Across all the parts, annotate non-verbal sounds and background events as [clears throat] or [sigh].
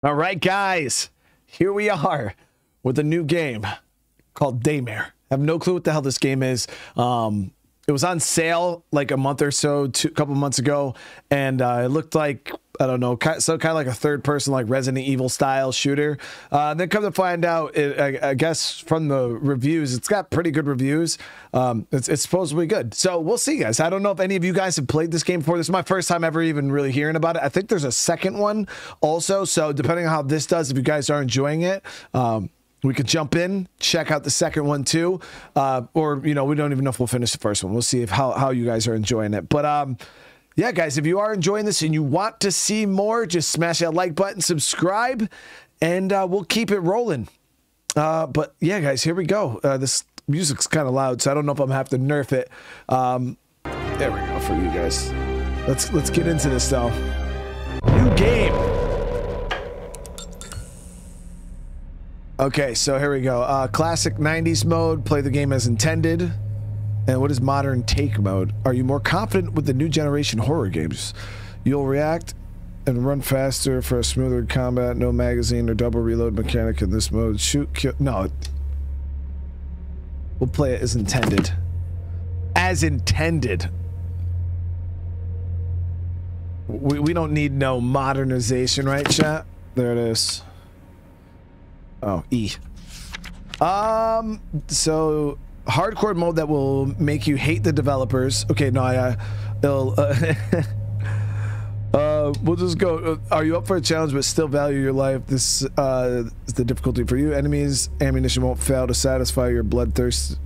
All right, guys, here we are with a new game called Daymare. I have no clue what the hell this game is. Um, it was on sale like a month or so, two, a couple months ago, and uh, it looked like I don't know, so kind of like a third person, like Resident Evil style shooter. Uh, then come to find out, it, I, I, guess from the reviews, it's got pretty good reviews. Um, it's, it's supposedly good. So we'll see, guys. I don't know if any of you guys have played this game before. This is my first time ever even really hearing about it. I think there's a second one also. So depending on how this does, if you guys are enjoying it, um, we could jump in, check out the second one too, uh, or you know, we don't even know if we'll finish the first one. We'll see if how how you guys are enjoying it. But um, yeah, guys, if you are enjoying this and you want to see more, just smash that like button, subscribe, and uh, we'll keep it rolling. Uh, but yeah, guys, here we go. Uh, this music's kind of loud, so I don't know if I'm gonna have to nerf it. Um, there we go for you guys. Let's let's get into this though. New game. Okay, so here we go. Uh, classic 90s mode, play the game as intended. And what is modern take mode? Are you more confident with the new generation horror games? You'll react and run faster for a smoother combat, no magazine or double reload mechanic in this mode. Shoot, kill. No. We'll play it as intended. As intended. We, we don't need no modernization, right, chat? There it is. Oh, E. Um, so hardcore mode that will make you hate the developers. Okay, no, I, uh, it'll, uh, [laughs] uh, we'll just go. Uh, are you up for a challenge but still value your life? This uh, is the difficulty for you. Enemies ammunition won't fail to satisfy your bloodthirst,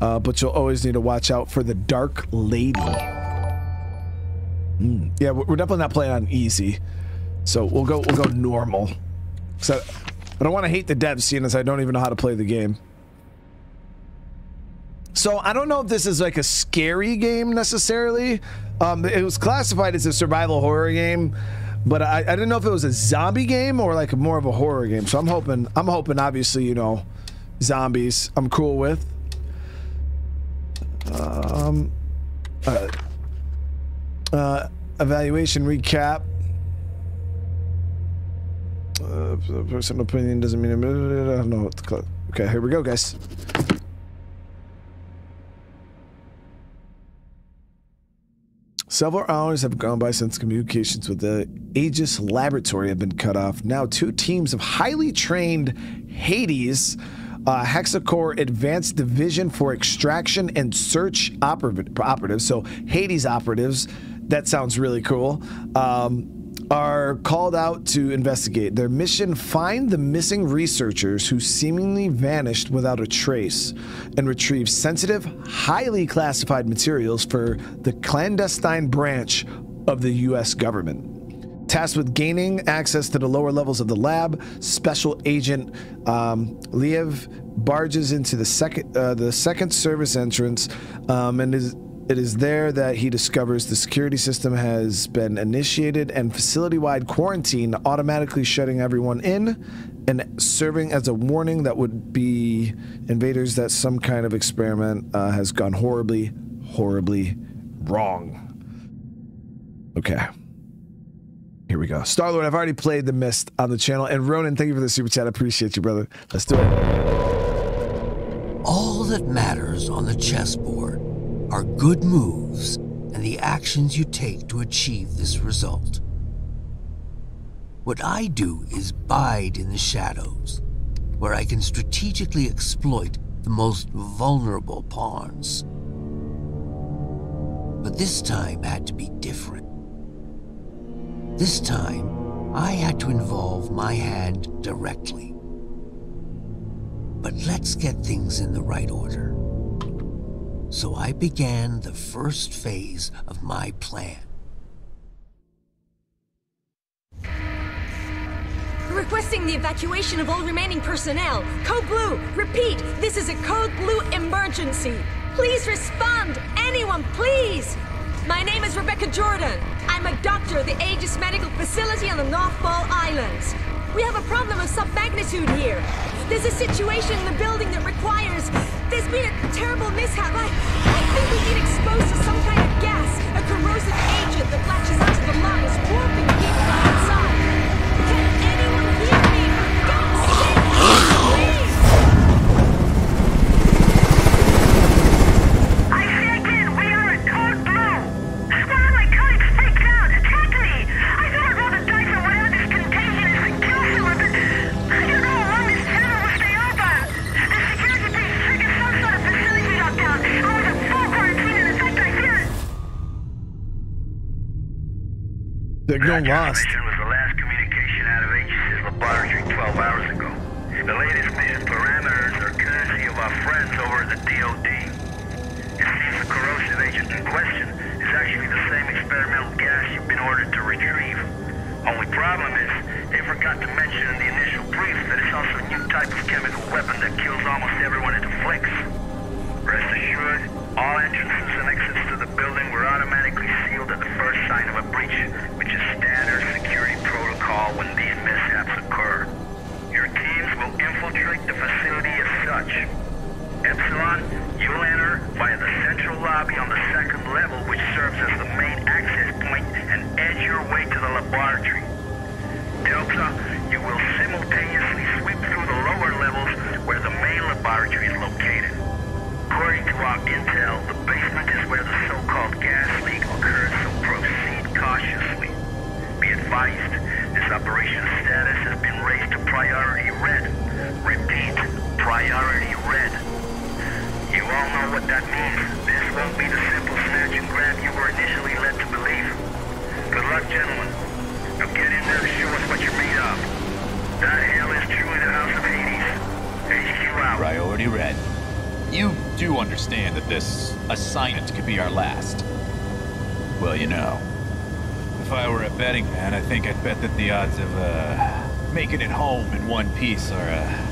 uh, but you'll always need to watch out for the Dark Lady. Mm. Yeah, we're definitely not playing on easy, so we'll go we'll go normal. So I don't want to hate the devs seeing as I don't even know how to play the game. So I don't know if this is like a scary game necessarily. Um, it was classified as a survival horror game, but I, I didn't know if it was a zombie game or like more of a horror game. So I'm hoping, I'm hoping obviously, you know, zombies I'm cool with. Um, uh, uh, evaluation recap. Uh, personal opinion doesn't mean I don't know. Okay, here we go, guys. Several hours have gone by since communications with the Aegis laboratory have been cut off. Now, two teams of highly trained Hades uh, Hexacore Advanced Division for Extraction and Search oper operatives, so Hades operatives, that sounds really cool. Um, are called out to investigate. Their mission find the missing researchers who seemingly vanished without a trace and retrieve sensitive, highly classified materials for the clandestine branch of the US government. Tasked with gaining access to the lower levels of the lab, Special Agent um, Liev barges into the second uh, the second service entrance um, and is it is there that he discovers the security system has been initiated and facility wide quarantine, automatically shutting everyone in and serving as a warning that would be invaders that some kind of experiment uh, has gone horribly, horribly wrong. Okay. Here we go. Starlord, I've already played The Mist on the channel. And Ronan, thank you for the super chat. I appreciate you, brother. Let's do it. All that matters on the chessboard are good moves and the actions you take to achieve this result. What I do is bide in the shadows, where I can strategically exploit the most vulnerable pawns. But this time had to be different. This time, I had to involve my hand directly. But let's get things in the right order. So I began the first phase of my plan. Requesting the evacuation of all remaining personnel. Code Blue, repeat, this is a Code Blue emergency. Please respond, anyone, please. My name is Rebecca Jordan. I'm a doctor at the Aegis Medical Facility on the North Ball Islands. We have a problem of some magnitude here. There's a situation in the building that requires... There's been a terrible mishap. I, I think we've been exposed to some kind of gas, a corrosive agent that latches onto the lungs, warping going lost. was the last communication out of Aegis' laboratory 12 hours ago. The latest mission parameters are courtesy of our friends over at the DOD. It seems the corrosive agent in question is actually the same experimental gas you've been ordered to retrieve. Only problem is, they forgot to mention in the initial brief that it's also a new type of chemical weapon that kills almost everyone it afflicts. Rest assured, all entrances and exits to the building were automatically sealed at the first sign of a breach, Epsilon, you'll enter via the central lobby on the second level, which serves as the main access point, and edge your way to the laboratory. Delta, you will simultaneously sweep through the lower levels where the main laboratory is located. Do understand that this assignment could be our last. Well, you know, if I were a betting man, I think I'd bet that the odds of, uh, making it home in one piece are, uh,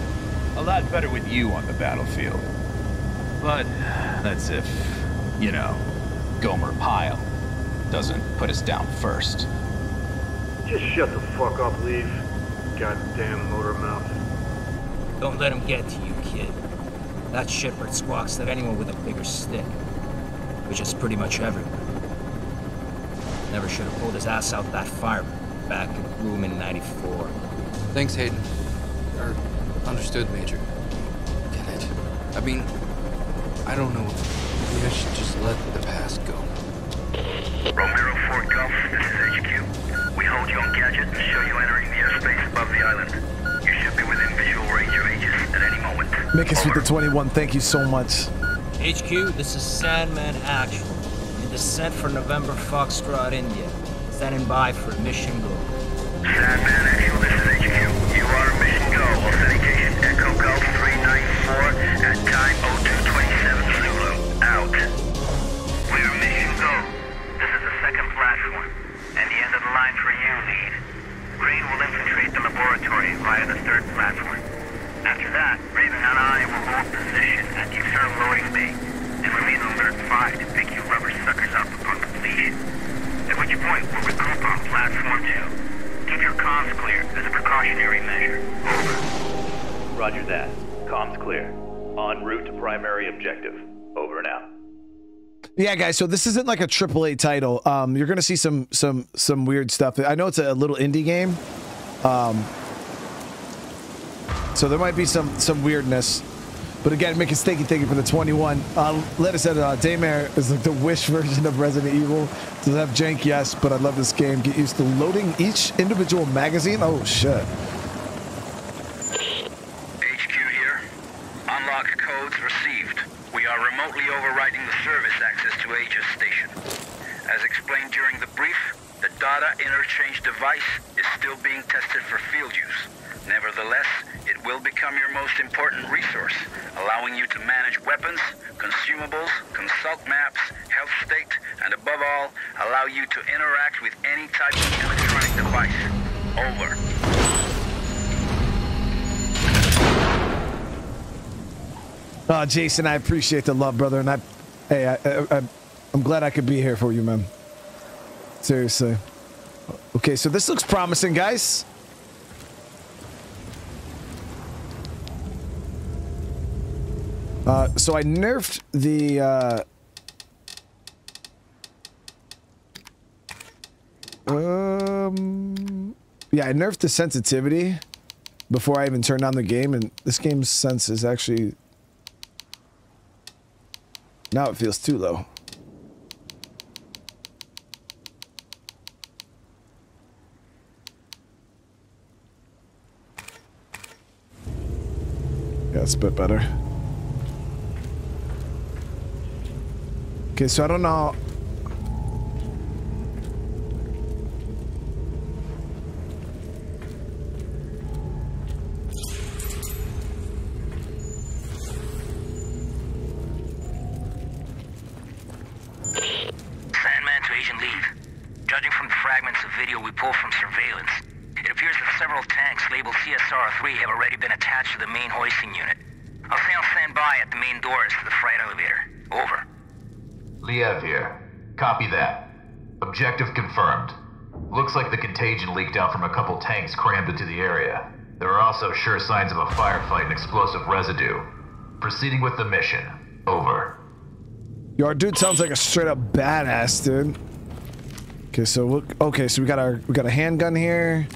a lot better with you on the battlefield. But that's if, you know, Gomer Pyle doesn't put us down first. Just shut the fuck up, Liev. Goddamn motor mouth. Don't let him get to you, kid. That shitbird squawks at anyone with a bigger stick. Which is pretty much everyone. Never should have pulled his ass out that fireman back in room in 94. Thanks, Hayden. Or, understood, Major. Get it? I mean, I don't know. Maybe I should just let the past go. Romero Fort Golf, this is HQ. We hold you on gadget and show you entering the airspace above the island. Any moment. Make us with the 21. Thank you so much. HQ, this is Sandman Actual. In descent for November Foxtrot, India. Standing by for mission go. Roger that. Comms clear. En route to primary objective. Over out. Yeah, guys. So this isn't like a AAA title. Um, you're gonna see some some some weird stuff. I know it's a little indie game. Um, so there might be some some weirdness. But again, make a thank you, thank you for the 21. Uh, let us said uh, Daymare is like the Wish [laughs] version of Resident Evil. Does it have jank? Yes, but I love this game. Get used to loading each individual magazine. Oh shit. HQ here. Unlocked codes received. We are remotely overriding the service access to Aegis Station. As explained during the brief, the data interchange device is still being tested for field use. Nevertheless, it will become your most important resource, allowing you to manage weapons, consumables, consult maps, health state, and above all, allow you to interact with any type of electronic device. Over. Uh, Jason, I appreciate the love, brother, and I, hey, I, I, I'm glad I could be here for you, man. Seriously. Okay, so this looks promising, guys. Uh, so I nerfed the. Uh, um, yeah, I nerfed the sensitivity before I even turned on the game, and this game's sense is actually now it feels too low. It's a bit better. Okay, so I don't know. Several tanks labeled CSR-3 have already been attached to the main hoisting unit. I'll stay on standby at the main doors to the freight elevator. Over. Liev here. Copy that. Objective confirmed. Looks like the contagion leaked out from a couple tanks crammed into the area. There are also sure signs of a firefight and explosive residue. Proceeding with the mission. Over. Yo, our dude sounds like a straight up badass, dude. Okay, so look. Okay, so we got our we got a handgun here,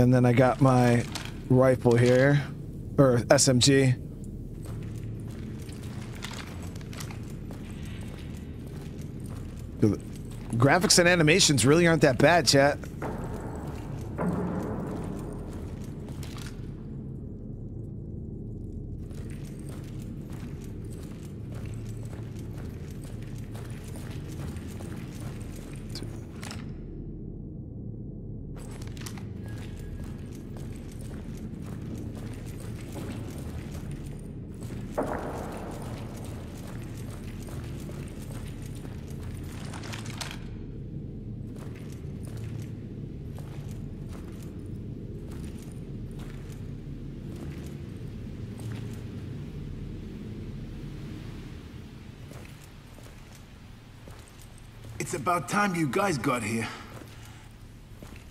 and then I got my rifle here, or SMG. Graphics and animations really aren't that bad, chat. It's about time you guys got here.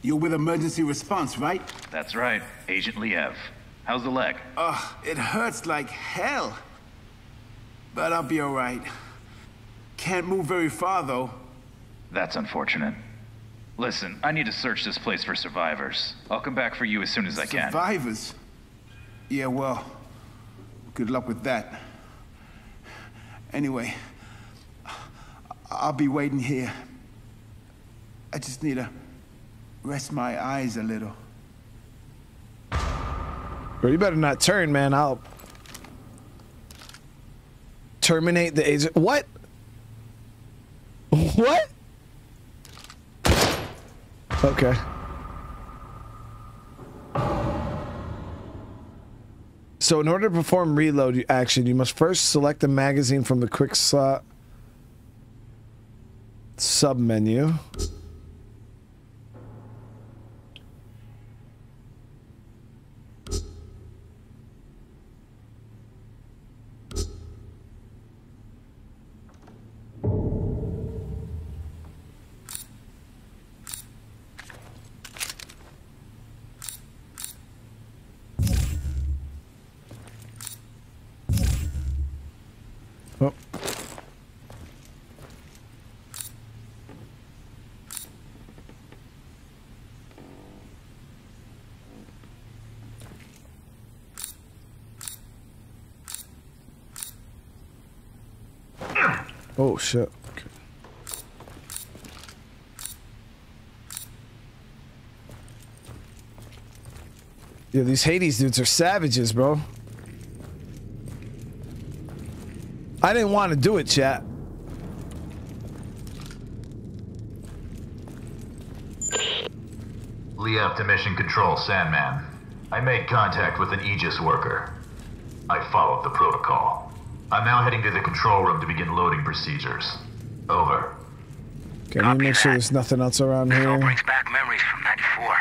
You're with emergency response, right? That's right. Agent Liev. How's the leg? Ugh, it hurts like hell. But I'll be alright. Can't move very far, though. That's unfortunate. Listen, I need to search this place for survivors. I'll come back for you as soon as I can. Survivors? Yeah, well, good luck with that. Anyway, I'll be waiting here. I just need to rest my eyes a little. Bro, you better not turn, man. I'll terminate the agent. What? [laughs] What? Okay. So in order to perform reload action, you must first select the magazine from the quick slot sub menu. Oh shit. Okay. Yeah, these Hades dudes are savages, bro. I didn't want to do it, chat. Liev to Mission Control, Sandman. I made contact with an Aegis worker. I followed the protocol. I'm now heading to the control room to begin loading procedures. Over. Can you make sure there's nothing else around here? All Brings back memories from 94.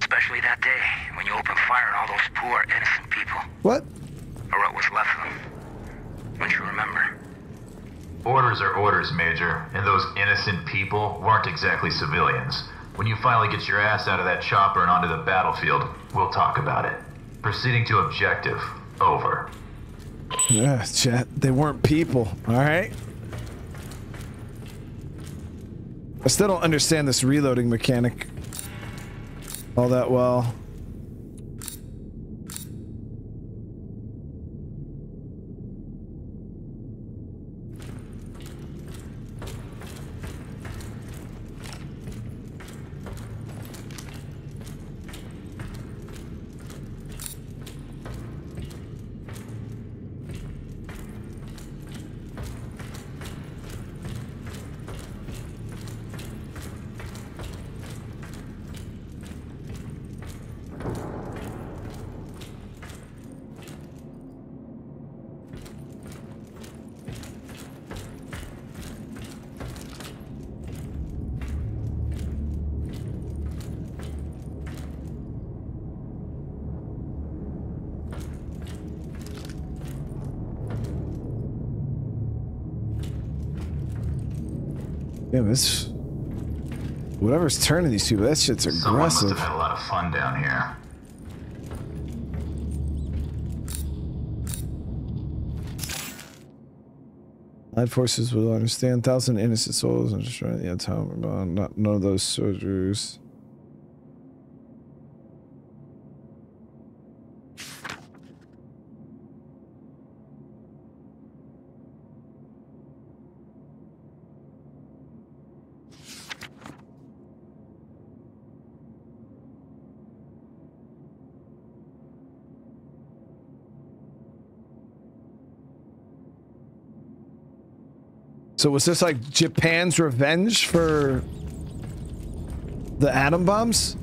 Especially that day when you opened fire on all those poor, innocent people. What? Or what was left of them. Don't you remember? Orders are orders, Major, and those innocent people weren't exactly civilians. When you finally get your ass out of that chopper and onto the battlefield, we'll talk about it. Proceeding to objective. Over. Yeah, chat. They weren't people, alright? I still don't understand this reloading mechanic all that well. Whatever's turning these people, that shit's Someone must aggressive. have had a lot of fun down here. Allied forces will understand. Thousand innocent souls and destroy the atomic bomb. Not none of those soldiers. So was this like Japan's revenge for the atom bombs?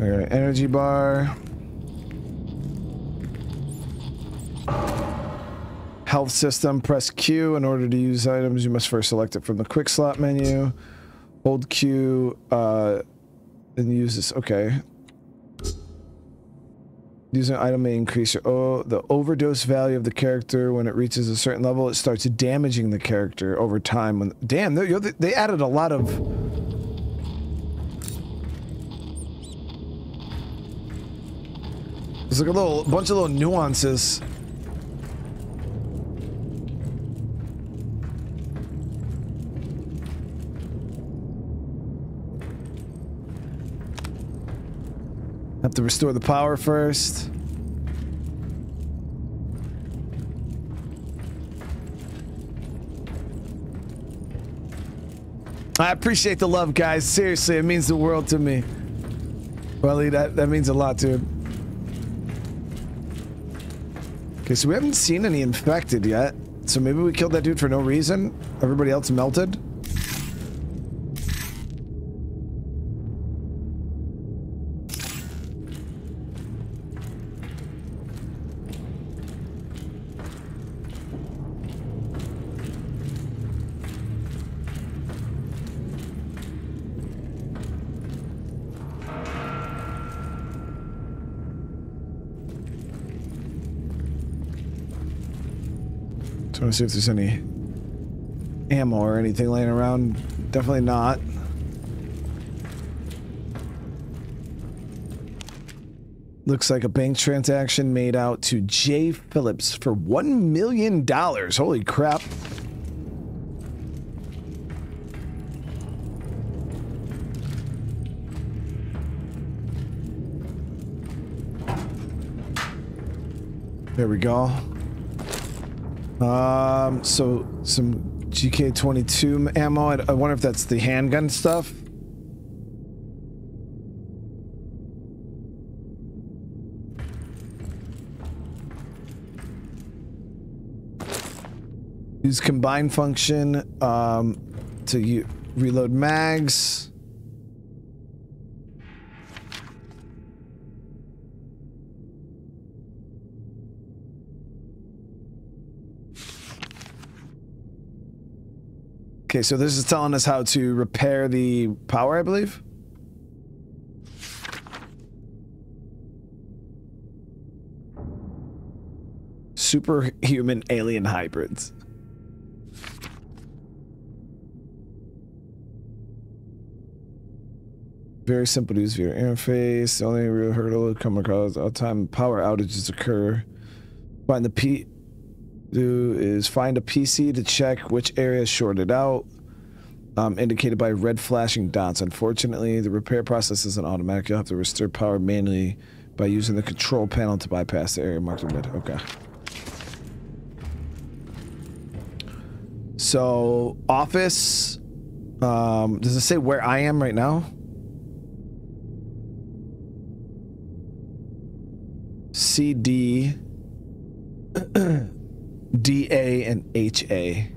Okay, energy bar. Health system, press Q. In order to use items, you must first select it from the quick slot menu. Hold Q, uh, and use this. Okay. Using an item may increase your oh the overdose value of the character when it reaches a certain level. It starts damaging the character over time. When damn, they, they added a lot of. There's like a little bunch of little nuances. Have to restore the power first. I appreciate the love, guys. Seriously, it means the world to me. Welly, that, that means a lot, dude. Okay, so we haven't seen any infected yet. So maybe we killed that dude for no reason? Everybody else melted? See if there's any ammo or anything laying around. Definitely not. Looks like a bank transaction made out to Jay Phillips for $1 million. Holy crap. There we go. Um, so some GK22 ammo. I, I wonder if that's the handgun stuff. Use combine function um, to reload mags. Okay, so this is telling us how to repair the power, I believe. Superhuman alien hybrids. Very simple to use via interface. The only real hurdle to come across all time power outages occur. Find the P do is find a PC to check which area is shorted out, um, indicated by red flashing dots. Unfortunately, the repair process isn't automatic. You'll have to restore power manually by using the control panel to bypass the area marked in red. Okay. So, office. Um, does it say where I am right now? CD. [clears throat] DA and HA.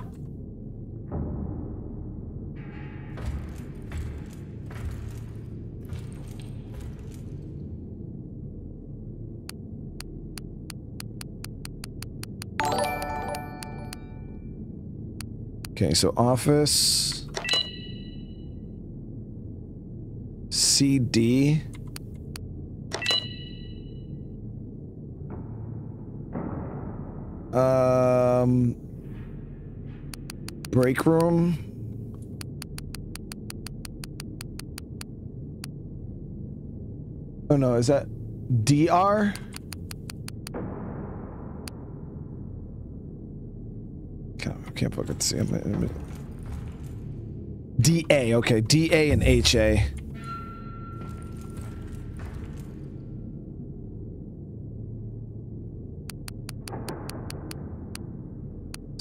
Okay, so office. CD. Um, break room. Oh no, is that DR? Can't, I can't fucking see him. DA, okay, DA and HA.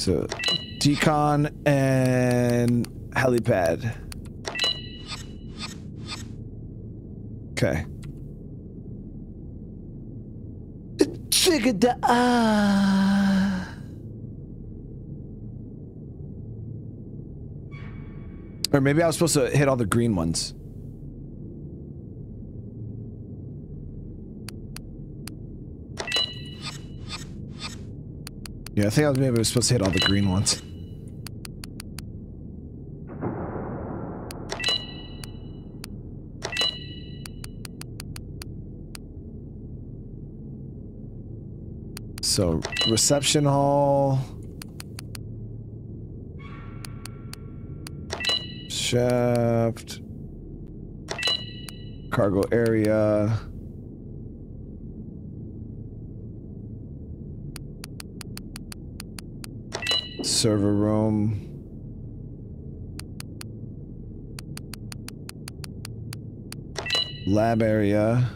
So, decon and helipad. Okay. Trigger the ah. Or maybe I was supposed to hit all the green ones. Yeah, I think I was maybe supposed to hit all the green ones. So, reception hall. Shaft. Cargo area. Server room. Lab area.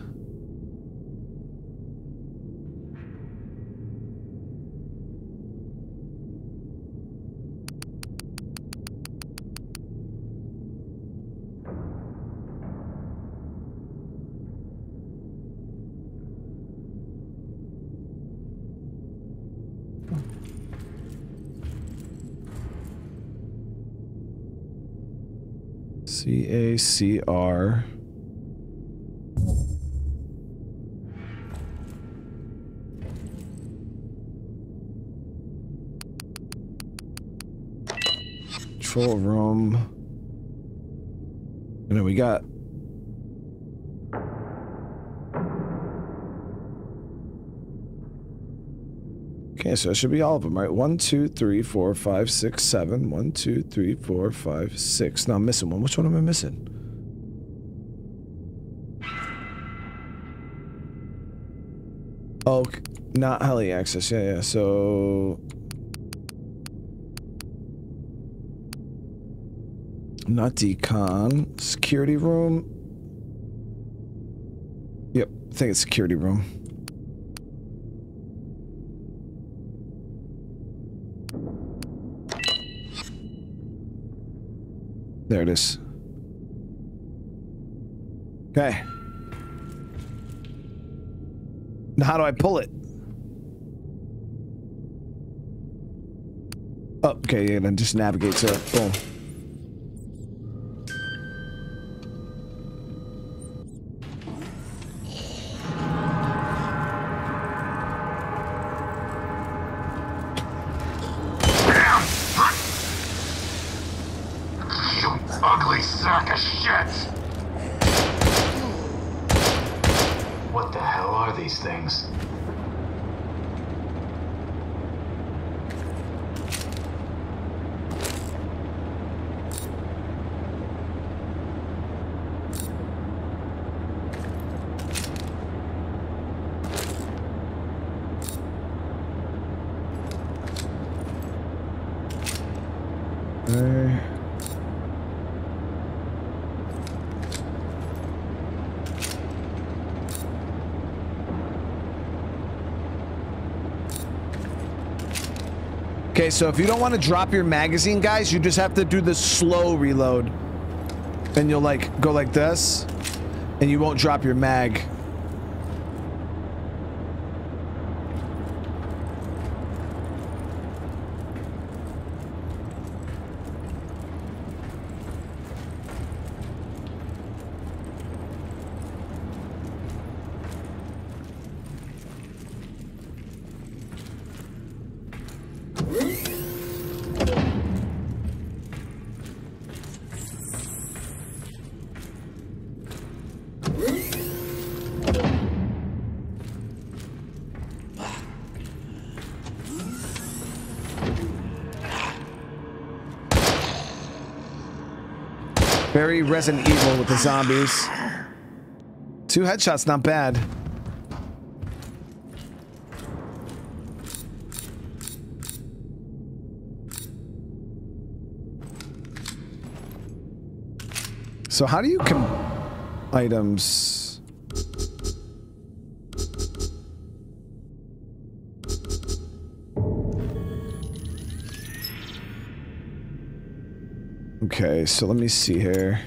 C A C R. Control room. And then we got Okay, so it should be all of them, right? One, two, three, four, five, six, seven. One, two, three, four, five, six. Now I'm missing one. Which one am I missing? Oh, not heli access. Yeah, yeah. So not decon. Security room. Yep, I think it's security room. There it is. Okay. How do I pull it? Oh, okay, and then just navigate to. Boom. You ugly sack of shit! What the hell are these things? Uh, So if you don't want to drop your magazine, guys, you just have to do the slow reload. And you'll like go like this, and you won't drop your mag. Very Resident Evil with the zombies. Two headshots, not bad. So how do you com items? Okay, so let me see here.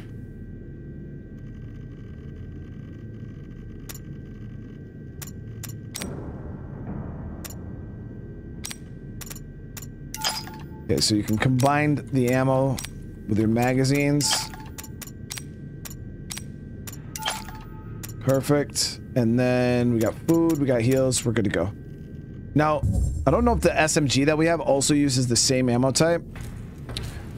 Okay, so you can combine the ammo with your magazines. Perfect. And then we got food, we got heals, we're good to go. Now, I don't know if the SMG that we have also uses the same ammo type.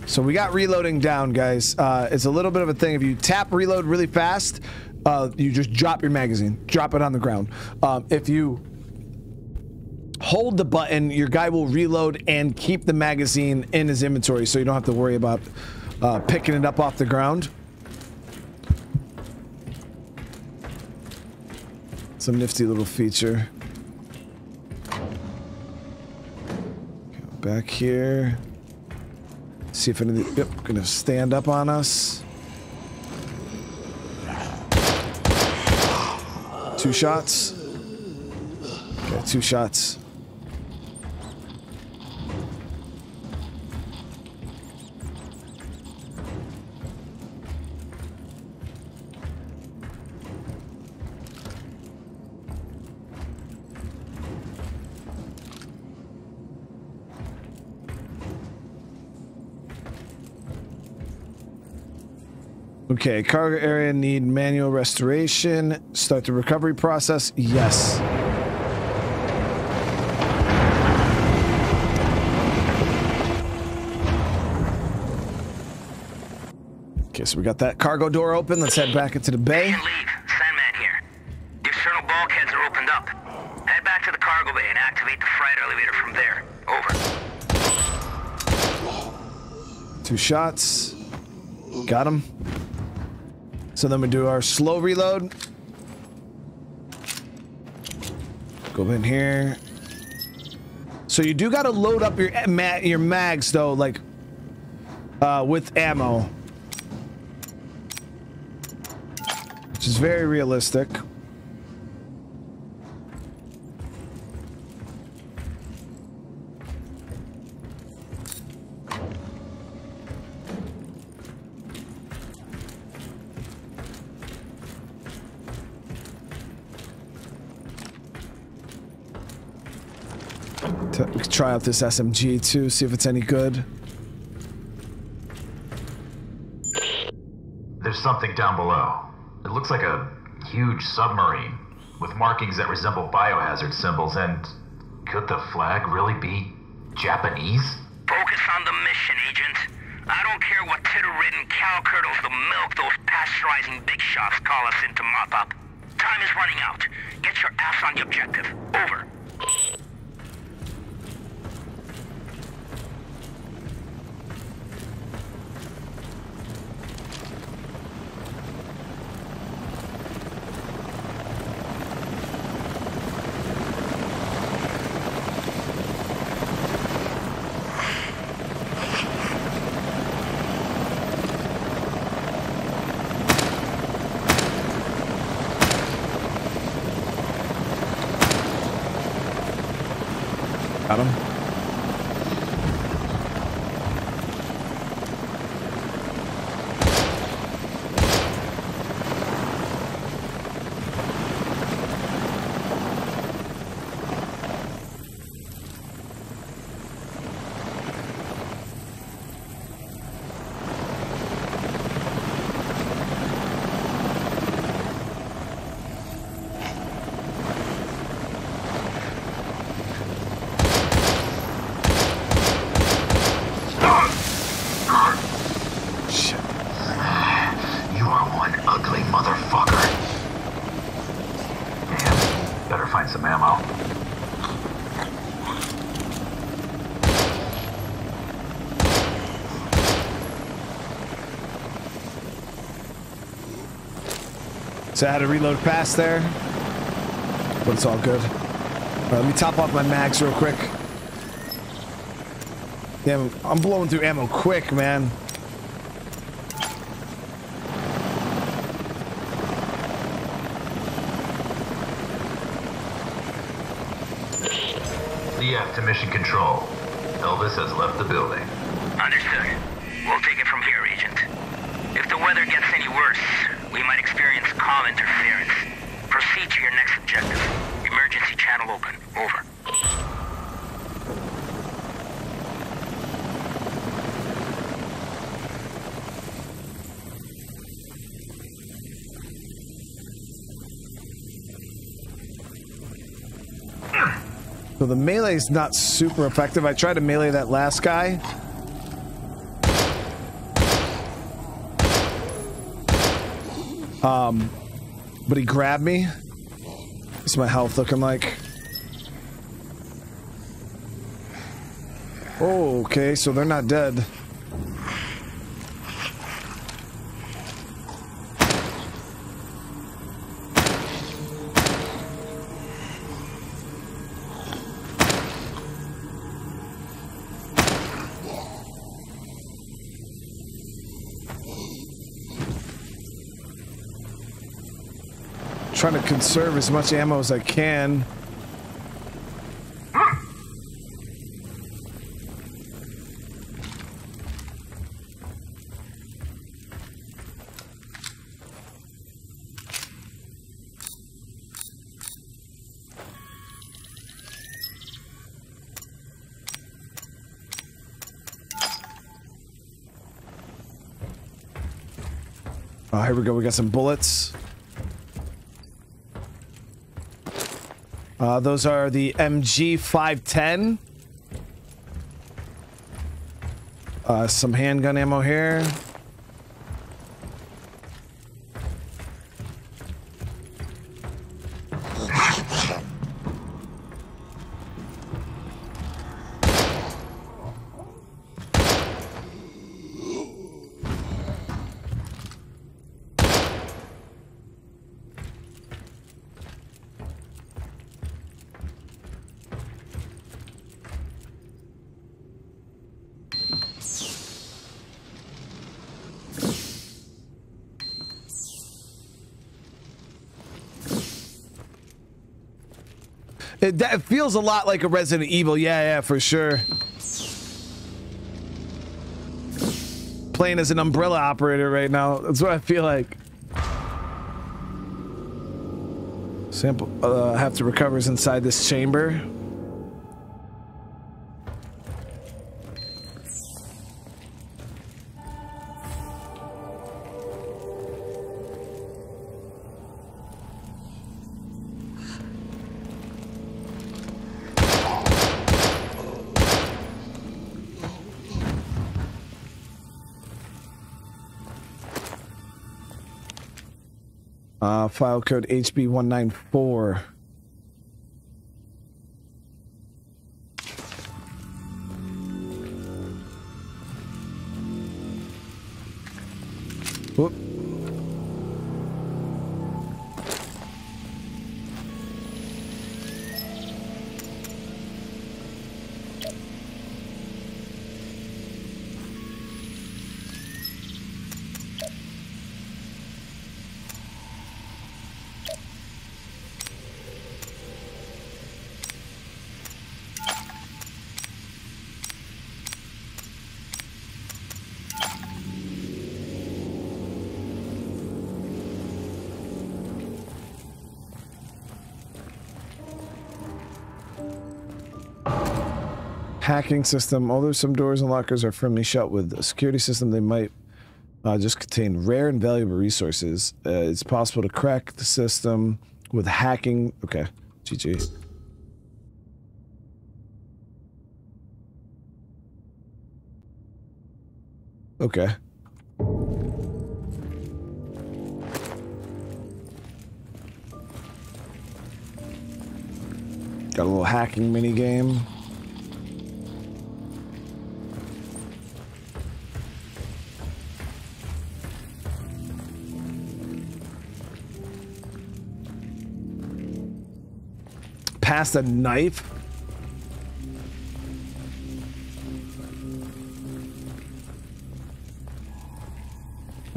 So we got reloading down, guys. Uh, it's a little bit of a thing. If you tap reload really fast, uh, you just drop your magazine. Drop it on the ground. Um, if you hold the button, your guy will reload and keep the magazine in his inventory so you don't have to worry about uh, picking it up off the ground. Some nifty little feature. Back here. See if any of the, yep, gonna stand up on us. Two shots. Okay, two shots. Okay, cargo area need manual restoration. Start the recovery process. Yes. Okay, so we got that cargo door open. Let's head back into the bay. Liev. Sandman here. The external bulkheads are opened up. Head back to the cargo bay and activate the freight elevator from there. Over. Two shots. Got him. So then we do our slow reload. Go in here. So you do got to load up your ma your mags though, like uh, with ammo, which is very realistic. Try out this SMG too, see if it's any good. There's something down below. It looks like a huge submarine with markings that resemble biohazard symbols, and could the flag really be Japanese? Focus on the mission, Agent. I don't care what titter-ridden cow curdles the milk those pasteurizing big shots call us in to mop up. Time is running out. Get your ass on the objective. Over. So I had to reload fast there, but it's all good. Right, let me top off my mags real quick. Damn, I'm blowing through ammo quick, man. DF to mission control. Elvis has left the building. Understood. We'll take it from here, Agent. If the weather gets any worse, we might experience comm interference. Proceed to your next objective. Emergency channel open. Over. So the melee is not super effective. I tried to melee that last guy. Um, but he grabbed me. What's my health looking like? Okay, so they're not dead. Trying to conserve as much ammo as I can. Oh, here we go. We got some bullets. Uh, those are the MG 510. Uh, some handgun ammo here. Feels a lot like a Resident Evil. Yeah, yeah, for sure. Playing as an umbrella operator right now. That's what I feel like. Sample uh, have to recover is inside this chamber. File code HB194. Hacking system. Although some doors and lockers are firmly shut with a security system, they might uh, just contain rare and valuable resources. Uh, it's possible to crack the system with hacking. Okay, GG. Okay. Got a little hacking mini game. Past a knife?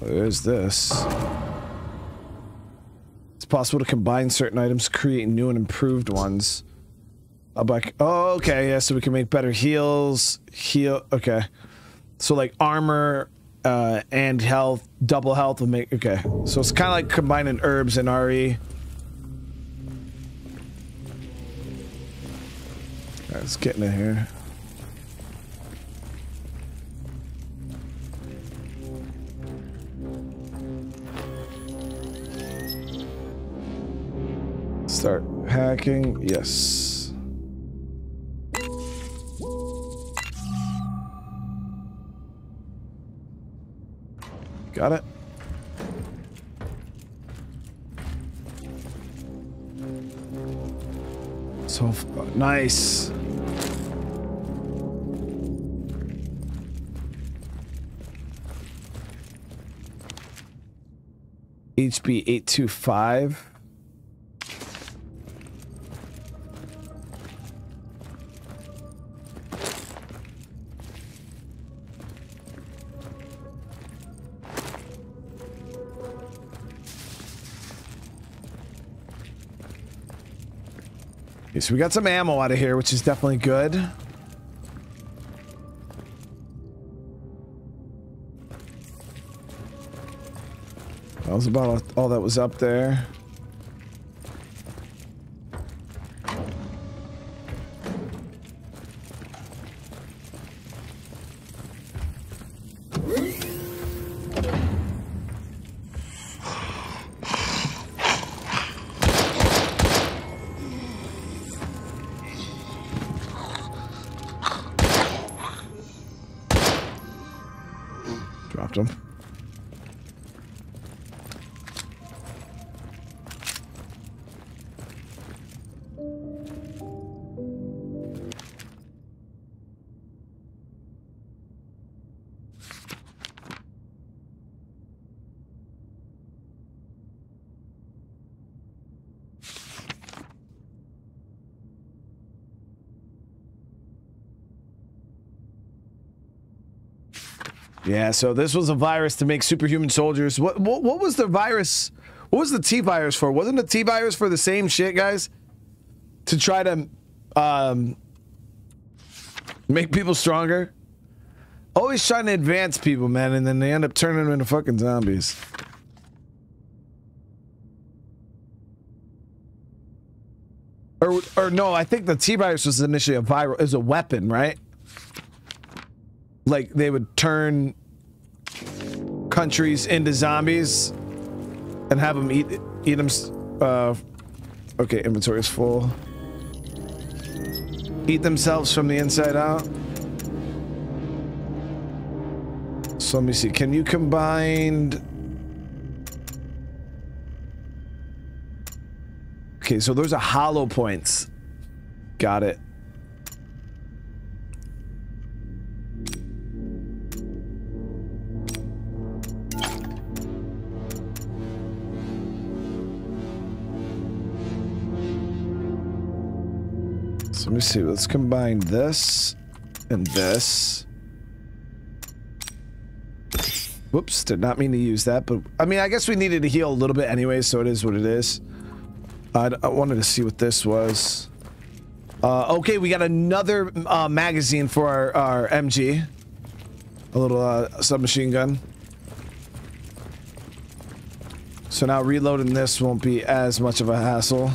There's this. It's possible to combine certain items, create new and improved ones. Oh, but, oh, okay, yeah, so we can make better heals, heal, okay. So like armor uh, and health, double health will make, okay. So it's kind of like combining herbs and RE. Let's get in here. Start hacking. Yes. Got it. So nice. HB 825. Okay, so we got some ammo out of here, which is definitely good. That was about all that was up there. Yeah, so this was a virus to make superhuman soldiers. What what, what was the virus? What was the T virus for? Wasn't the T virus for the same shit, guys? To try to um, make people stronger? Always trying to advance people, man, and then they end up turning them into fucking zombies. Or, or no, I think the T virus was initially a viral, is a weapon, right? Like they would turn countries into zombies and have them eat eat them uh okay inventory is full. Eat themselves from the inside out. So let me see can you combine okay so those are hollow points. Got it me see. Let's combine this and this. Whoops, did not mean to use that, but I mean, I guess we needed to heal a little bit anyway, so it is what it is. I, I wanted to see what this was. Uh, okay, we got another uh, magazine for our, our MG. A little uh, submachine gun. So now reloading this won't be as much of a hassle.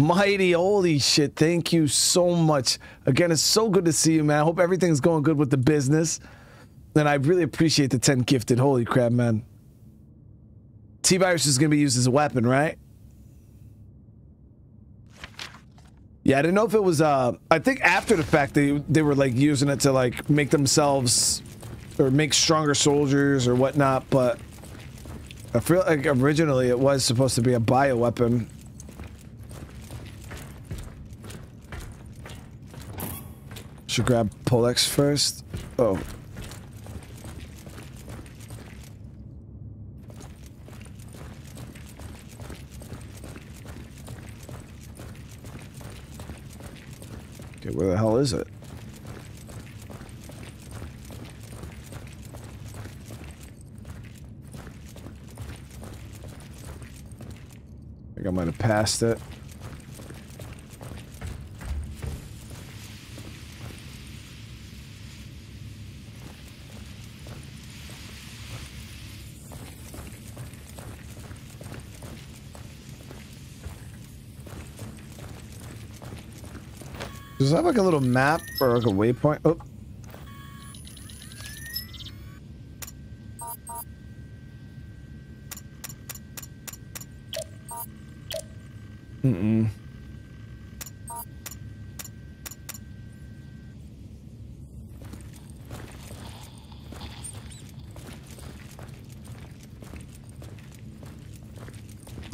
Mighty, holy shit. Thank you so much. Again, it's so good to see you, man. I hope everything's going good with the business. And I really appreciate the 10 gifted. Holy crap, man. T-Virus is going to be used as a weapon, right? Yeah, I didn't know if it was, uh, I think after the fact they, they were like using it to like make themselves or make stronger soldiers or whatnot, but I feel like originally it was supposed to be a bioweapon. Should grab Polex first. Oh. Okay, where the hell is it? I think I might have passed it. Does it have like a little map or like a waypoint? Oh. Mm-mm.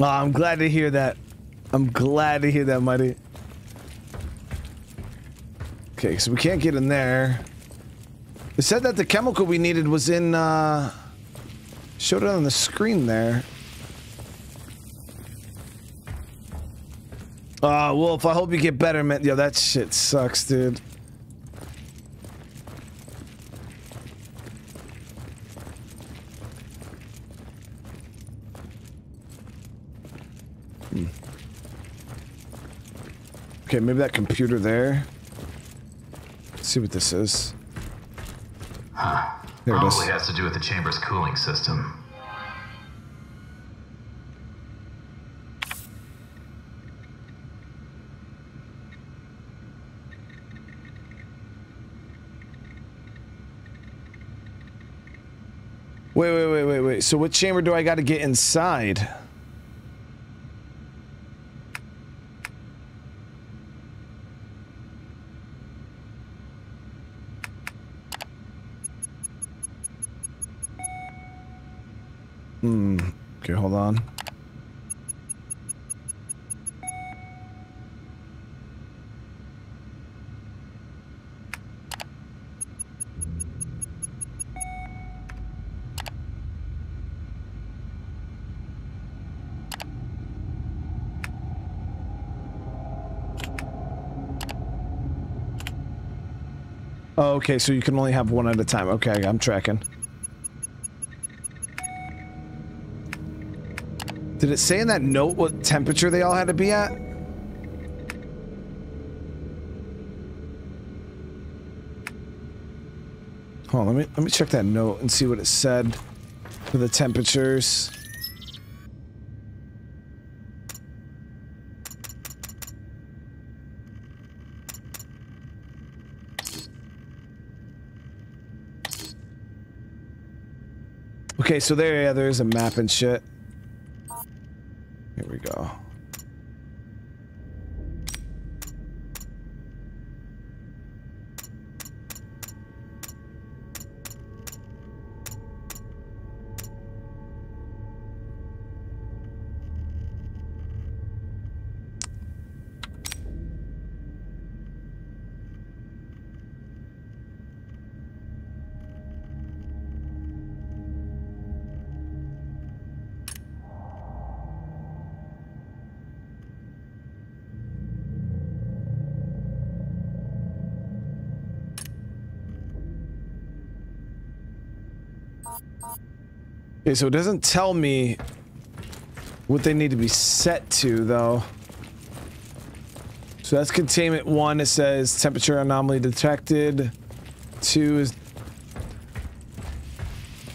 Oh, I'm glad to hear that. I'm glad to hear that, Mighty. Okay, so we can't get in there. It said that the chemical we needed was in, uh... Showed it on the screen there. Ah, uh, Wolf, I hope you get better, man. Yo, that shit sucks, dude. Hmm. Okay, maybe that computer there. Let's see what this is. Huh. [sighs] There it Probably is. has to do with the chamber's cooling system. Wait, wait, wait, wait, wait. So what chamber do I got to get inside? Hmm. Okay, hold on. Okay, so you can only have one at a time. Okay, I'm tracking. Did it say in that note what temperature they all had to be at? Hold on, let me let me check that note and see what it said for the temperatures. Okay, so there, yeah, there is a map and shit. Okay, so it doesn't tell me what they need to be set to, though. So that's containment one. It says temperature anomaly detected. Two is.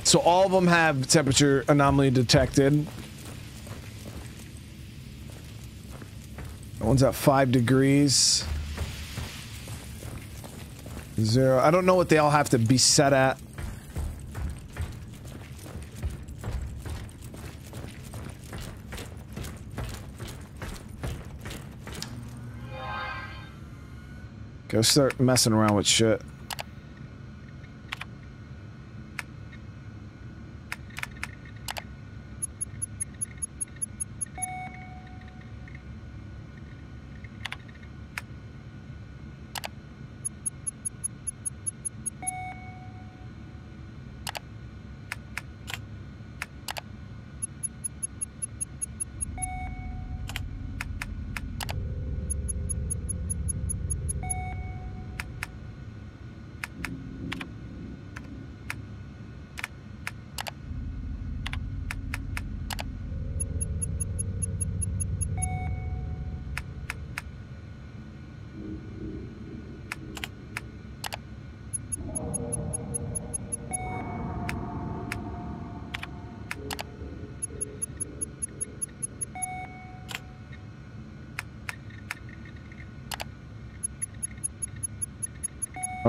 So all of them have temperature anomaly detected. That one's at five degrees. Zero. I don't know what they all have to be set at. Start messing around with shit.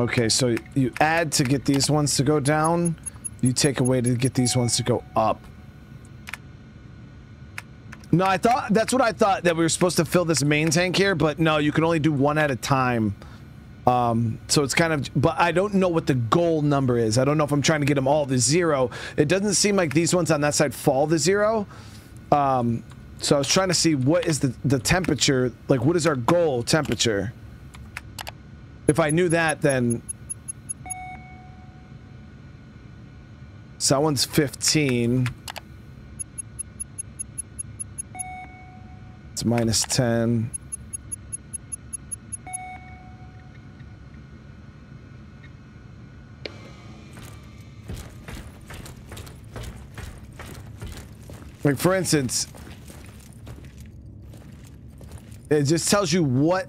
Okay, so you add to get these ones to go down. You take away to get these ones to go up. No, I thought that's what I thought that we were supposed to fill this main tank here, but no, you can only do one at a time. Um, so it's kind of, but I don't know what the goal number is. I don't know if I'm trying to get them all to zero. It doesn't seem like these ones on that side fall to zero. Um, so I was trying to see what is the, the temperature, like what is our goal temperature? If I knew that, then... So that one's 15. It's minus 10. Like, for instance, it just tells you what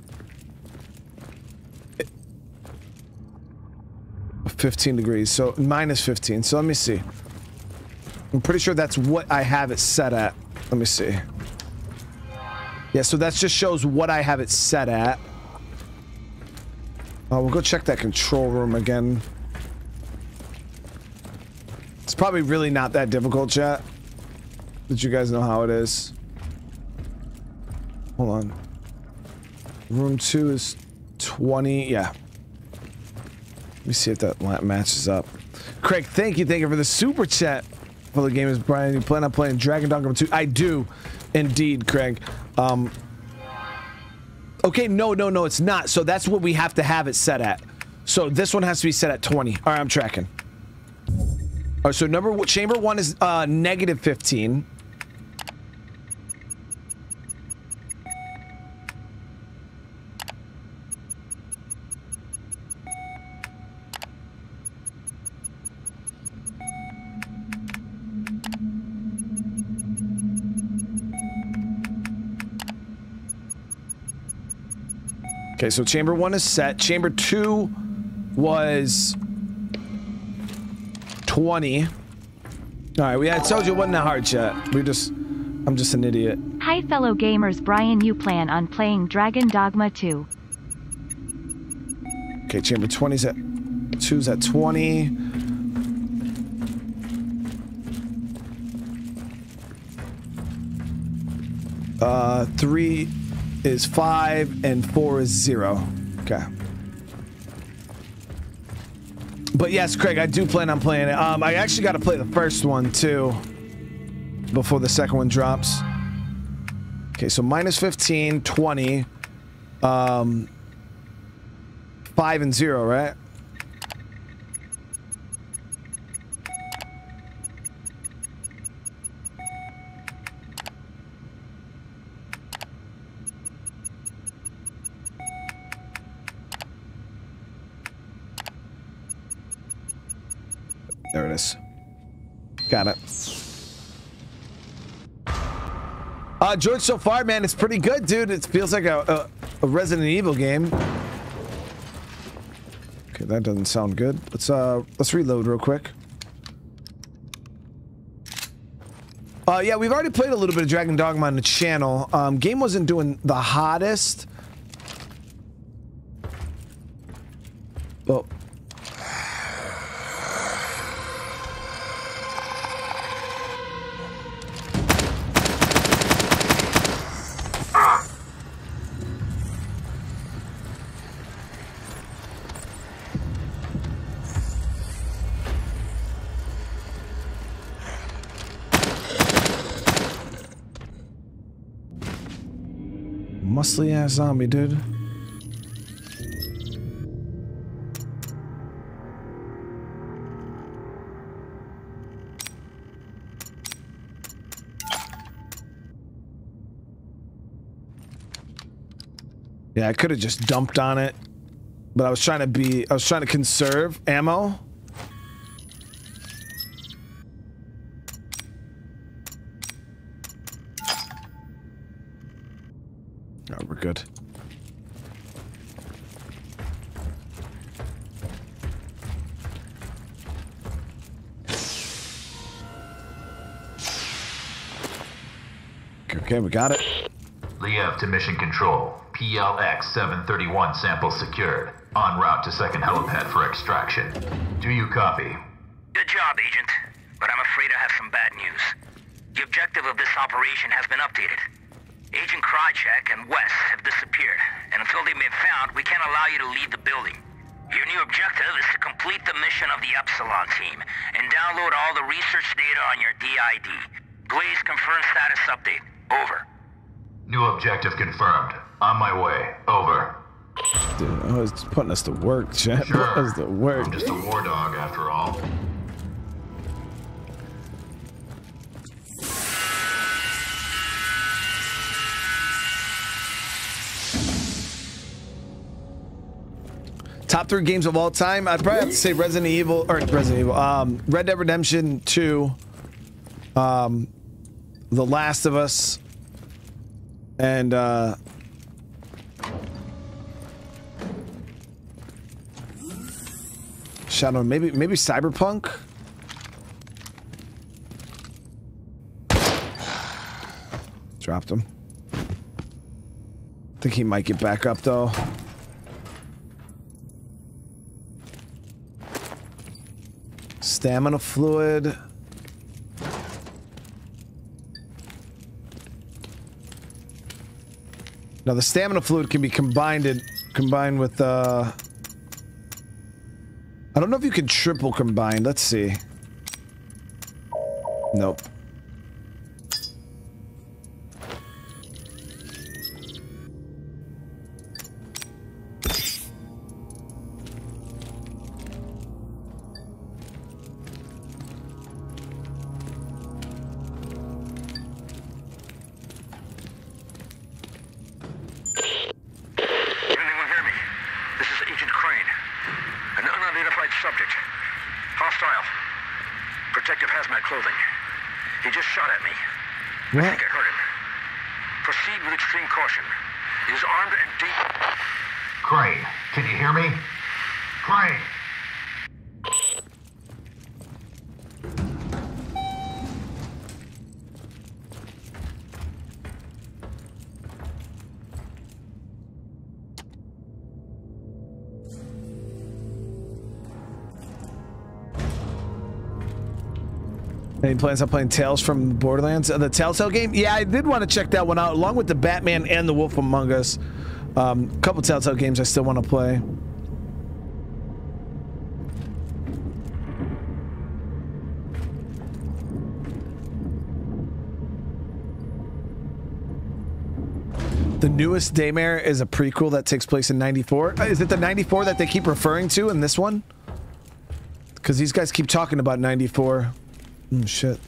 15 degrees, so minus 15. So let me see. I'm pretty sure that's what I have it set at. Let me see. Yeah, so that just shows what I have it set at. Uh, we'll go check that control room again. It's probably really not that difficult, chat. Did you guys know how it is? Hold on. Room 2 is 20. Yeah. Let me see if that matches up. Craig, thank you. Thank you for the super chat for the game. Is Brian, you plan on playing Dragon Dogma 2? I do. Indeed, Craig. Um, okay, no, no, no, it's not. So that's what we have to have it set at. So this one has to be set at 20. All right, I'm tracking. All right, so number chamber one is uh, negative 15. Okay, so chamber one is set. Chamber two was 20. All right, we had told you it wasn't that hard, chat. We just, I'm just an idiot. Hi, fellow gamers. Brian, you plan on playing Dragon Dogma 2. Okay, chamber 20's at, two's at 20. Uh, three is five and four is zero. Okay. But yes, Craig, I do plan on playing it. Um, I actually got to play the first one too before the second one drops. Okay, so minus 15, 20, um, 5 and 0, right? There it is. Got it. Uh, George, so far, man, it's pretty good, dude. It feels like a, a, a Resident Evil game. Okay, that doesn't sound good. Let's uh, let's reload real quick. Uh, yeah, we've already played a little bit of Dragon Dogma on the channel. Um, game wasn't doing the hottest. Muscly ass zombie, dude. Yeah, I could have just dumped on it, but I was trying to be, I was trying to conserve ammo. We got it. Liev to mission control. PLX 731 sample secured. En route to second helipad for extraction. Do you copy? Good job, Agent. But I'm afraid I have some bad news. The objective of this operation has been updated. Agent Krychek and West have disappeared, and until they've been found, we can't allow you to leave the building. Your new objective is to complete the mission of the Epsilon team and download all the research data on your DID. Blaze confirm status update. Over. New objective confirmed. On my way. Over. Dude, oh, it's putting us to work, Chet. Sure. Putting us to work. I'm just a war dog after all. Top three games of all time. I'd probably have to say Resident Evil or Resident Evil. Um, Red Dead Redemption 2. Um, The Last of Us. And uh, Shadow, maybe maybe Cyberpunk. [sighs] Dropped him. Think he might get back up though. Stamina fluid. Now the stamina fluid can be combined in, combined with uh I don't know if you can triple combine. Let's see. Nope. Any plans on playing Tales from Borderlands? Uh, the Telltale game? Yeah, I did want to check that one out, along with the Batman and the Wolf Among Us. Um, a couple Telltale games I still want to play. The newest Daymare is a prequel that takes place in 94. Uh, Is it the 94 that they keep referring to in this one? Because these guys keep talking about 94. Mm, shit.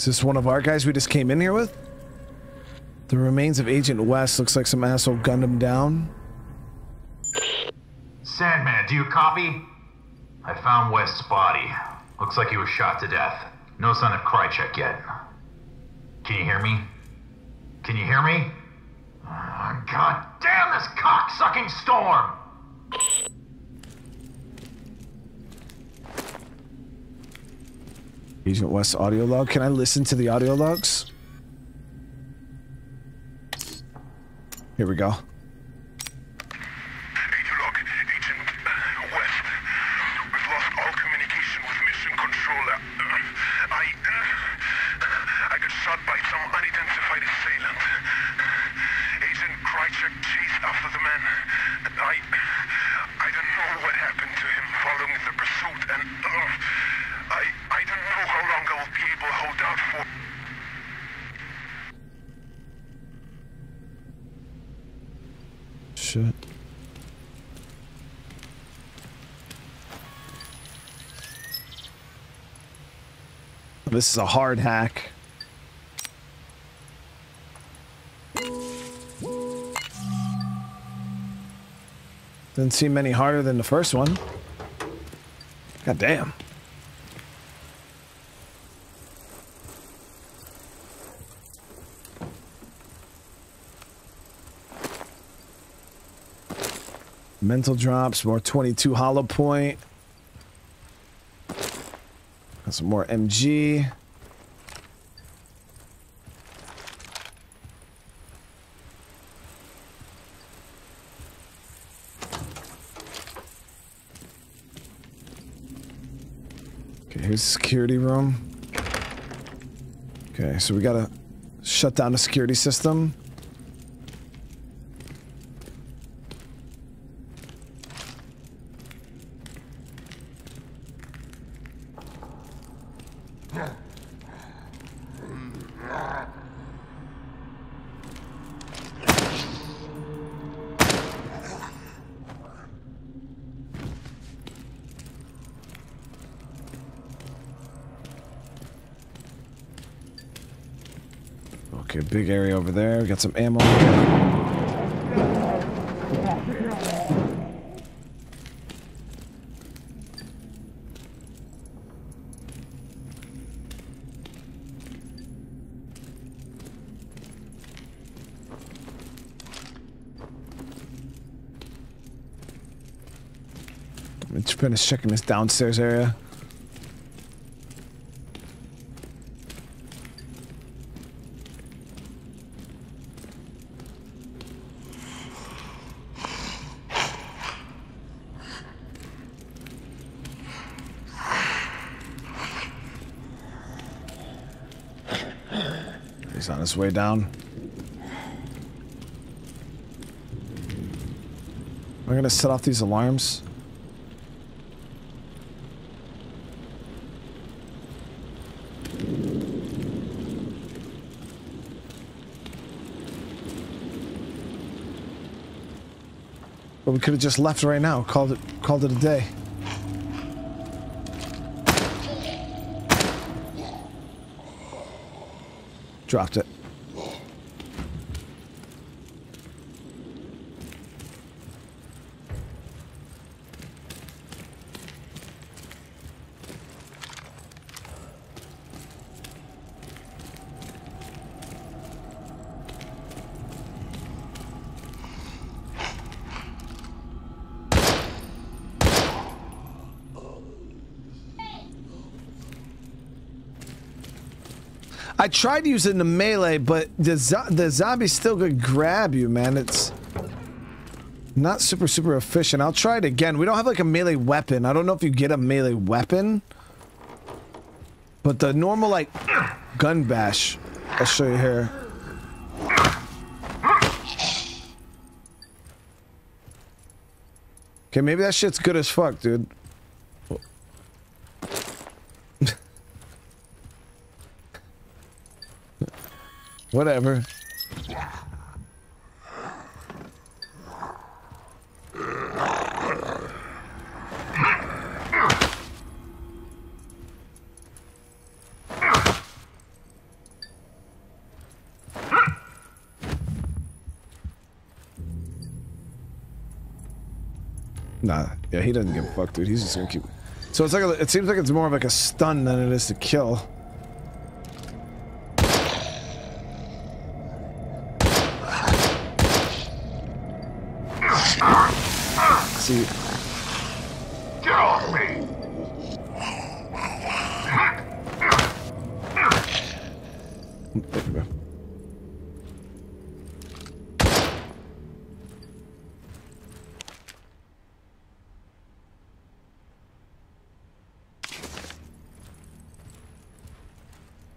Is this one of our guys we just came in here with? The remains of Agent West looks like some asshole gunned him down. Sandman, do you copy? I found West's body. Looks like he was shot to death. No sign of Krychek yet. Can you hear me? Can you hear me? Ah, God damn this cock-sucking storm! Agent West audio log. Can I listen to the audio logs? Here we go. West. We've lost all communication with mission controller. I... I got shot by some unidentified assailant. Agent Krychek chased after the man. I... I don't know what happened to him following the pursuit, and... I... I don't know how long I will be able to hold out for. Shit. This is a hard hack. Didn't seem any harder than the first one. God damn. Mental drops, more 22 hollow point. Got some more MG. Okay, here's the security room. Okay, so we gotta shut down the security system. Big area over there. We got some ammo. Just finish checking this downstairs area. He's on his way down. We're gonna set off these alarms. But we could have just left right now, called it called it a day. Dropped it. I tried using the melee, but the zo the zombie still could grab you, man. It's not super super efficient. I'll try it again. We don't have like a melee weapon. I don't know if you get a melee weapon, but the normal like gun bash. I'll show you here. Okay, maybe that shit's good as fuck, dude. Whatever. Nah, yeah, he doesn't give a fuck, dude. He's just gonna keep. So it's like a, it seems like it's more of like a stun than it is to kill.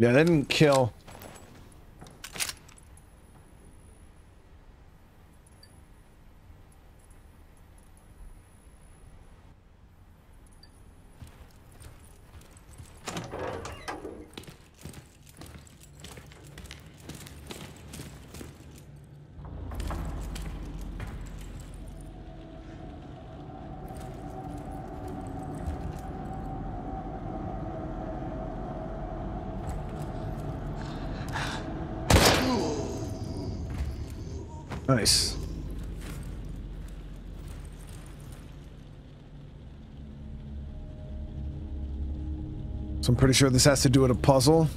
Yeah, they didn't kill. I'm pretty sure this has to do with a puzzle.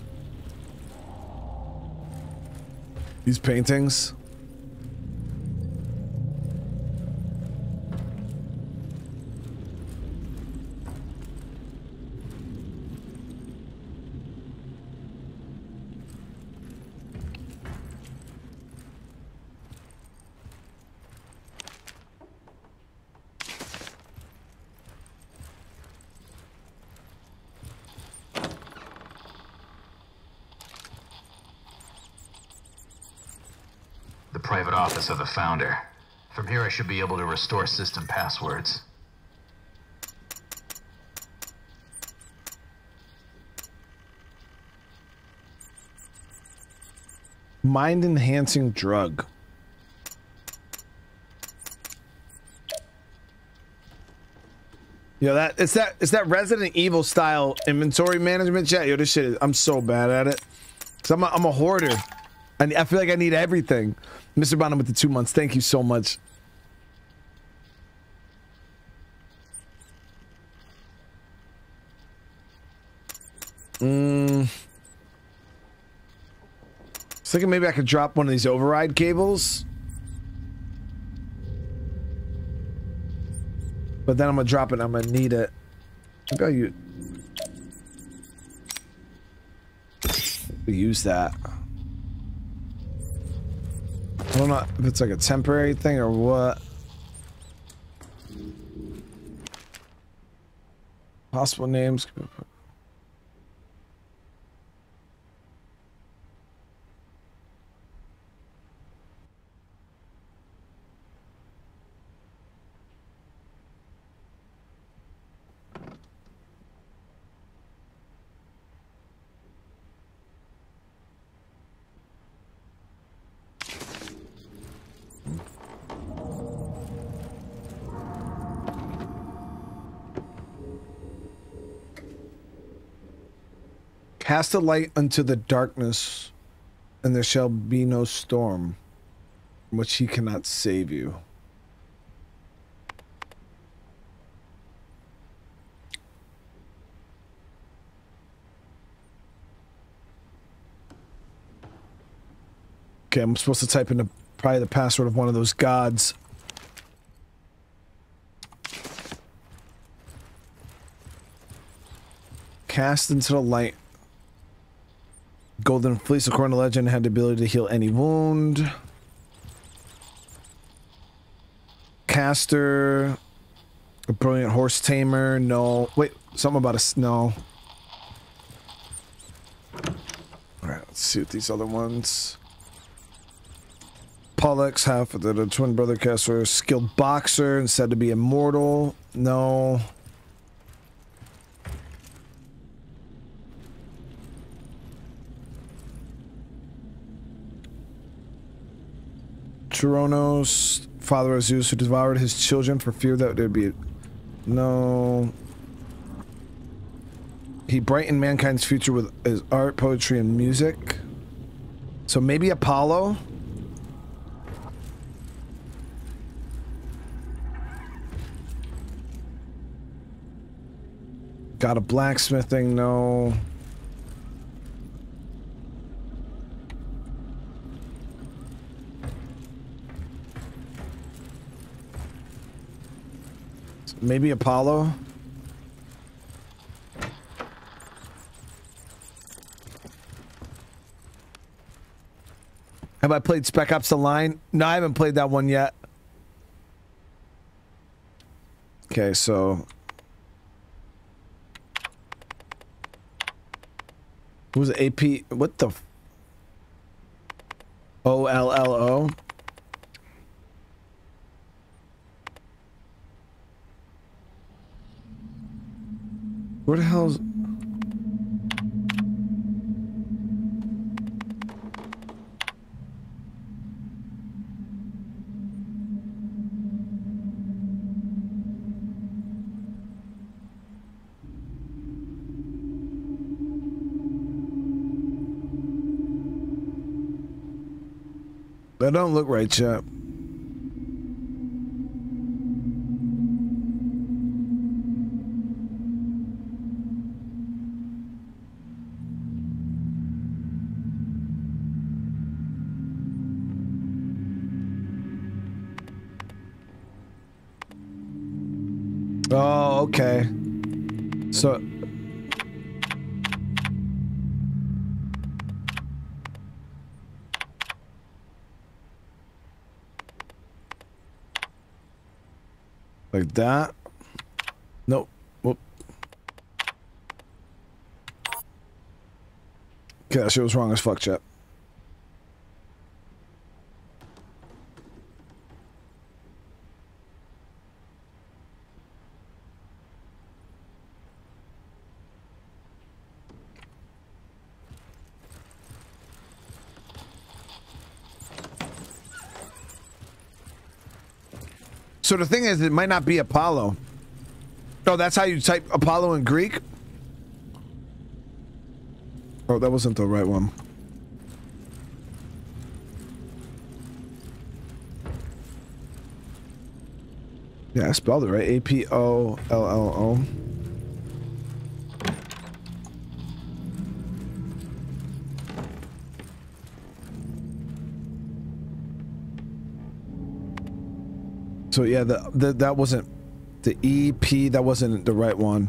These paintings. The private office of the founder. From here I should be able to restore system passwords. Mind enhancing drug. Yo, that it's that it's that Resident Evil style inventory management chat. Yo, this shit is I'm so bad at it. Cause I'm a, I'm a hoarder. And I feel like I need everything. Mr. Bonham with the two months. Thank you so much. Mm. I was thinking maybe I could drop one of these override cables. But then I'm gonna drop it. I'm gonna need it. Maybe I'll use, use that. I don't know if it's like a temporary thing or what. Possible names. Cast a light unto the darkness, and there shall be no storm, from which he cannot save you. Okay, I'm supposed to type in the, probably the password of one of those gods. Cast into the light Golden Fleece, according to legend, had the ability to heal any wound. Castor, a brilliant horse tamer. No, wait, something about a no. All right, let's see what these other ones. Pollux, half of the, the twin brother Castor, skilled boxer, and said to be immortal. No. Turonos, father of Zeus, who devoured his children for fear that there'd be no. He brightened mankind's future with his art, poetry, and music. So maybe Apollo. Got a blacksmithing, no. Maybe Apollo? Have I played Spec Ops The Line? No, I haven't played that one yet. Okay, so... What was? AP... What the... O-L-L-O? Where the hell's... That don't look right, chap. Okay. So. Like that. Nope. Whoop. Okay, that shit was wrong as fuck, chat. So the thing is, it might not be Apollo. Oh, that's how you type Apollo in Greek? Oh, that wasn't the right one. Yeah, I spelled it right. A-P-O-L-L-O. So yeah, the, the that wasn't the EP. That wasn't the right one.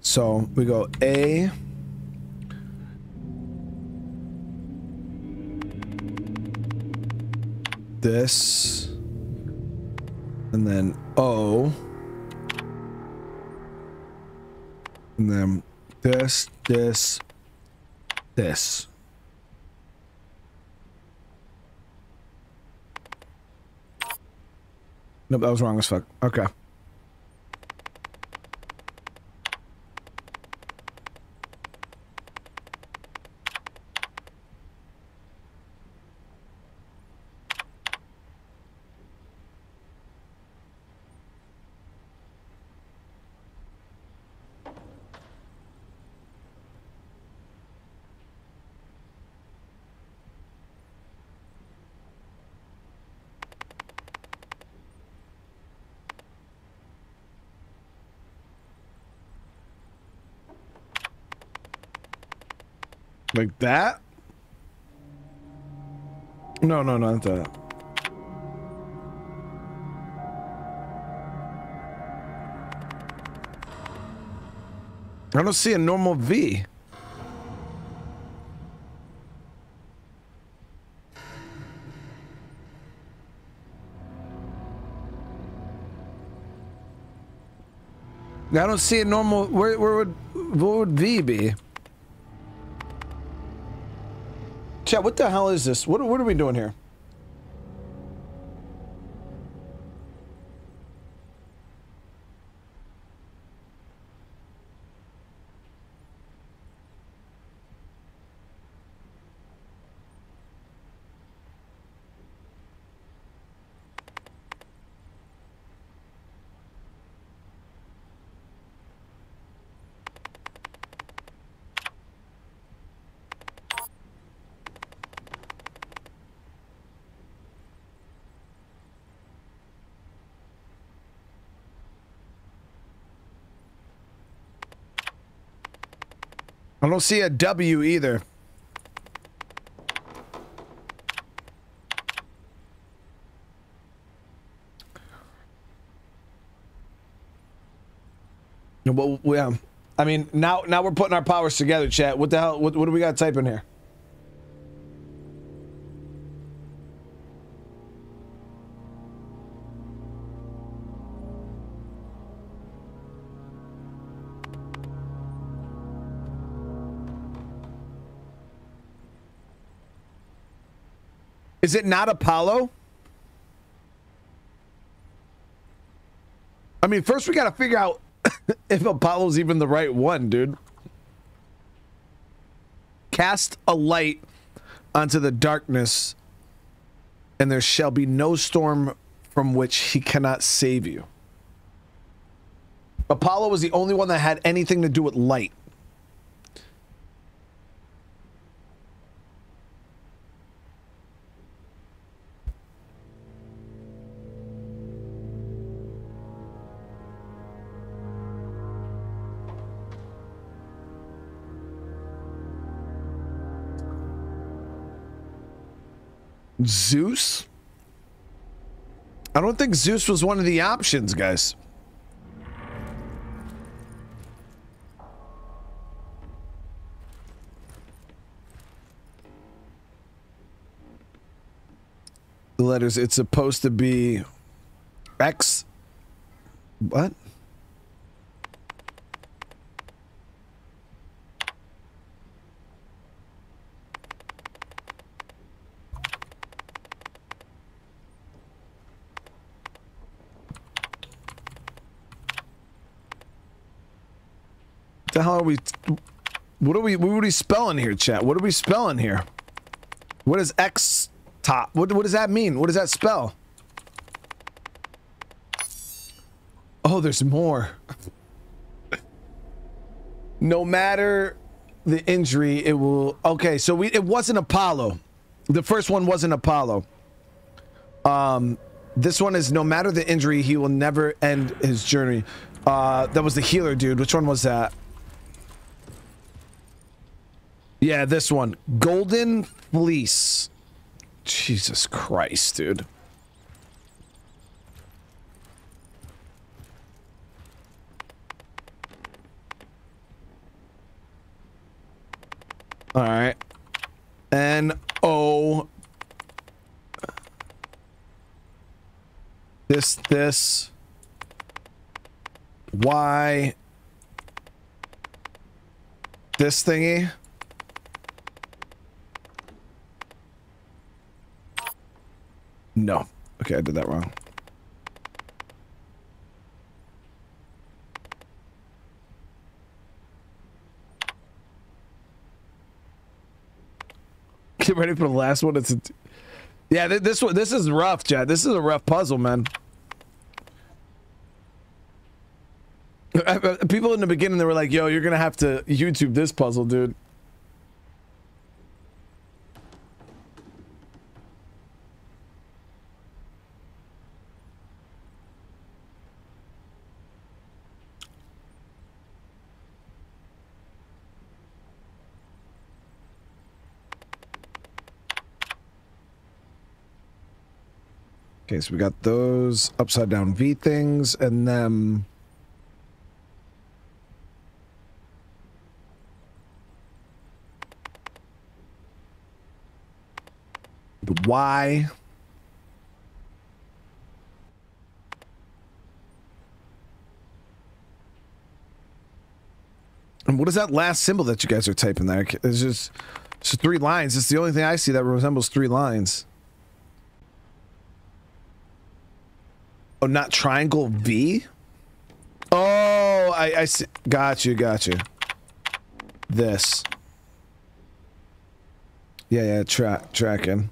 So we go A. This. And then O. And then this, this, this. Nope, that was wrong as fuck. Okay. Like that? No, no, not that. I don't see a normal V. I don't see a normal. Where, where would what would V be? Chat, what the hell is this? What, what are we doing here? I don't see a W either. Well, yeah. I mean, now now we're putting our powers together, chat. What the hell? What, what do we got to type in here? Is it not Apollo? I mean, first we got to figure out [coughs] if Apollo's even the right one, dude. Cast a light onto the darkness, and there shall be no storm from which he cannot save you. Apollo was the only one that had anything to do with light. Zeus? I don't think Zeus was one of the options, guys. The letters, it's supposed to be X. What? The hell are we? What are we? What are we spelling here, chat? What are we spelling here? What is X top? What, what does that mean? What does that spell? Oh, there's more. no matter the injury, it will. Okay, so we it wasn't Apollo. The first one wasn't Apollo. Um, this one is no matter the injury, he will never end his journey. Uh, that was the healer dude. Which one was that? Yeah, this one. Golden Fleece. Jesus Christ, dude. All right. N O. This, this. Y. This thingy. No. Okay, I did that wrong. [laughs] Get ready for the last one. It's yeah. Th this one. This is rough, Chad. This is a rough puzzle, man. [laughs] People in the beginning they were like, "Yo, you're gonna have to YouTube this puzzle, dude." Okay, so we got those upside down V things, and then the Y. And what is that last symbol that you guys are typing there? It's just, it's just three lines. It's the only thing I see that resembles three lines. Oh, not triangle V? Oh, I, I see. Got you, got you. This. Yeah, yeah, track, tracking.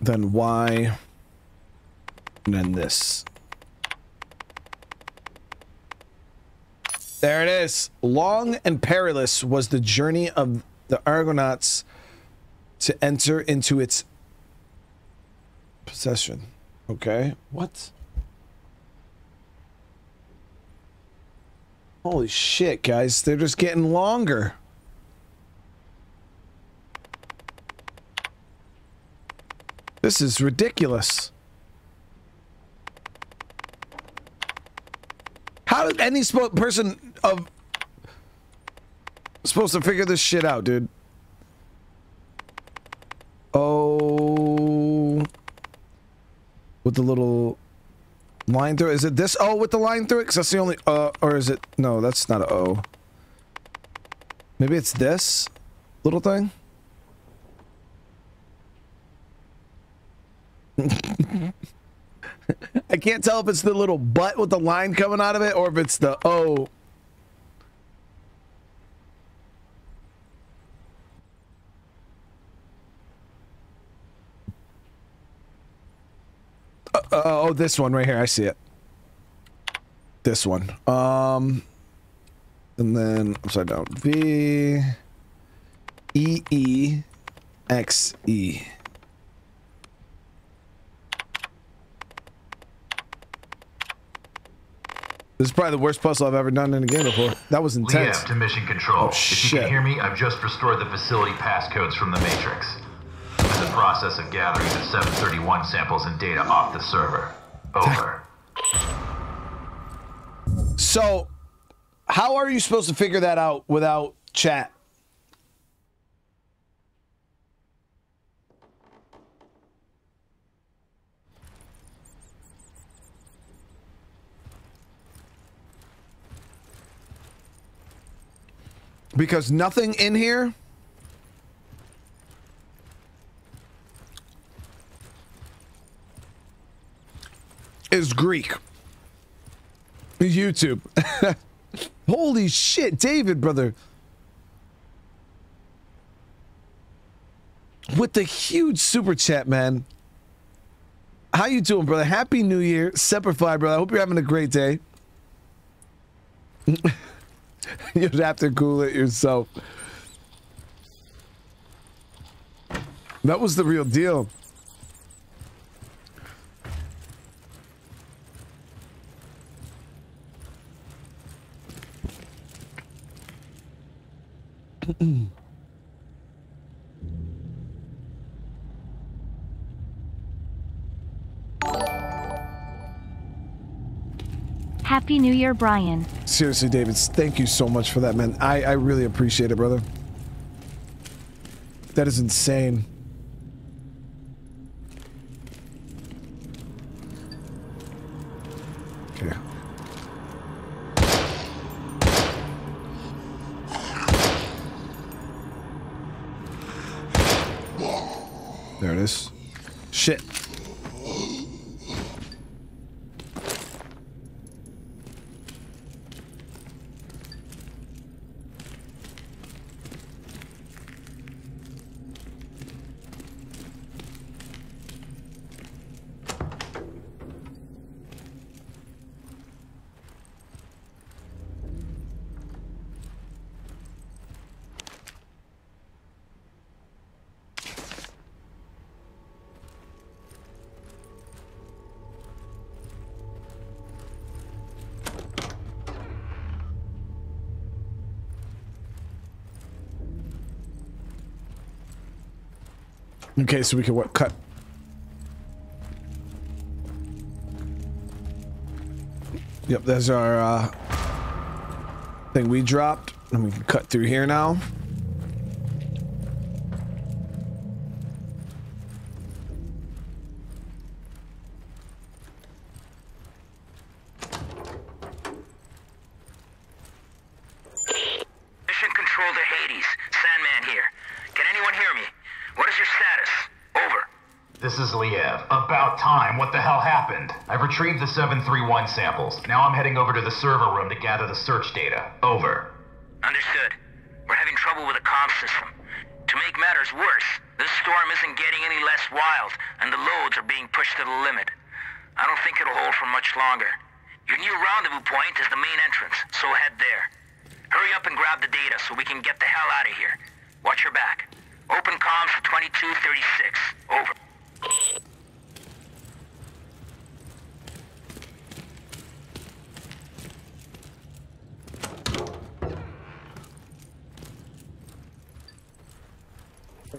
Then Y. And then this. There it is. Long and perilous was the journey of the Argonauts to enter into its possession. Okay, what? Holy shit, guys. They're just getting longer. This is ridiculous. How did any person of supposed to figure this shit out, dude? With the little line through Is it this O with the line through it? Because that's the only, uh, or is it, no, that's not an O. Maybe it's this little thing? [laughs] I can't tell if it's the little butt with the line coming out of it or if it's the O. Uh, uh, oh, this one right here. I see it. This one. Um, and then upside down. V E E X E. This is probably the worst puzzle I've ever done in a game before. That was intense. Liev to mission control. Oh, if you can hear me, I've just restored the facility passcodes from the Matrix. I'm in the process of gathering the 731 samples and data off the server. Over. So, how are you supposed to figure that out without chat? Because nothing in here is Greek. YouTube. [laughs] Holy shit, David, brother. With the huge super chat, man. How you doing, brother? Happy New Year. Semperfi, brother. I hope you're having a great day. [laughs] You'd have to cool it yourself. That was the real deal. [clears throat] Happy New Year, Brian. Seriously, David, thank you so much for that, man. I, I really appreciate it, brother. That is insane. Okay, so we can what cut. Yep, there's our uh, thing we dropped, and we can cut through here now. Mission control to Hades. Sandman here. Can anyone hear me? What is your status? Over. This is Liev. About time. What the hell happened? I've retrieved the 731 samples. Now I'm heading over to the server room to gather the search data. Over. Understood. We're having trouble with the comm system. To make matters worse, this storm isn't getting any less wild, and the loads are being pushed to the limit. I don't think it'll hold for much longer. Your new rendezvous point is the main entrance, so head there. Hurry up and grab the data so we can get the hell out of here. Watch your back. Open comms for 2236. Over.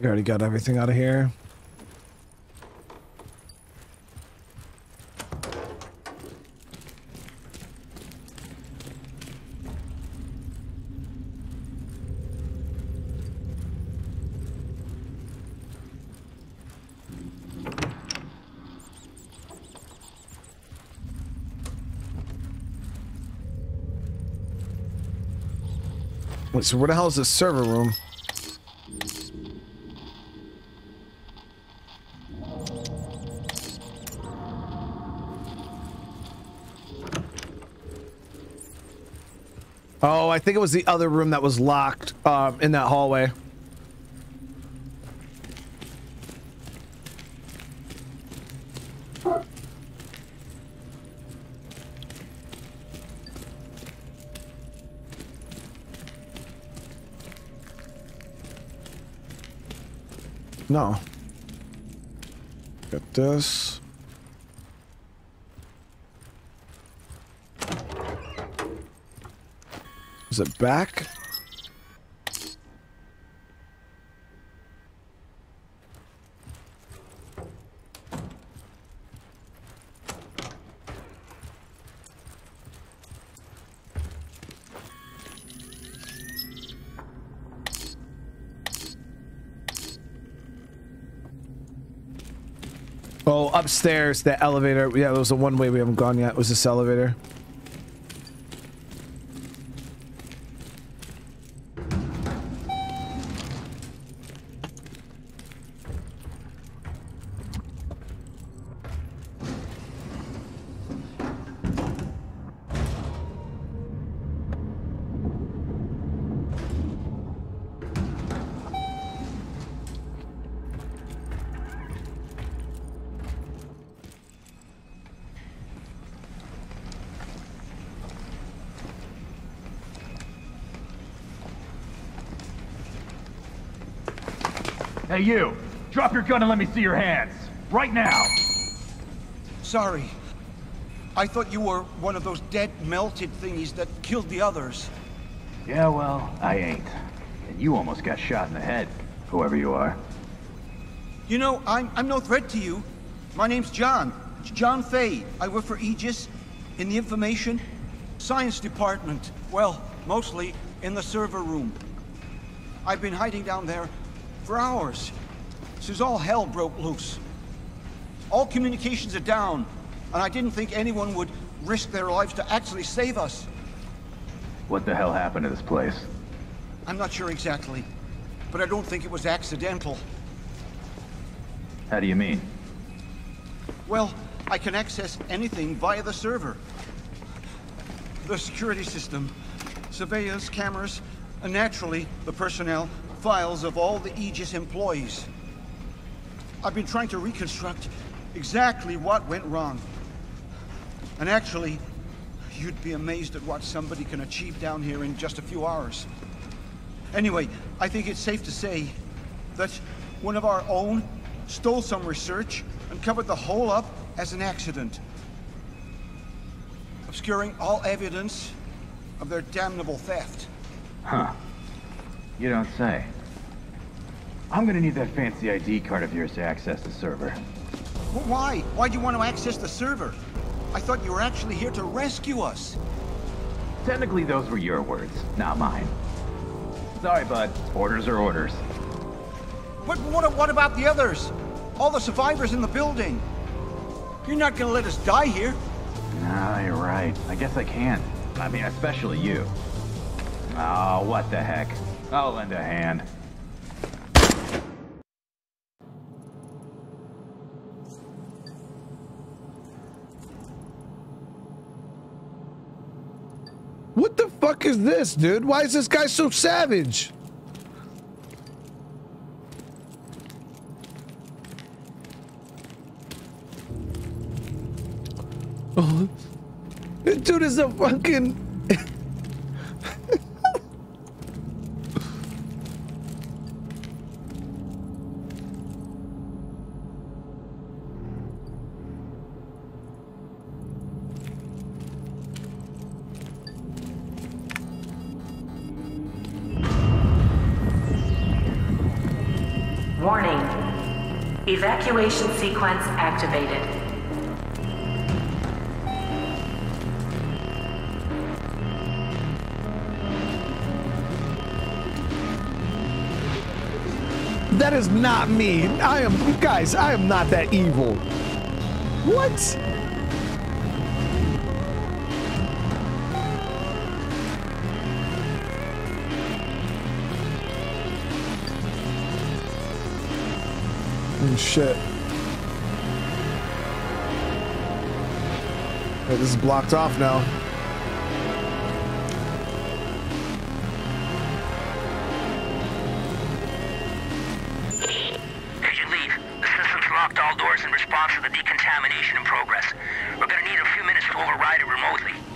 We already got everything out of here. Wait, so where the hell is the server room? Oh, I think it was the other room that was locked um, in that hallway. No. Got this. Is it back? Oh, upstairs, the elevator. Yeah, it was the one way we haven't gone yet. Was this elevator? You! Drop your gun and let me see your hands! Right now! Sorry. I thought you were one of those dead, melted thingies that killed the others. Yeah, well, I ain't. And you almost got shot in the head, whoever you are. You know, I'm, I'm no threat to you. My name's John. John Fay. I work for Aegis in the information science department. Well, mostly in the server room. I've been hiding down there for hours. Since all hell broke loose. All communications are down, and I didn't think anyone would risk their lives to actually save us. What the hell happened to this place? I'm not sure exactly, but I don't think it was accidental. How do you mean? Well, I can access anything via the server. The security system, surveillance cameras, and naturally, the personnel files of all the Aegis employees. I've been trying to reconstruct exactly what went wrong. And actually, you'd be amazed at what somebody can achieve down here in just a few hours. Anyway, I think it's safe to say that one of our own stole some research and covered the whole up as an accident. Obscuring all evidence of their damnable theft. Huh. You don't say. I'm gonna need that fancy ID card of yours to access the server. Well, why? Why do you want to access the server? I thought you were actually here to rescue us. Technically, those were your words, not mine. Sorry, bud. Orders are orders. But what, what about the others? All the survivors in the building? You're not gonna let us die here. No, you're right. I guess I can't. I mean, especially you. Oh, what the heck. I'll lend a hand. What the is this, dude? Why is this guy so savage? Oh, this [laughs] dude is a fucking. Evacuation sequence activated. That is not me. I am, guys, I am not that evil. What? Oh, shit. Wait, this is blocked off now. Agent Lead, the system's locked all doors in response to the decontamination in progress. We're gonna need a few minutes to override it remotely.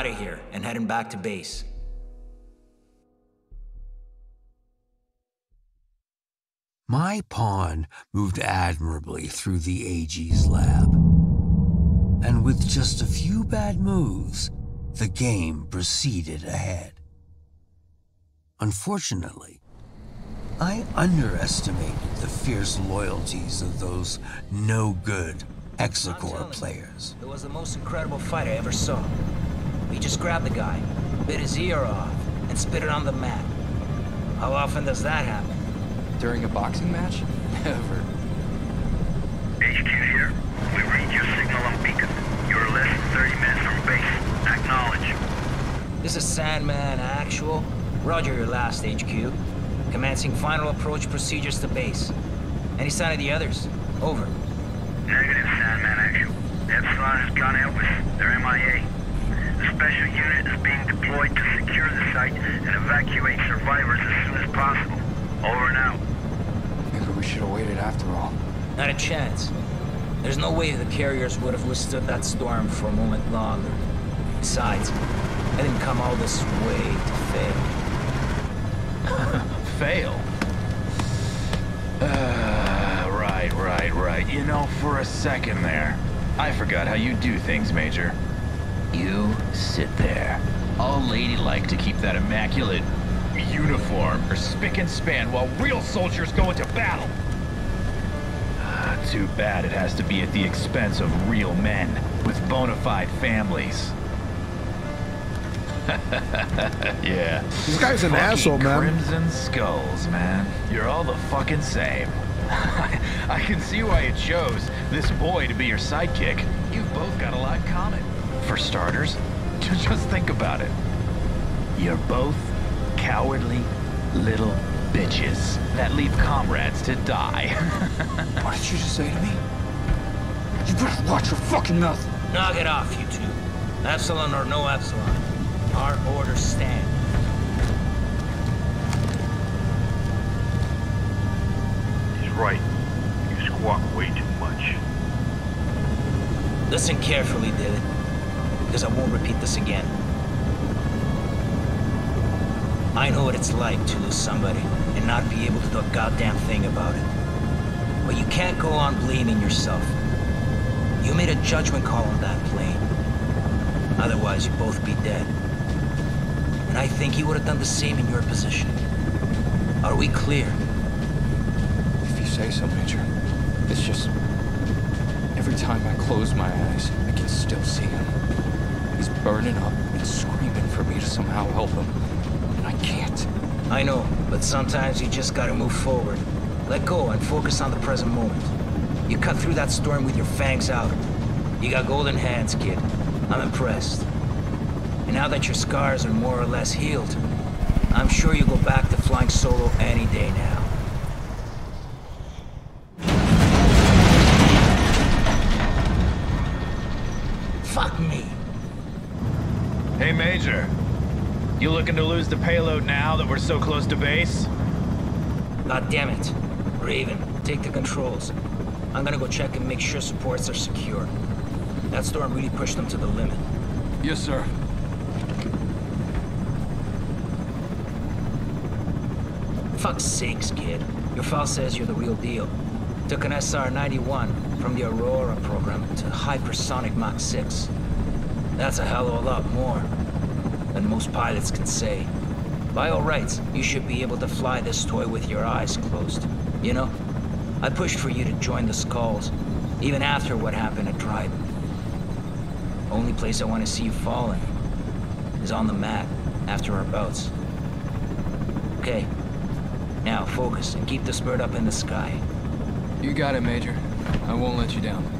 Out of here and heading back to base. My pawn moved admirably through the Aegis lab. And with just a few bad moves, the game proceeded ahead. Unfortunately, I underestimated the fierce loyalties of those no-good Hexacore players. It was the most incredible fight I ever saw. We just grabbed the guy, bit his ear off, and spit it on the mat. How often does that happen? During a boxing match? [laughs] Never. HQ here. We read your signal on beacon. You're less than 30 minutes from base. Acknowledge. This is Sandman Actual. Roger your last HQ. Commencing final approach procedures to base. Any sign of the others? Over. Negative, Sandman Actual. Epsilon has gone out with their MIA. The special unit is being deployed to secure the site and evacuate survivors as soon as possible. Over and out. Maybe we should have waited after all. Not a chance. There's no way the carriers would have withstood that storm for a moment longer. Besides, I didn't come all this way to fail. [laughs] Fail? Uh, [sighs] right, right, right. You know, for a second there, I forgot how you do things, Major. You sit there, all ladylike to keep that immaculate uniform or spick and span while real soldiers go into battle. Ah, Too bad it has to be at the expense of real men with bona fide families. [laughs] yeah. This guy's an Fucking asshole, man. Crimson skulls, man. You're all the fucking same. [laughs] I can see why you chose this boy to be your sidekick. You've both got a lot in common. For starters, just think about it. You're both cowardly little bitches that leave comrades to die. [laughs] what did you just say to me? You better watch your fucking mouth. Knock it off, you two. Epsilon or no Epsilon. Our orders stand. He's right. You squawk way too much. Listen carefully, David, because I won't repeat this again. I know what it's like to lose somebody and not be able to do a goddamn thing about it. But you can't go on blaming yourself. You made a judgment call on that plane. Otherwise, you'd both be dead. And I think he would have done the same in your position. Are we clear? If you say so, Major. It's just... Every time I close my eyes, I can still see him. He's burning up and screaming for me to somehow help him. And I can't. I know, but sometimes you just gotta move forward. Let go and focus on the present moment. You cut through that storm with your fangs out. You got golden hands, kid. I'm impressed. And now that your scars are more or less healed, I'm sure you'll go back to flying solo any day now. Fuck me. hey, Major. You looking to lose the payload now that we're so close to base? God damn it. Raven, take the controls. I'm gonna go check and make sure supports are secure. That storm really pushed them to the limit. Yes, sir. Fuck's sakes, kid. Your file says you're the real deal. Took an SR-91 from the Aurora program to hypersonic Mach 6. That's a hell of a lot more than most pilots can say. By all rights, you should be able to fly this toy with your eyes closed. You know, I pushed for you to join the Skulls, even after what happened at Dryden. Only place I want to see you falling is on the mat after our bouts. Okay, now focus and keep the spurt up in the sky. You got it, Major. I won't let you down.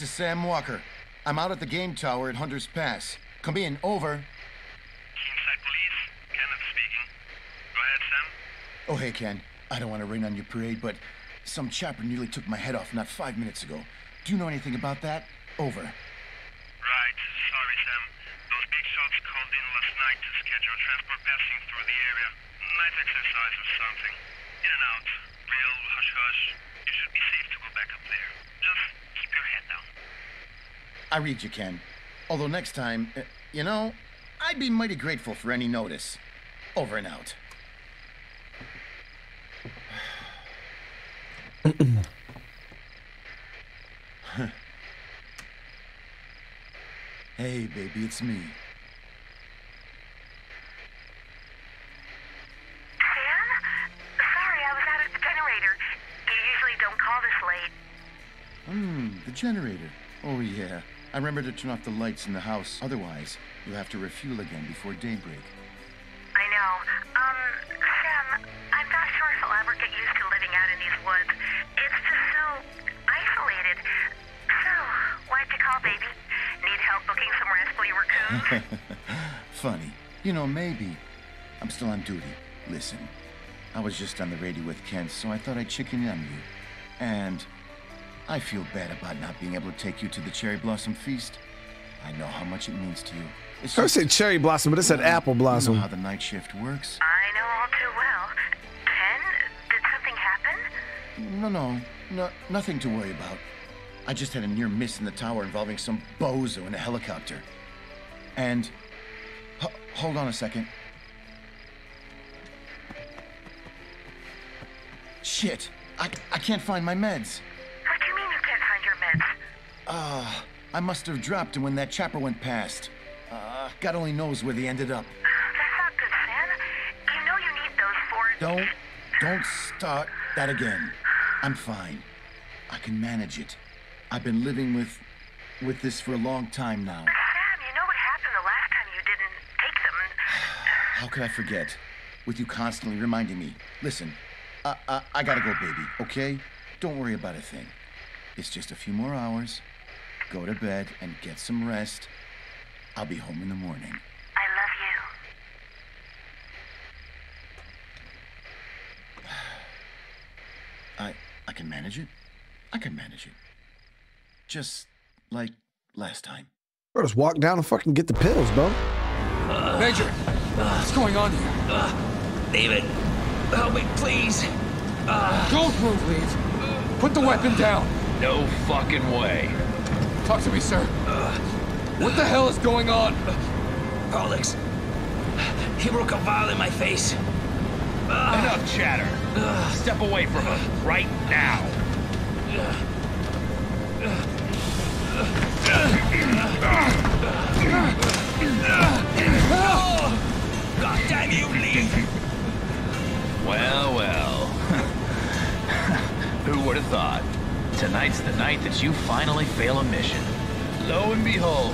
This is Sam Walker. I'm out at the game tower at Hunter's Pass. Come in, over. Keen Sight Police, Kenneth speaking. Go ahead, Sam. Oh, hey, Ken. I don't want to rain on your parade, but some chopper nearly took my head off not five minutes ago. Do you know anything about that? Over. Right, sorry, Sam. Those big shots called in last night to schedule transport passing through the area. Night exercise or something. In and out. Real hush-hush. You should be safe to go back up there. Just keep your head down. I read you, Ken. Although next time, uh, you know, I'd be mighty grateful for any notice. Over and out. hey, baby, it's me. Sam? Sorry, I was out at the generator. You usually don't call this late. Hmm, the generator. Oh, yeah. I remember to turn off the lights in the house. Otherwise, you'll have to refuel again before daybreak. I know. Um, Sam, I'm not sure if I'll ever get used to living out in these woods. It's just so isolated. So, why'd you call, baby? Need help booking some rascally raccoons? [laughs] Funny. You know, maybe. I'm still on duty. Listen, I was just on the radio with Kent, so I thought I'd chicken in on you. And I feel bad about not being able to take you to the Cherry Blossom Feast. I know how much it means to you. It's I would say cherry blossom, but it said apple You blossom. know how the night shift works. I know all too well. Ken, did something happen? No, no, no, nothing to worry about. I just had a near miss in the tower involving some bozo in a helicopter. And h- hold on a second. Shit, I, I can't find my meds. Ah, I must have dropped him when that chopper went past. Uh, God only knows where they ended up. That's not good, Sam. You know you need those for... Don't, don't start that again. I'm fine. I can manage it. I've been living with, with this for a long time now. Sam, you know what happened the last time you didn't take them? [sighs] How could I forget? With you constantly reminding me. Listen, I, I, I gotta go, baby, okay? Don't worry about a thing. It's just a few more hours. Go to bed and get some rest. I'll be home in the morning. I love you. I, I can manage it. I can manage it. Just like last time. Bro, just walk down and fucking get the pills, bro. Uh, Major, uh, what's going on here? Uh, David, help me, please. Don't move, Liev. Put the weapon down. No fucking way. Talk to me, sir. What the hell is going on? Alex, he broke a vial in my face. Enough chatter. Step away from him right now. God damn you, Lee! Well, well. [laughs] Who would have thought? Tonight's the night that you finally fail a mission. Lo and behold,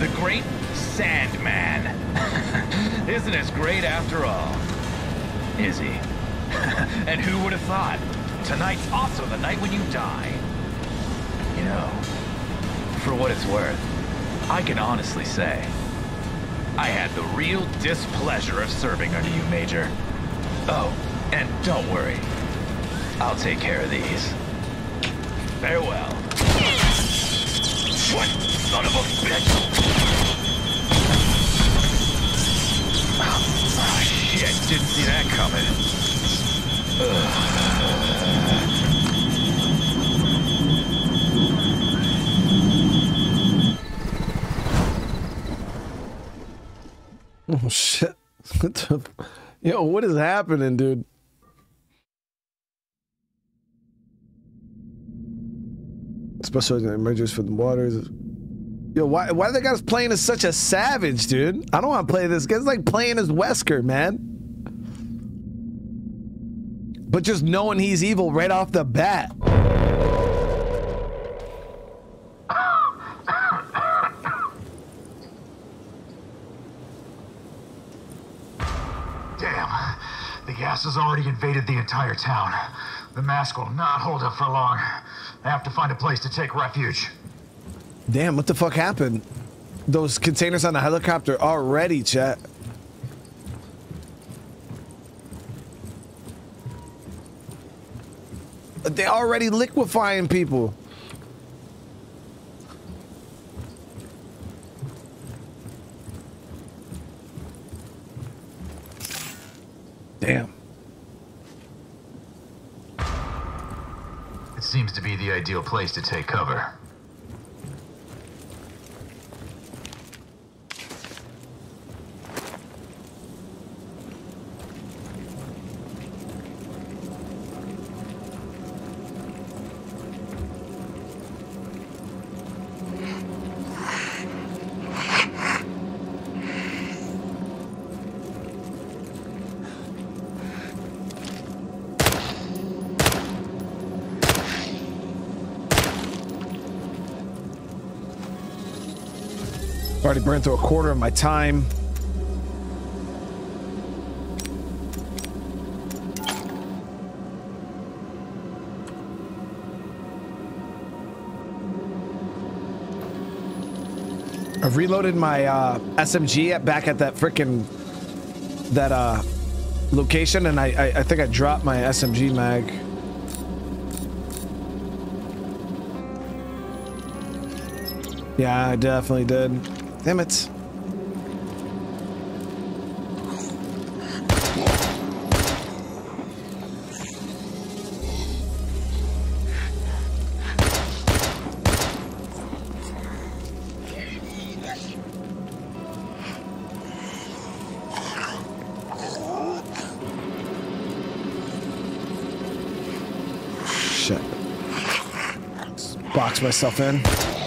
the great Sandman. [laughs] Isn't as great after all. Is he? [laughs] and who would have thought? Tonight's also the night when you die. You know, for what it's worth, I can honestly say, I had the real displeasure of serving under you, Major. Oh, and don't worry. I'll take care of these. Farewell. What son of a bitch? Oh, shit, didn't see that coming. [laughs] Oh shit. What Yo, what is happening, dude? Special measures for the waters. Yo, why why they got us playing as such a savage, dude? I don't want to play this. It's like playing as Wesker, man. But just knowing he's evil right off the bat. Damn. The gas has already invaded the entire town. The mask will not hold up for long. I have to find a place to take refuge. Damn, what the fuck happened? Those containers on the helicopter already, chat. They're already liquefying people. Damn. Seems to be the ideal place to take cover. Already burned through a quarter of my time. I've reloaded my uh, SMG at, back at that frickin' that uh, location, and I, I I think I dropped my SMG mag. Yeah, I definitely did. Damn it. Shit. Box myself in.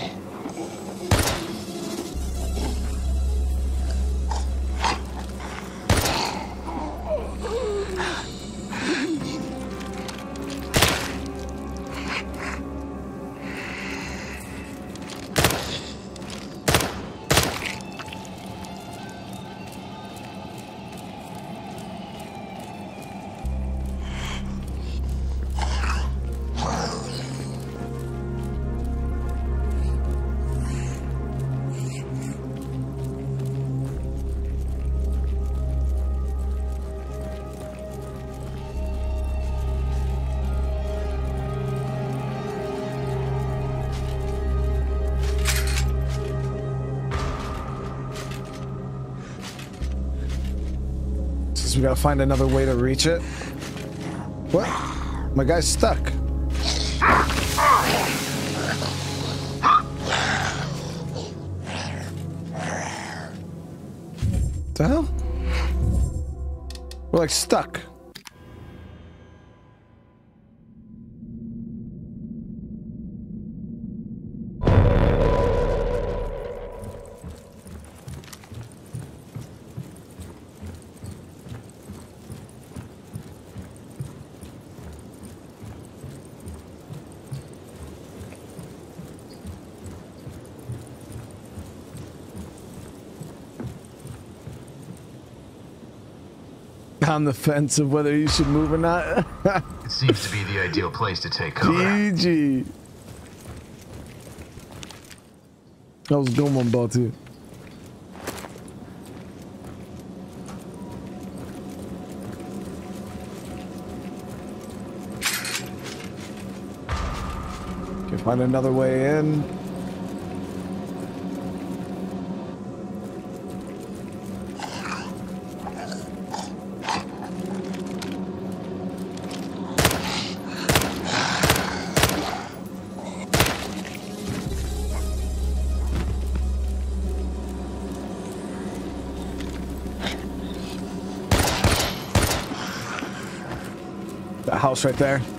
Find another way to reach it. What? My guy's stuck. The hell? We're like stuck. On the fence of whether you should move or not. [laughs] It seems to be the ideal place to take cover. GG. That was a good one, ball too. Okay, find another way in. Right there.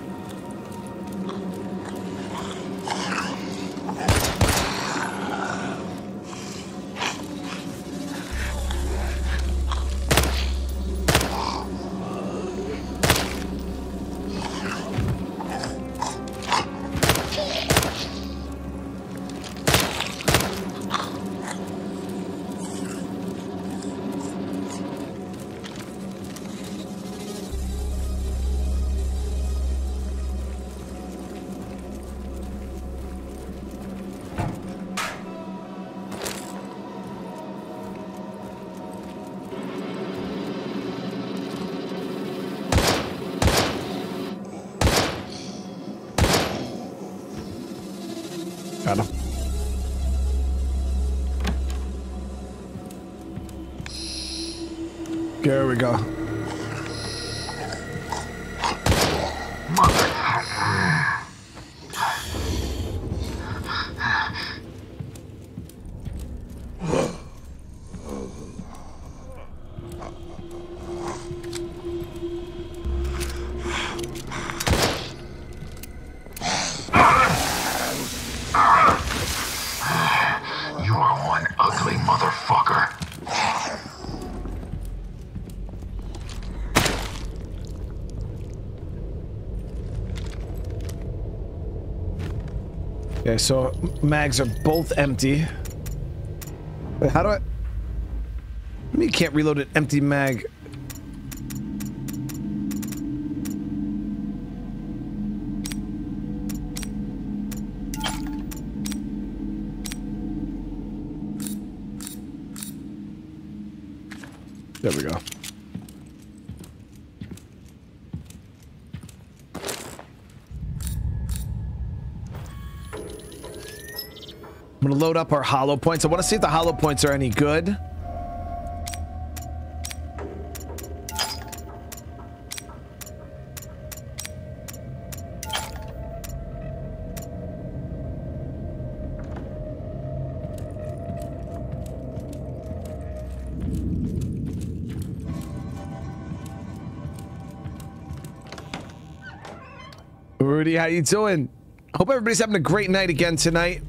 We go. Okay, so mags are both empty. Wait, how do I... You can't reload an empty mag. There we go. I'm gonna load up our hollow points. I want to see if the hollow points are any good. Rudy, how you doing? Hope everybody's having a great night again tonight.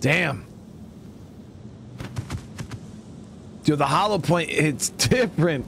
Damn. Dude, the hollow point, it's different.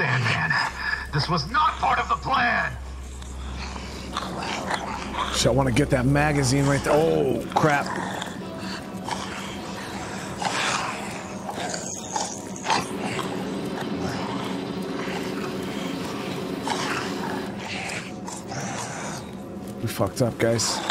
Sandman. This was not part of the plan. Shit, I want to get that magazine right there. Oh, crap. We fucked up, guys.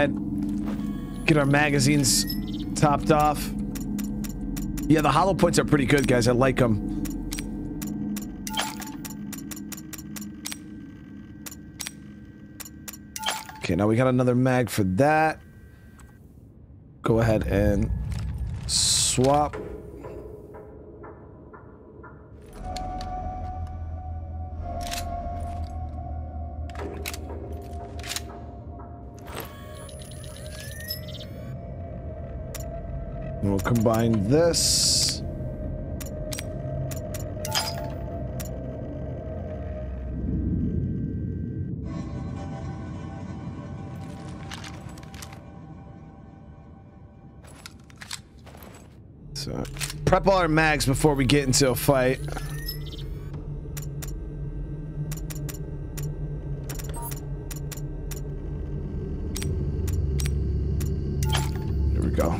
Ahead. Get our magazines topped off. Yeah, the hollow points are pretty good, guys. I like them. Okay, now we got another mag for that. Go ahead and swap. Combine this. So, prep all our mags before we get into a fight. Here we go.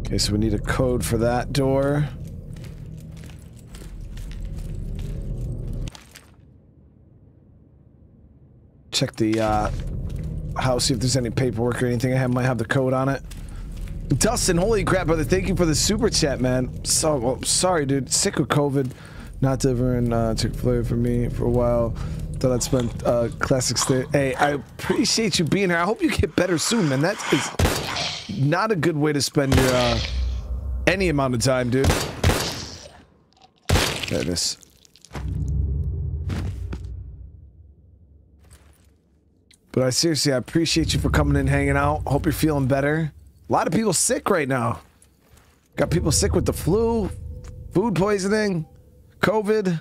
Okay, so we need a code for that door. Check the uh, house, see if there's any paperwork or anything I have, might have the code on it. Dustin, holy crap, brother. Thank you for the super chat, man. So, well, sorry, dude. Sick with COVID. Not delivering uh, Chick fil A for me for a while. Thought I'd spend uh, classic stay. Hey, I appreciate you being here. I hope you get better soon, man. That is not a good way to spend your uh, any amount of time, dude. There it is. But I seriously, I appreciate you for coming in, hanging out. Hope you're feeling better. A lot of people sick right now. Got people sick with the flu, food poisoning, COVID.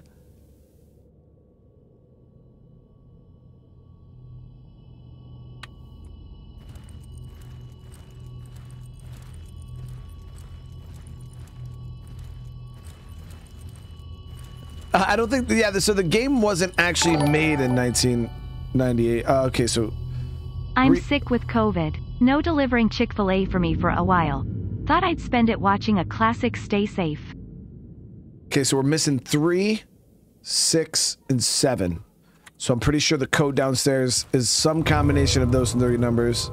Uh, I don't think, yeah, so the game wasn't actually made in 1998. Uh, okay, so. I'm sick with COVID. No delivering Chick fil A for me for a while. Thought I'd spend it watching a classic Stay Safe. Okay, so we're missing three, six, and seven. So I'm pretty sure the code downstairs is some combination of those three numbers.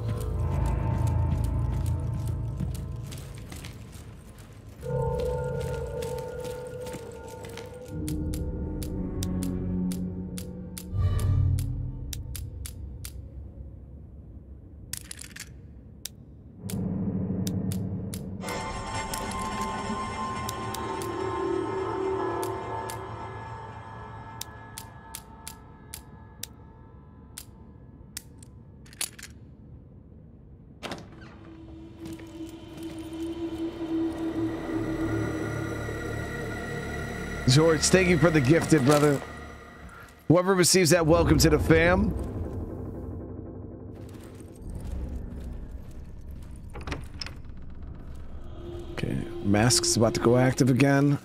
George, thank you for the gifted, brother. Whoever receives that, welcome to the fam. Okay, mask's about to go active again.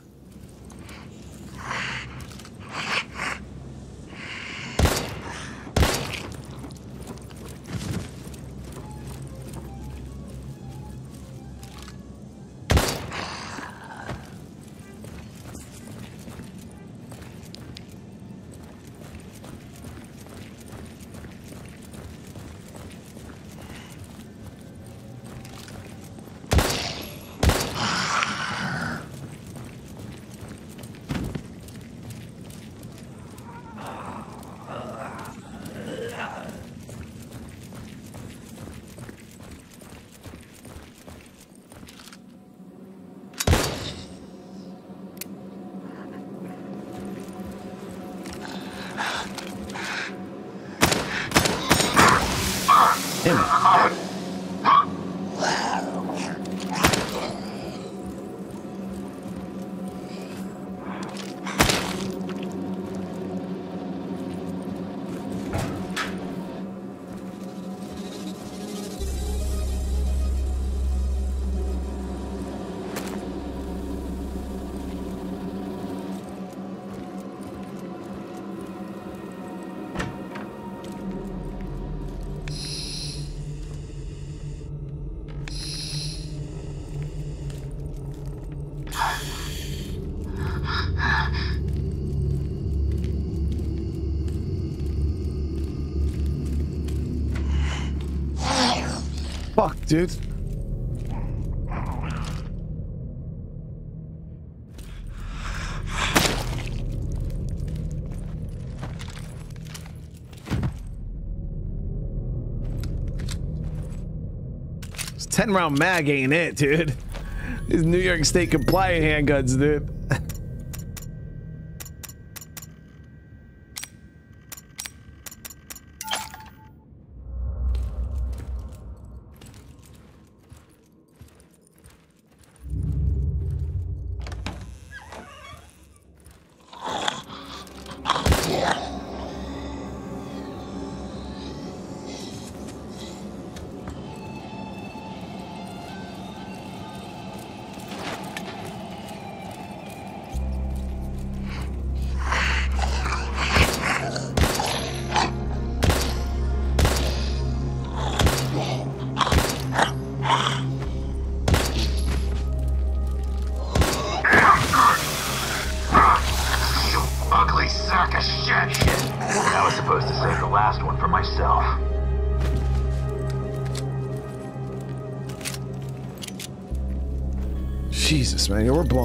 Dude? This 10 round mag ain't it, dude. These New York State compliant handguns, dude.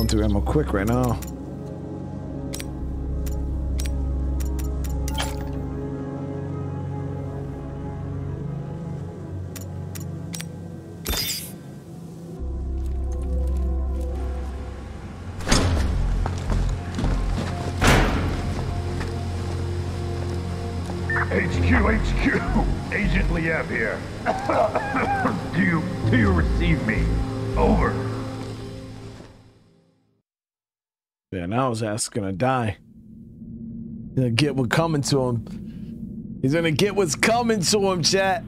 Through ammo quick right now. Ass gonna die. He's gonna get what's coming to him. He's gonna get what's coming to him, chat.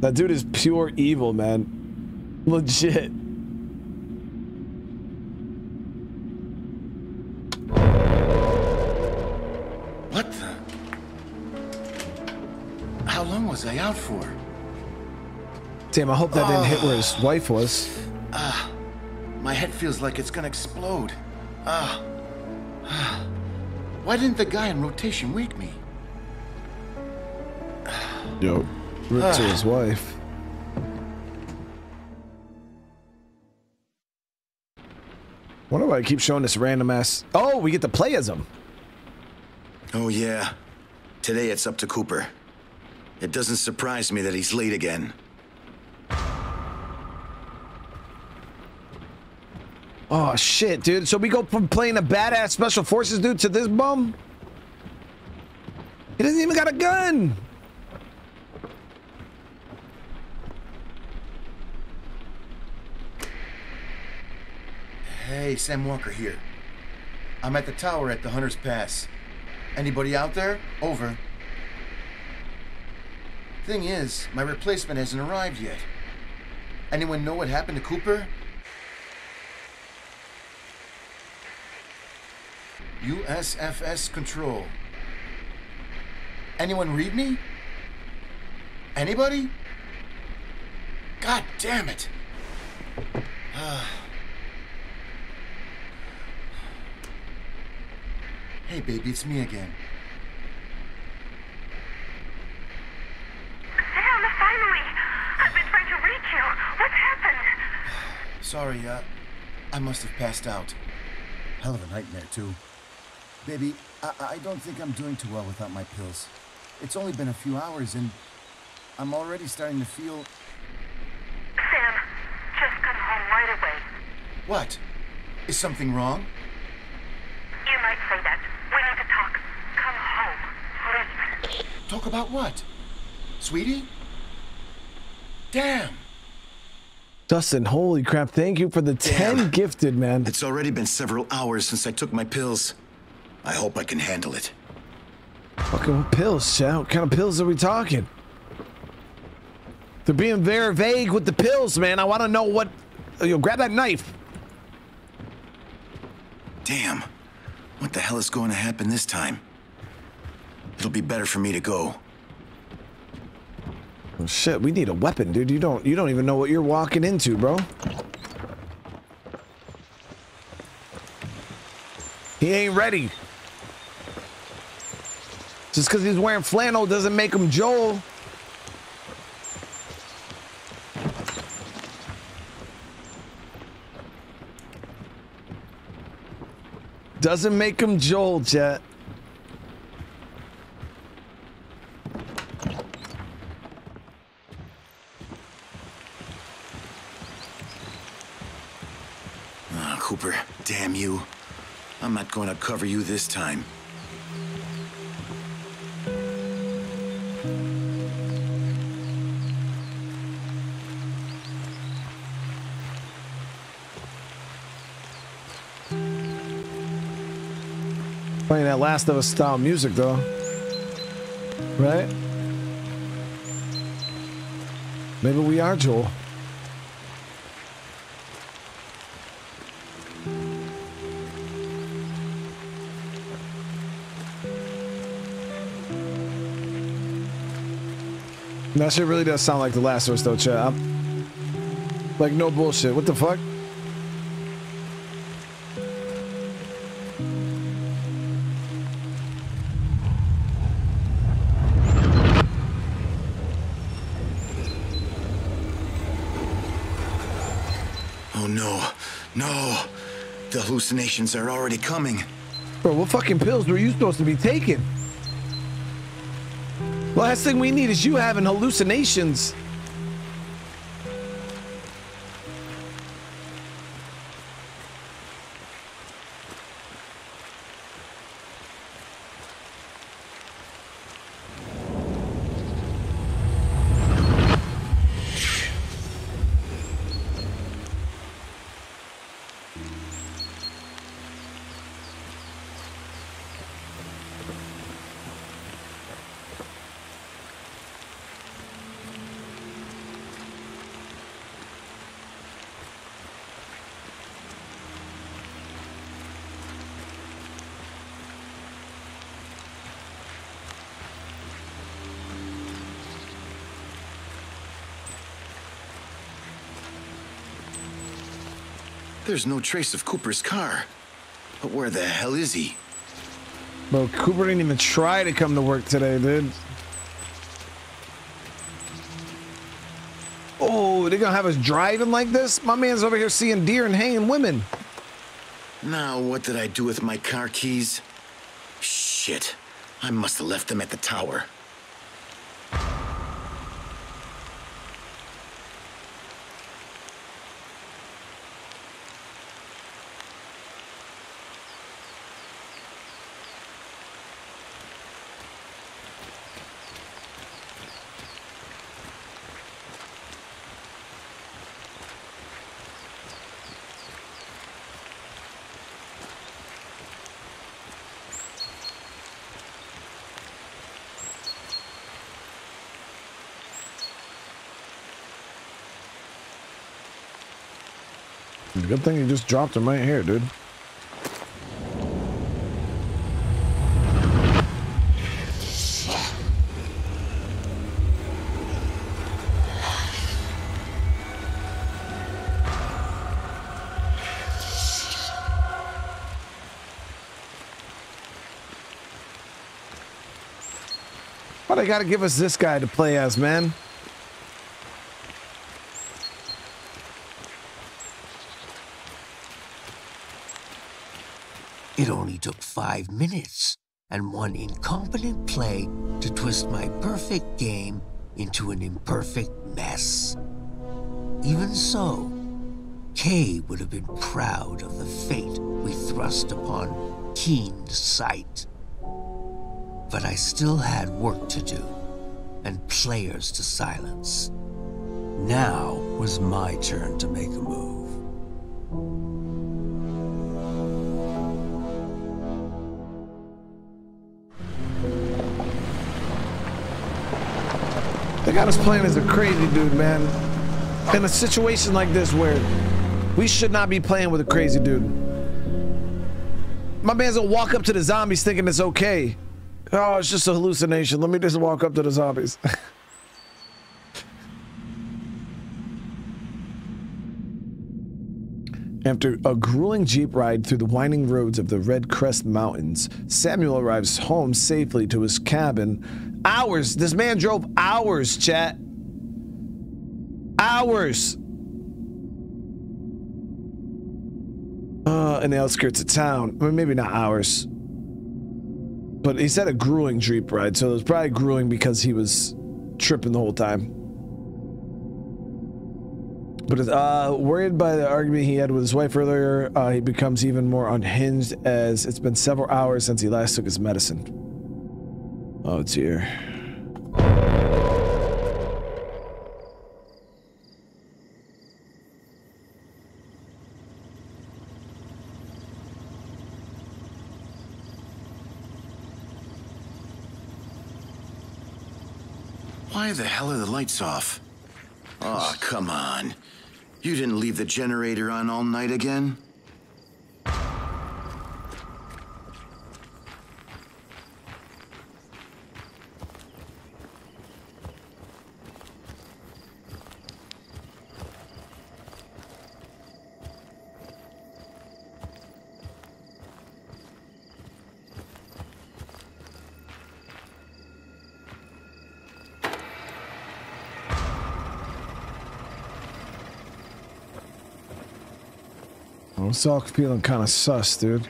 That dude is pure evil, man. Legit. What the? How long was I out for? Damn, I hope that didn't hit where his wife was. Ah, my head feels like it's gonna explode. Ah. ah. Why didn't the guy in rotation wake me? [sighs] Yo, rip to his wife. Wonder why I keep showing this random ass. Oh, we get to play as him. Oh, yeah. Today it's up to Cooper. It doesn't surprise me that he's late again. Oh shit, dude. So we go from playing a badass special forces dude to this bum? He doesn't even got a gun. Hey, Sam Walker here. I'm at the tower at the Hunter's Pass. Anybody out there? Over. Thing is, my replacement hasn't arrived yet. Anyone know what happened to Cooper? USFS Control. Anyone read me? Anybody? God damn it! [sighs] hey, baby, it's me again. Sam, finally! I've been trying to reach you. What's happened? [sighs] Sorry, uh, I must have passed out. Hell of a nightmare, too. Baby, I, I don't think I'm doing too well without my pills. It's only been a few hours, and I'm already starting to feel. Sam, just come home right away. What? Is something wrong? You might say that. We need to talk. Come home, please. Talk about what? Sweetie? Damn! Dustin, holy crap. Thank you for the 10 gifted, man. It's already been several hours since I took my pills. I hope I can handle it. Fucking pills, chat. What kind of pills are we talking? They're being very vague with the pills, man. I want to know what. Oh, yo, grab that knife. Damn. What the hell is going to happen this time? It'll be better for me to go. Oh, shit, we need a weapon, dude. You don't. You don't even know what you're walking into, bro. He ain't ready. Just because he's wearing flannel doesn't make him Joel. Doesn't make him Joel, Jet. Ah, Cooper, damn you. I'm not going to cover you this time. Playing that Last of Us style music, though. Right? Maybe we are Joel. That shit really does sound like The Last of Us, though, chat. Like, no bullshit. What the fuck? Hallucinations are already coming. Bro, what fucking pills were you supposed to be taking? Last thing we need is you having hallucinations. There's no trace of Cooper's car. But where the hell is he? Bro, Cooper didn't even try to come to work today, dude. Oh, they're gonna have us driving like this? My man's over here seeing deer and hanging women. Now, what did I do with my car keys? Shit. I must have left them at the tower. Good thing you just dropped him right here, dude. Why they gotta give us this guy to play as, man? It only took five minutes and one incompetent play to twist my perfect game into an imperfect mess. Even so, Kay would have been proud of the fate we thrust upon Keen Sight. But I still had work to do and players to silence. Now was my turn to make a move. Us playing as a crazy dude, man. In a situation like this where we should not be playing with a crazy dude. My man's gonna walk up to the zombies thinking it's okay. Oh, it's just a hallucination. Let me just walk up to the zombies. [laughs] After a grueling jeep ride through the winding roads of the Red Crest Mountains, Samuel arrives home safely to his cabin. Hours! This man drove hours, chat! Hours! Uh, in the outskirts of town. I mean, maybe not hours. But he said a grueling jeep ride, so it was probably grueling because he was tripping the whole time. But uh, worried by the argument he had with his wife earlier, uh, he becomes even more unhinged as it's been several hours since he last took his medicine. Oh dear. Why the hell are the lights off? Oh, come on. You didn't leave the generator on all night again? I'm still feeling kind of sus, dude.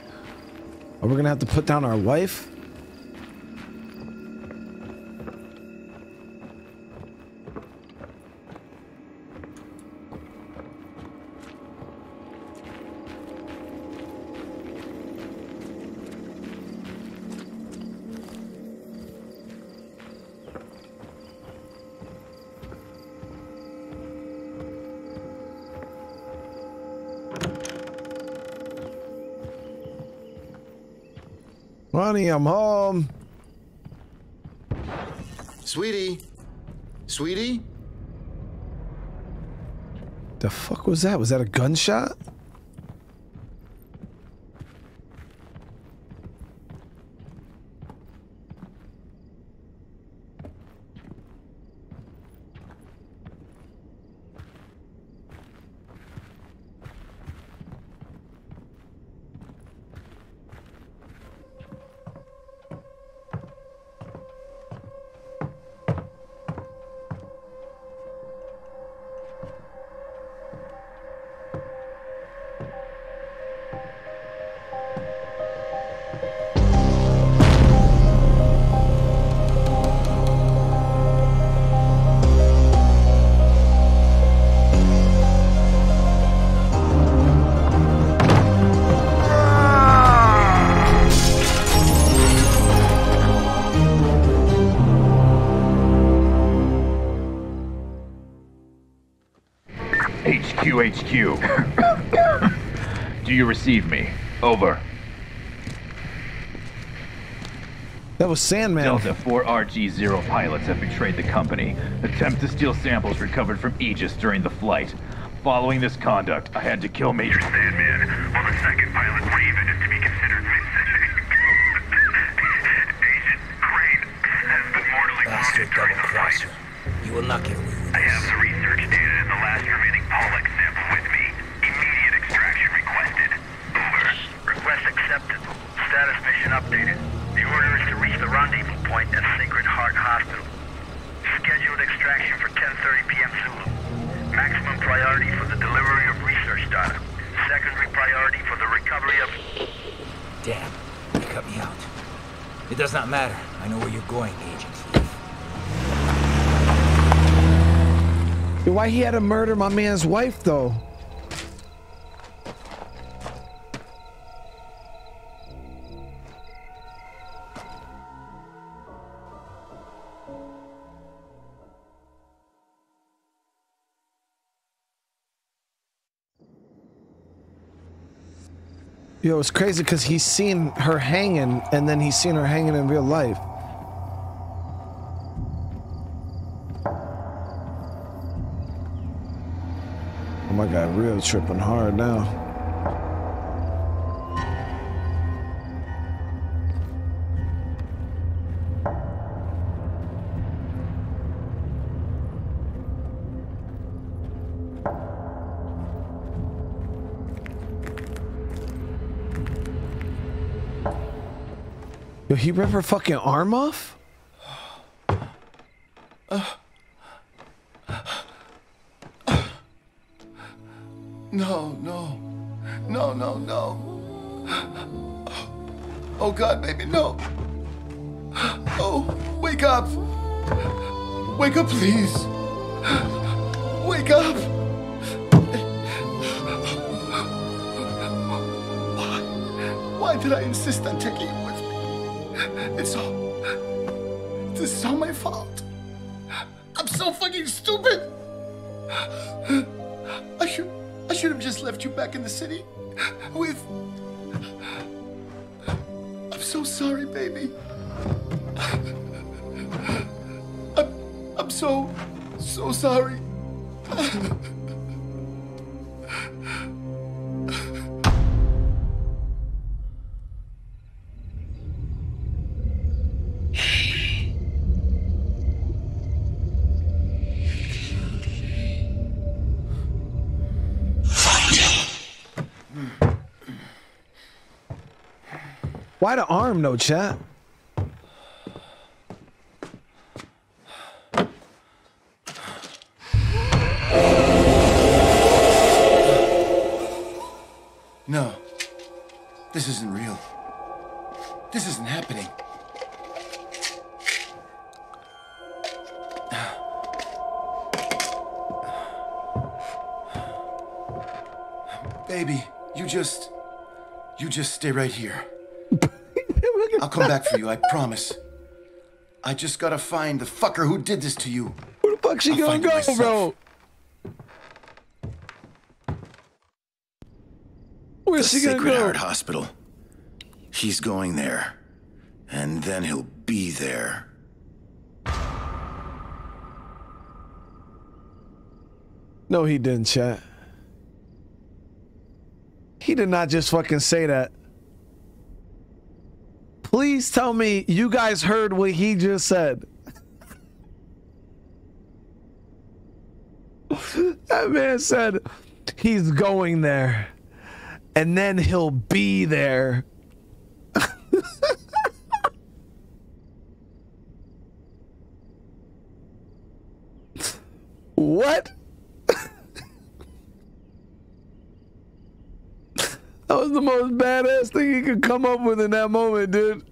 Are we gonna have to put down our wife? I'm home. Sweetie? Sweetie? The fuck was that? Was that a gunshot? Receive me? Over. That was Sandman. Delta 4RG-0 pilots have betrayed the company. Attempt to steal samples recovered from Aegis during the flight. Following this conduct, I had to kill Major Sandman, while the second pilot, Raven, is to be considered Vincent. Agent Crane has been mortally wounded during double the flight. crosser. You will not get away with I have the research data and the last remaining Pollux sample with me. Immediate extraction requested. Over. Request accepted. Status mission updated. The order is to reach the rendezvous point at Sacred Heart Hospital. Scheduled extraction for 10.30 p.m. Zulu. Maximum priority for the delivery of research data. Secondary priority for the recovery of... Damn, you cut me out. It does not matter. I know where you're going, Agent. Why he had to murder my man's wife, though? Yo, it's crazy because he's seen her hanging, and then he's seen her hanging in real life. tripping hard now. Yo, he ripped her fucking arm off? Oh God, baby, no. Oh, wake up. Wake up, please. Wake up. Why? Why did I insist on taking you with me? It's all. This is all my fault. I'm so fucking stupid. I should. I should have just left you back in the city with. Why the arm, no chat? No. This isn't real. This isn't happening. Baby, you just. You just stay right here. I'll come back for you, I promise. I just gotta find the fucker who did this to you. Where the fuck she I'll gonna go, myself. bro? Where's the she gonna Sacred go? Heart Hospital. He's going there. And then he'll be there. No, he didn't, chat. He did not just fucking say that. Please tell me you guys heard what he just said. that man said he's going there and then he'll be there. [laughs] what? That was the most badass thing he could come up with in that moment, dude.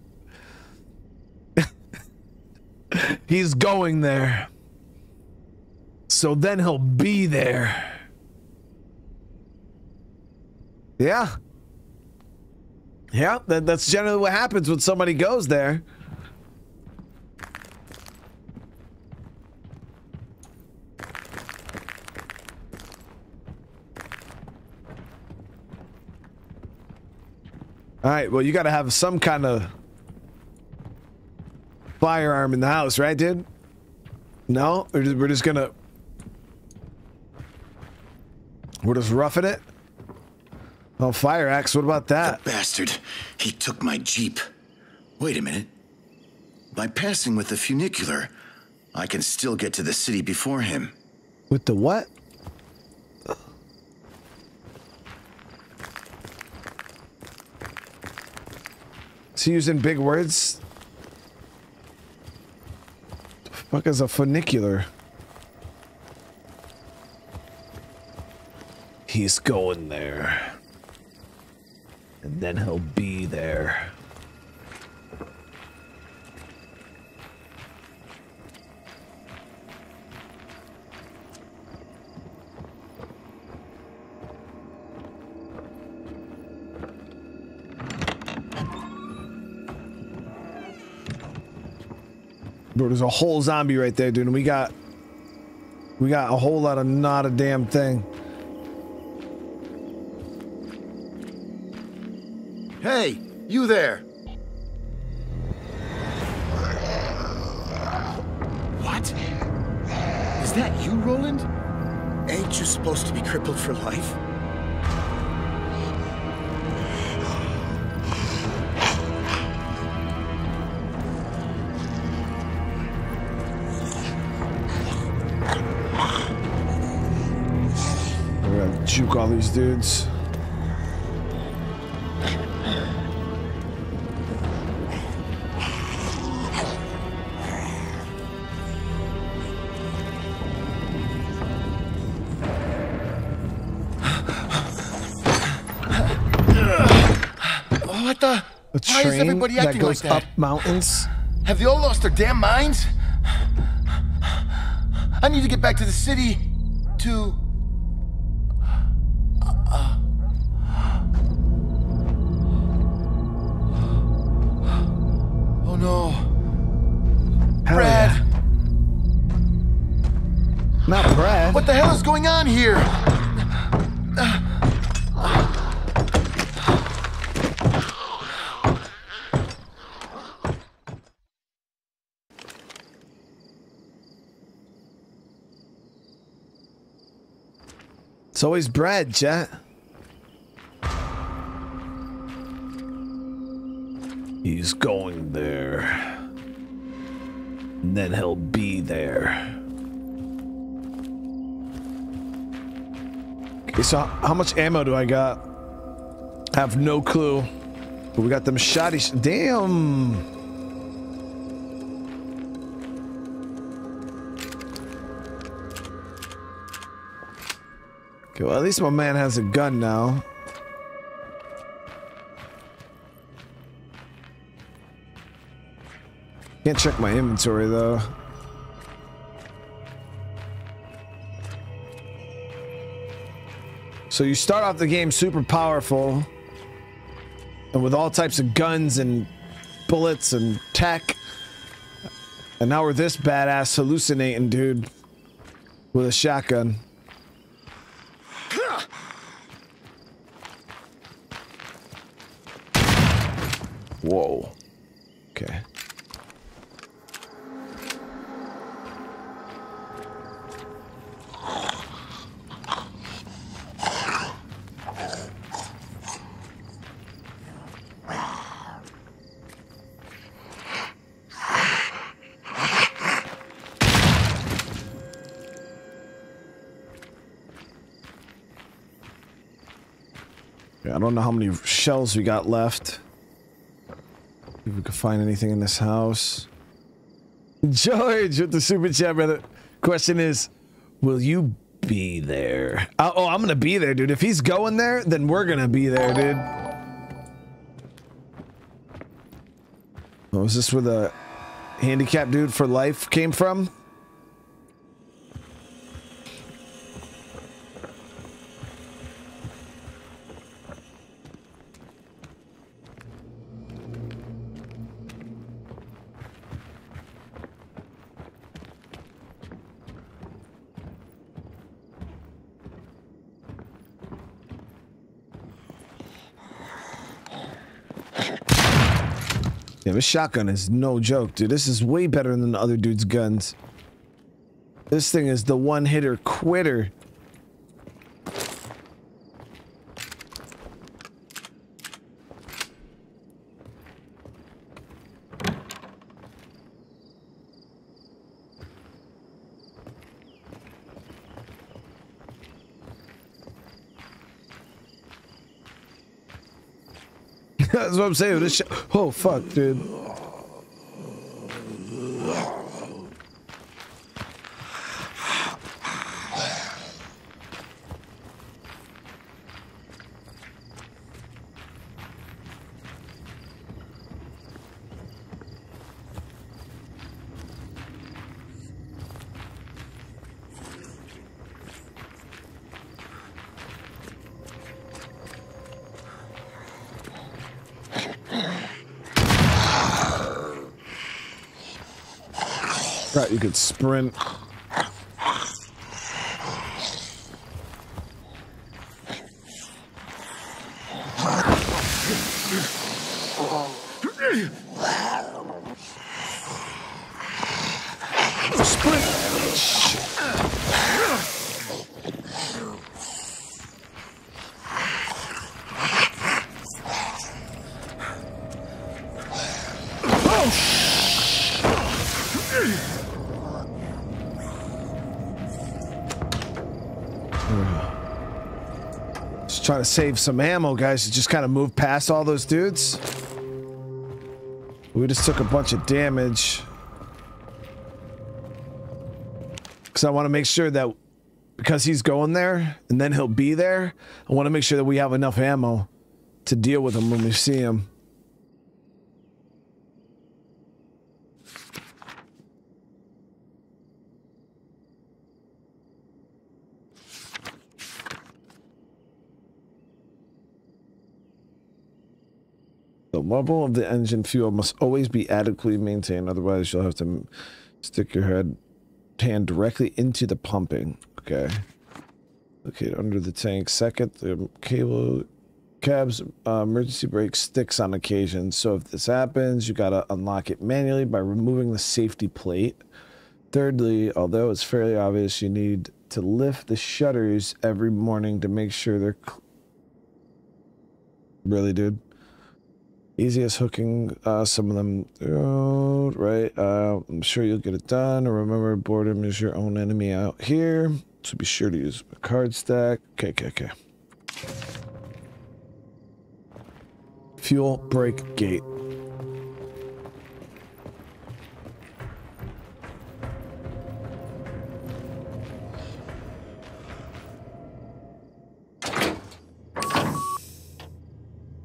[laughs] He's going there. So then he'll be there. Yeah. Yeah, that, that's generally what happens when somebody goes there. All right, well, you got to have some kind of firearm in the house, right, dude? No? We're just, we're just gonna... We're just roughing it? Oh, fire axe, what about that? Bastard. He took my Jeep. Wait a minute. By passing with the funicular, I can still get to the city before him. With the what? Is he using big words? The fuck is a funicular? He's going there. And then he'll be there. Bro, there's a whole zombie right there, dude. And we got we got a whole lot of not a damn thing. Hey, you there. What? Is that you, Roland? Ain't you supposed to be crippled for life? nuke all these dudes. What the? Why is everybody acting that goes like that? up mountains? Have they all lost their damn minds? I need to get back to the city to Brad. What the hell is going on here? It's always Brad, Jet. He's going there. And then he'll be there. So how much ammo do I got? I have no clue. But we got them shotty. Sh Damn. Okay, well, at least my man has a gun now. Can't check my inventory though. So you start off the game super powerful and with all types of guns and bullets and tech. And now we're this badass hallucinating dude with a shotgun. Whoa. Okay. Don't know how many shells we got left. If we could find anything in this house. George with the super chat, brother. Question is, will you be there? Uh, oh, I'm gonna be there, dude. If he's going there, then we're gonna be there, dude. Oh, is this where the handicapped dude for life came from? This shotgun is no joke, dude. This is way better than the other dude's guns. This thing is the one-hitter quitter. That's what I'm saying. This sh oh fuck, dude. You could sprint. Save some ammo, guys. to Just kind of move past all those dudes. We just took a bunch of damage. Because I want to make sure that because he's going there and then he'll be there, I want to make sure that we have enough ammo to deal with him when we see him. Level of the engine fuel must always be adequately maintained, otherwise you'll have to stick your head hand directly into the pumping. Okay. Okay, under the tank. Second, the cable cab's uh, emergency brake sticks on occasion. So if this happens, you gotta unlock it manually by removing the safety plate. Thirdly, although it's fairly obvious, you need to lift the shutters every morning to make sure they're. Really, dude? Easiest hooking uh, some of them right? Uh, I'm sure you'll get it done. Remember, boredom is your own enemy out here. So be sure to use a card stack. Okay, okay, okay. Fuel brake gate.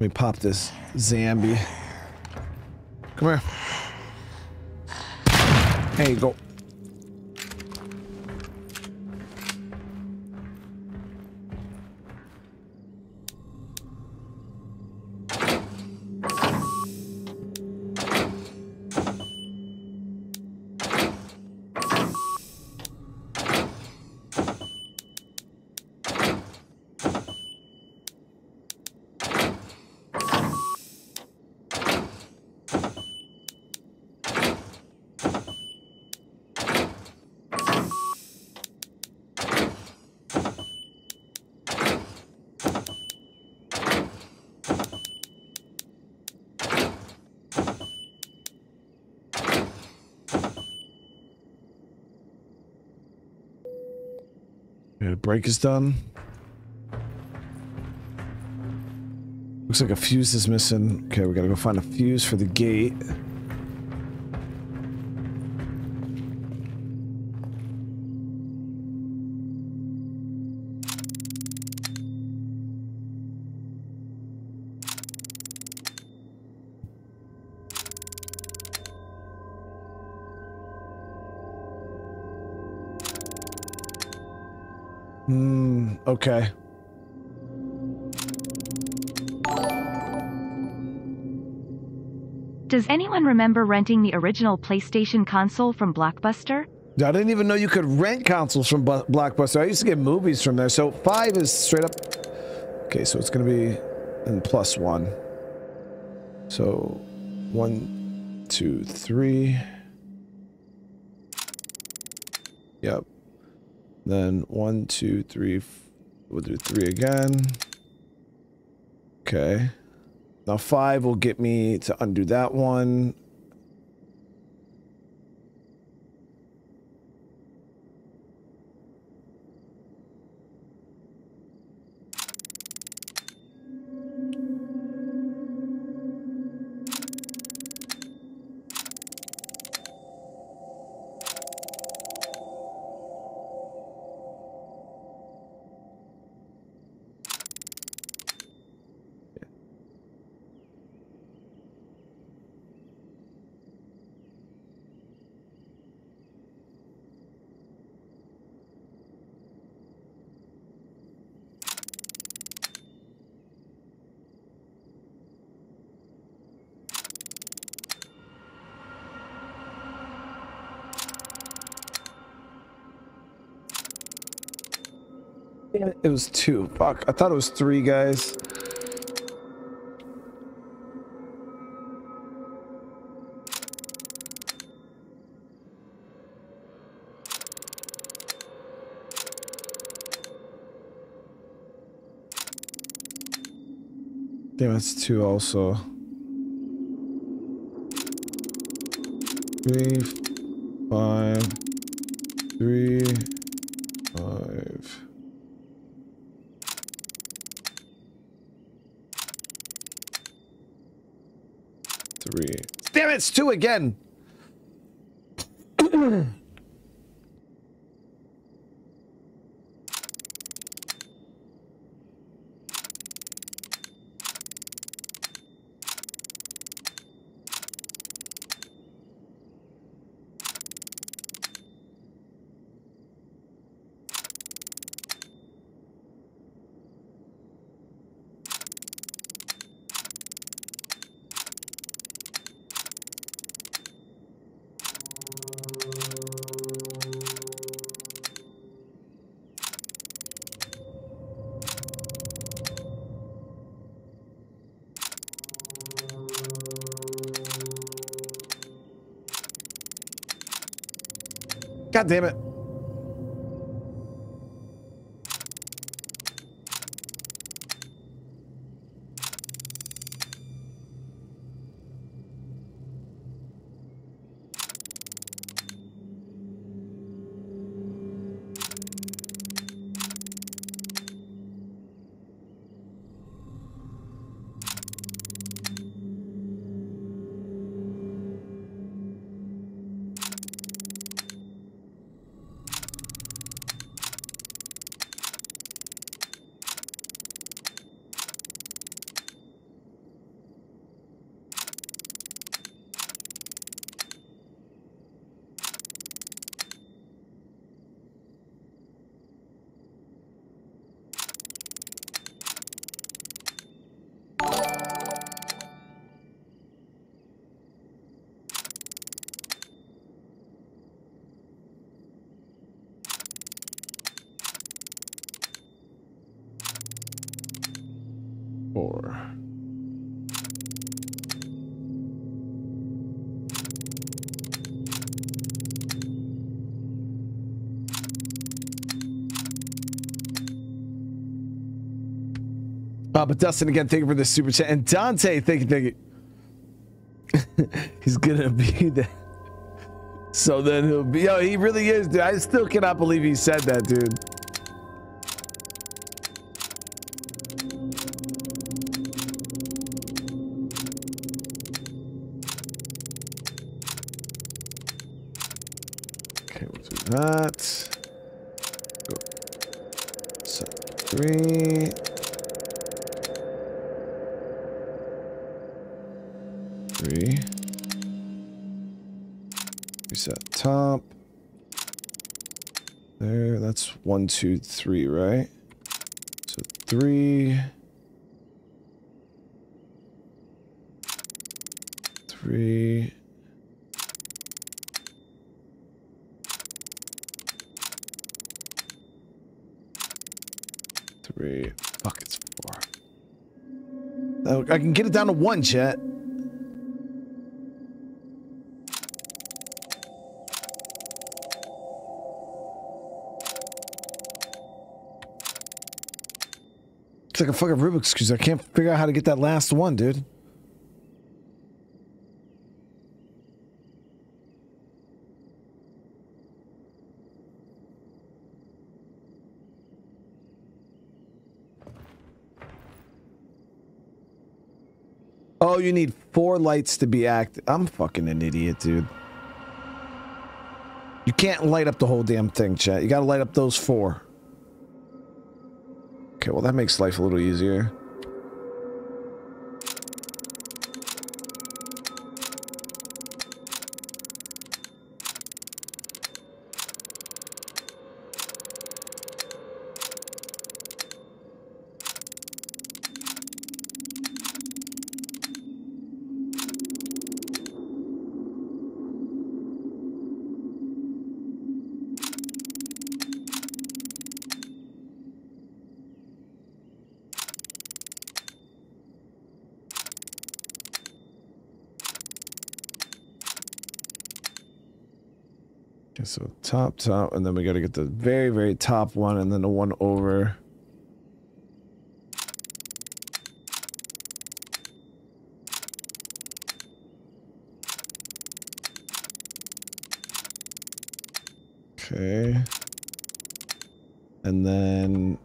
Let me pop this Zambi. Come here. There you go. Brake is done. Looks like a fuse is missing. Okay, we gotta go find a fuse for the gate. Okay. Does anyone remember renting the original PlayStation console from Blockbuster? I didn't even know you could rent consoles from Blockbuster. I used to get movies from there. So five is straight up. Okay, so it's gonna be in plus one. So one, two, three. Yep. Then one, two, three. f- We'll do three again. Okay. Now five will get me to undo that one. It was two. Fuck, I thought it was three guys. Damn, it's two also. Three, five, three, five. Three. Damn it, it's two again. God damn it. Uh, but Dustin again, thank you for the super chat. And Dante, thank you, thank you. [laughs] He's gonna be there. So then he'll be. Yo, he really is, dude. I still cannot believe he said that, dude. One, two, three, right? So three. Three. Three. Fuck, it's four. I can get it down to one, chat. It's like a fucking Rubik's Cube. I can't figure out how to get that last one, dude. Oh, you need four lights to be active. I'm fucking an idiot, dude. You can't light up the whole damn thing, chat. You gotta light up those four. Okay, well that makes life a little easier. Top, top, and then we gotta get the very, very top one, and then the one over. Okay. And then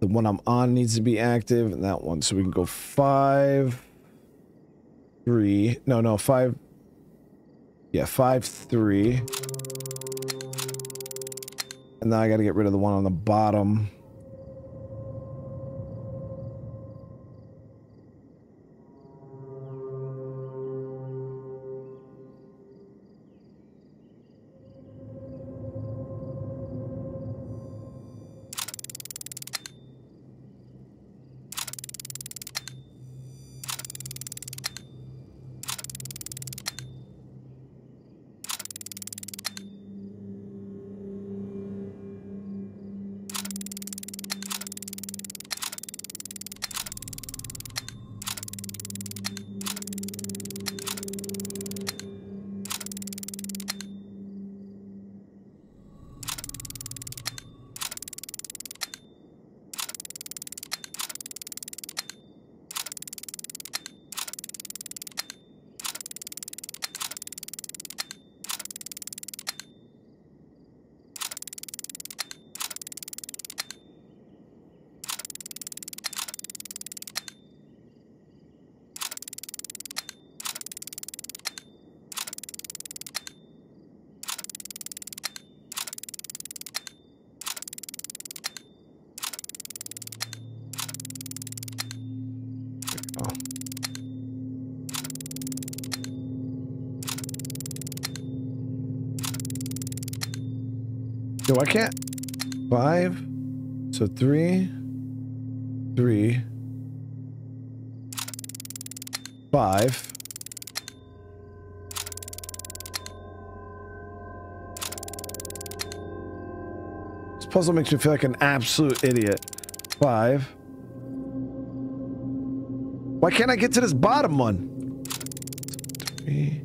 the one I'm on needs to be active, and that one. So we can go five, three. No, no, five. Yeah, five, three. And now I got to get rid of the one on the bottom. I can't. Five. So three. Three. Five. This puzzle makes me feel like an absolute idiot. Five. Why can't I get to this bottom one? Three.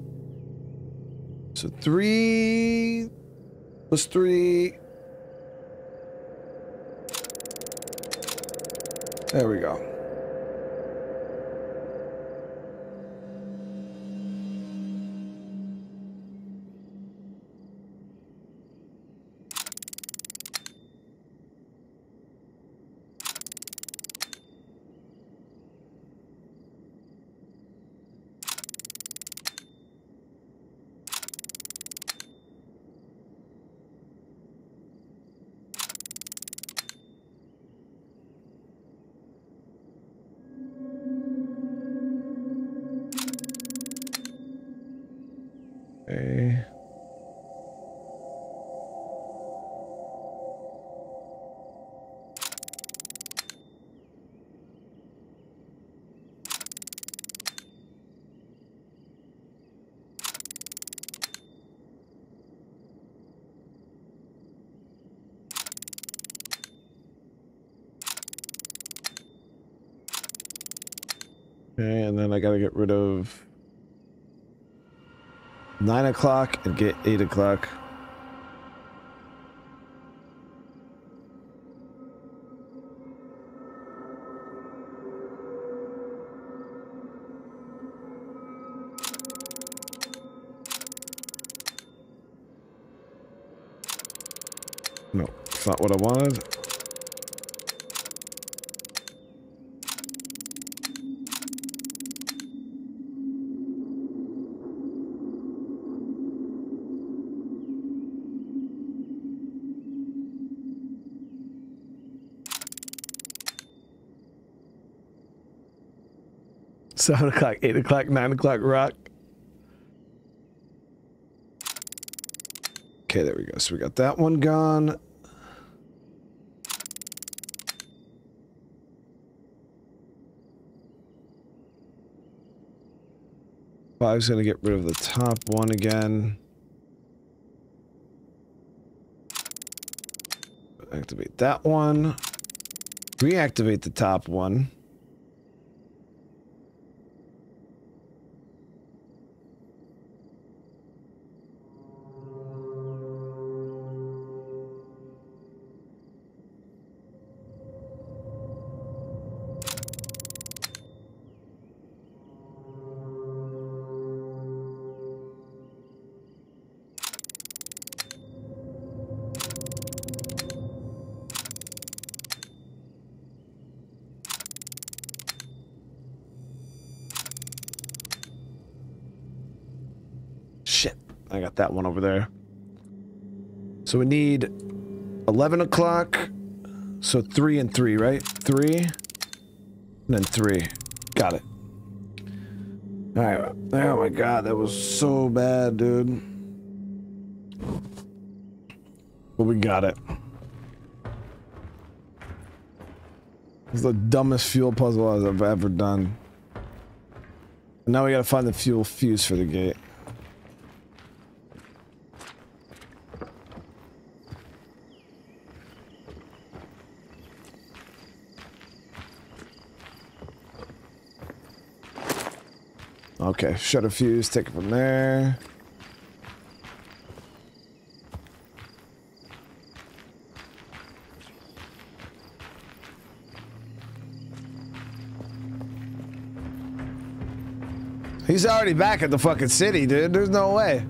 So three plus three. There we go. And I gotta get rid of nine o'clock and get eight o'clock. No, it's not what I wanted. Seven o'clock, eight o'clock, nine o'clock rock. Okay, there we go. So we got that one gone. Five's gonna get rid of the top one again. Activate that one. Reactivate the top one. That one over there. So we need 11 o'clock. So three and three, right? Three. And then three. Got it. All right. Oh my god, that was so bad, dude. But we got it. It's the dumbest fuel puzzle I've ever done. Now we gotta find the fuel fuse for the gate. Okay, shut a fuse, take it from there. He's already back at the fucking city, dude. There's no way.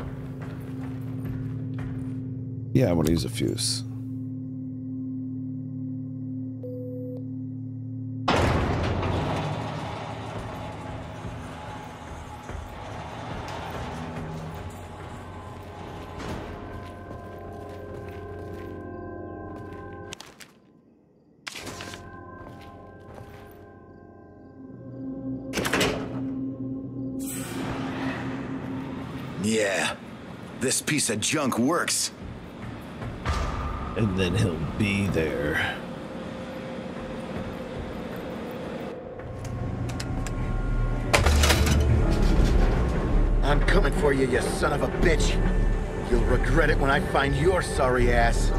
Yeah, I want to use a fuse. Of junk works. And then he'll be there. I'm coming for you, you son of a bitch. You'll regret it when I find your sorry ass.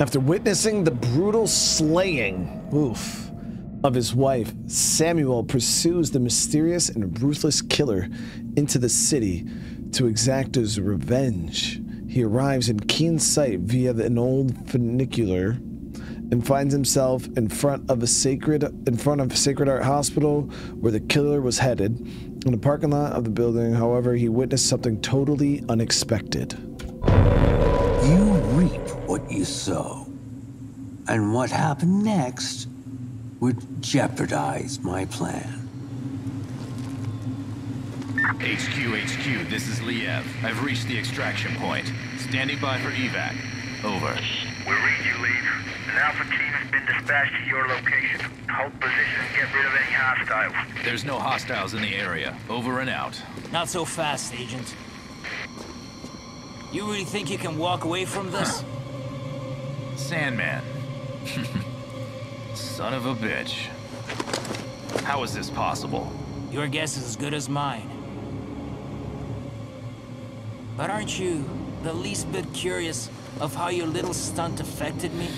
After witnessing the brutal slaying, oof, of his wife, Samuel pursues the mysterious and ruthless killer into the city to exact his revenge. He arrives in Keen Sight via an old funicular and finds himself in front of a sacred in front of Sacred Heart Hospital where the killer was headed. In the parking lot of the building, however, he witnessed something totally unexpected. You reap what you sow. And what happened next would jeopardize my plan. HQ, HQ, this is Liev. I've reached the extraction point. Standing by for evac. Over. We read you, Lead. An Alpha team has been dispatched to your location. Hold position and get rid of any hostiles. There's no hostiles in the area. Over and out. Not so fast, Agent. You really think you can walk away from this? Sandman. [laughs] Son of a bitch. How is this possible? Your guess is as good as mine. But aren't you the least bit curious of how your little stunt affected me?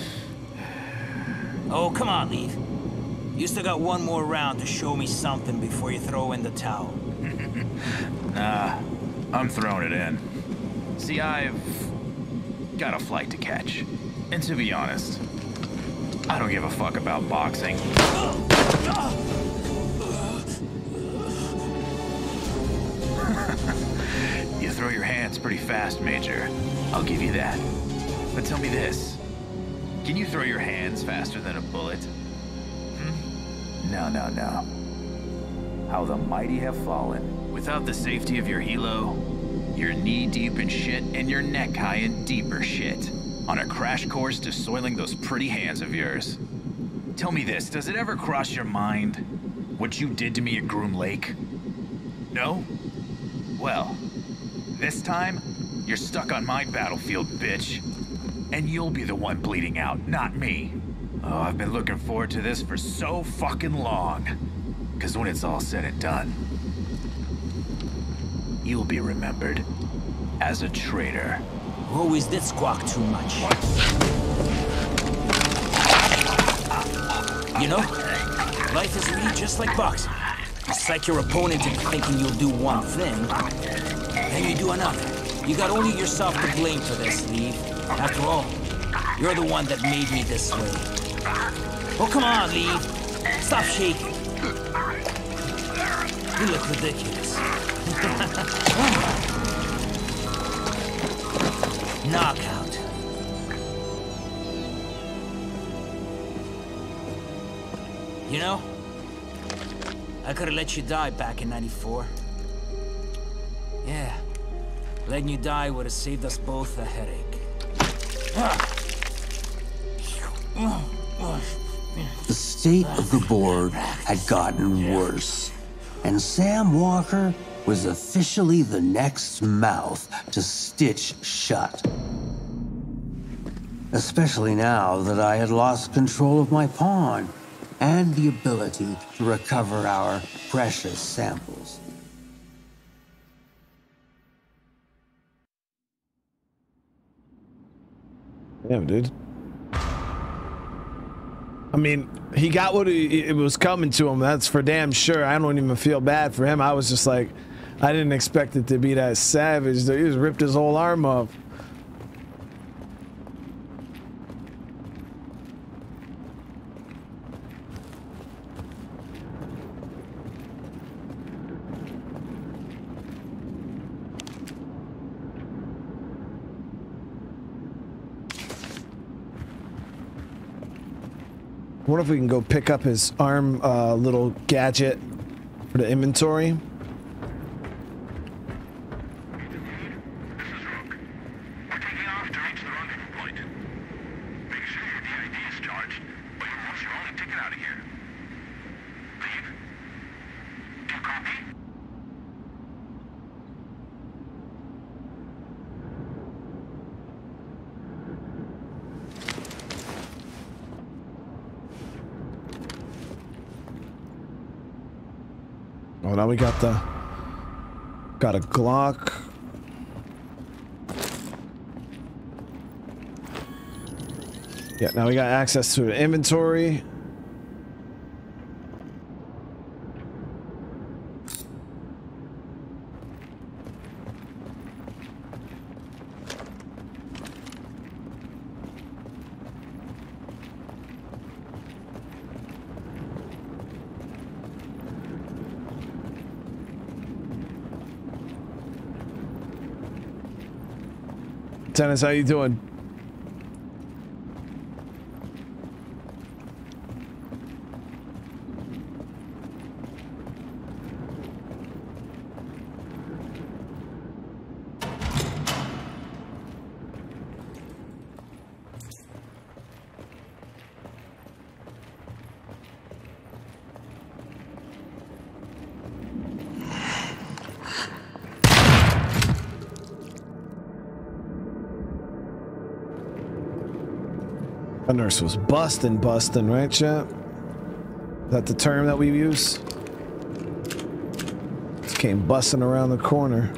Oh, come on, Liev. You still got one more round to show me something before you throw in the towel. [laughs] Nah, I'm throwing it in. See, I've got a flight to catch. And to be honest, I don't give a fuck about boxing. [laughs] you throw your hands pretty fast, Major. I'll give you that. But tell me this. Can you throw your hands faster than a bullet? Hmm? No, no, no. How the mighty have fallen. Without the safety of your helo, you're knee-deep in shit and your neck high in deeper shit. On a crash course to soiling those pretty hands of yours. Tell me this, does it ever cross your mind what you did to me at Groom Lake? No? Well, this time, you're stuck on my battlefield, bitch. And you'll be the one bleeding out, not me. Oh, I've been looking forward to this for so fucking long. Because when it's all said and done, you'll be remembered as a traitor. Always did squawk too much. You know, life is really just like boxing. You psych your opponent into thinking you'll do one thing, then you do another. You got only yourself to blame for this, Liev. After all, you're the one that made me this way. Oh, come on, Liev. Stop shaking. You look ridiculous. [laughs] Knockout. You know, I could have let you die back in 94. Yeah, letting you die would have saved us both a headache. The state of the board had gotten worse, and Sam Walker was officially the next mouth to stitch shut. Especially now that I had lost control of my pawn and the ability to recover our precious samples. Damn, dude. I mean, he got what he, it was coming to him. That's for damn sure. I don't even feel bad for him. I was just like, I didn't expect it to be that savage. though. He just ripped his whole arm off. What if we can go pick up his arm uh, little gadget for the inventory? What's your only ticket out of here? Liev? Do you copy? Oh, now we got the got a Glock. Yeah, now we got access to inventory. Dennis, how you doing? A nurse was busting, busting, right, chat? Is that the term that we use? Just came busting around the corner.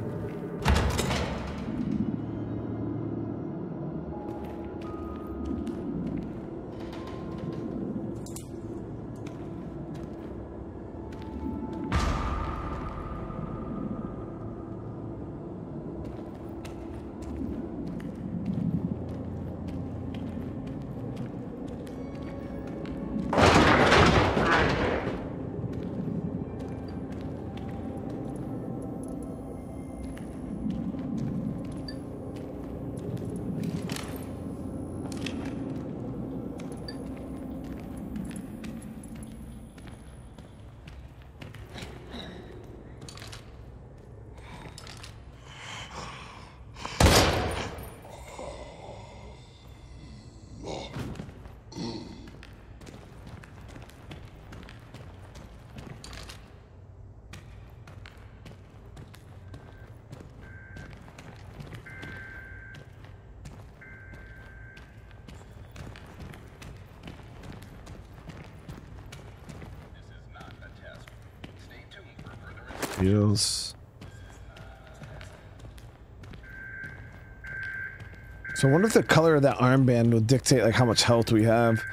So I wonder if the color of that armband will dictate like how much health we have.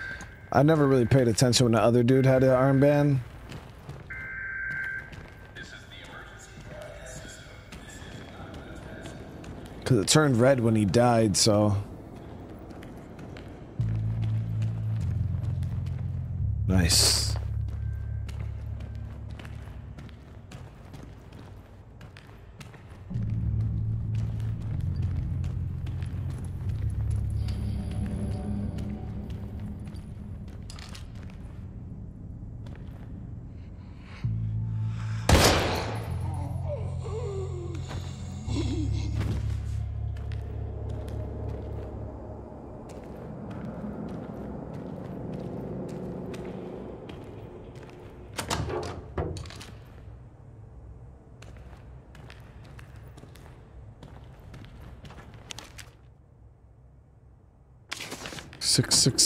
I never really paid attention when the other dude had an armband. Cause it turned red when he died, so.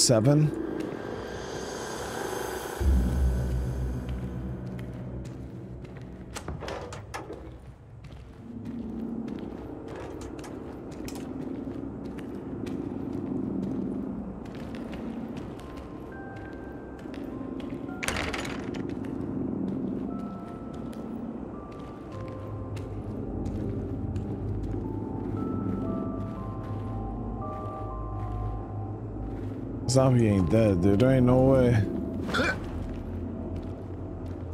Seven. Zombie ain't dead, dude. There ain't no way.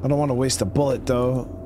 I don't want to waste a bullet, though.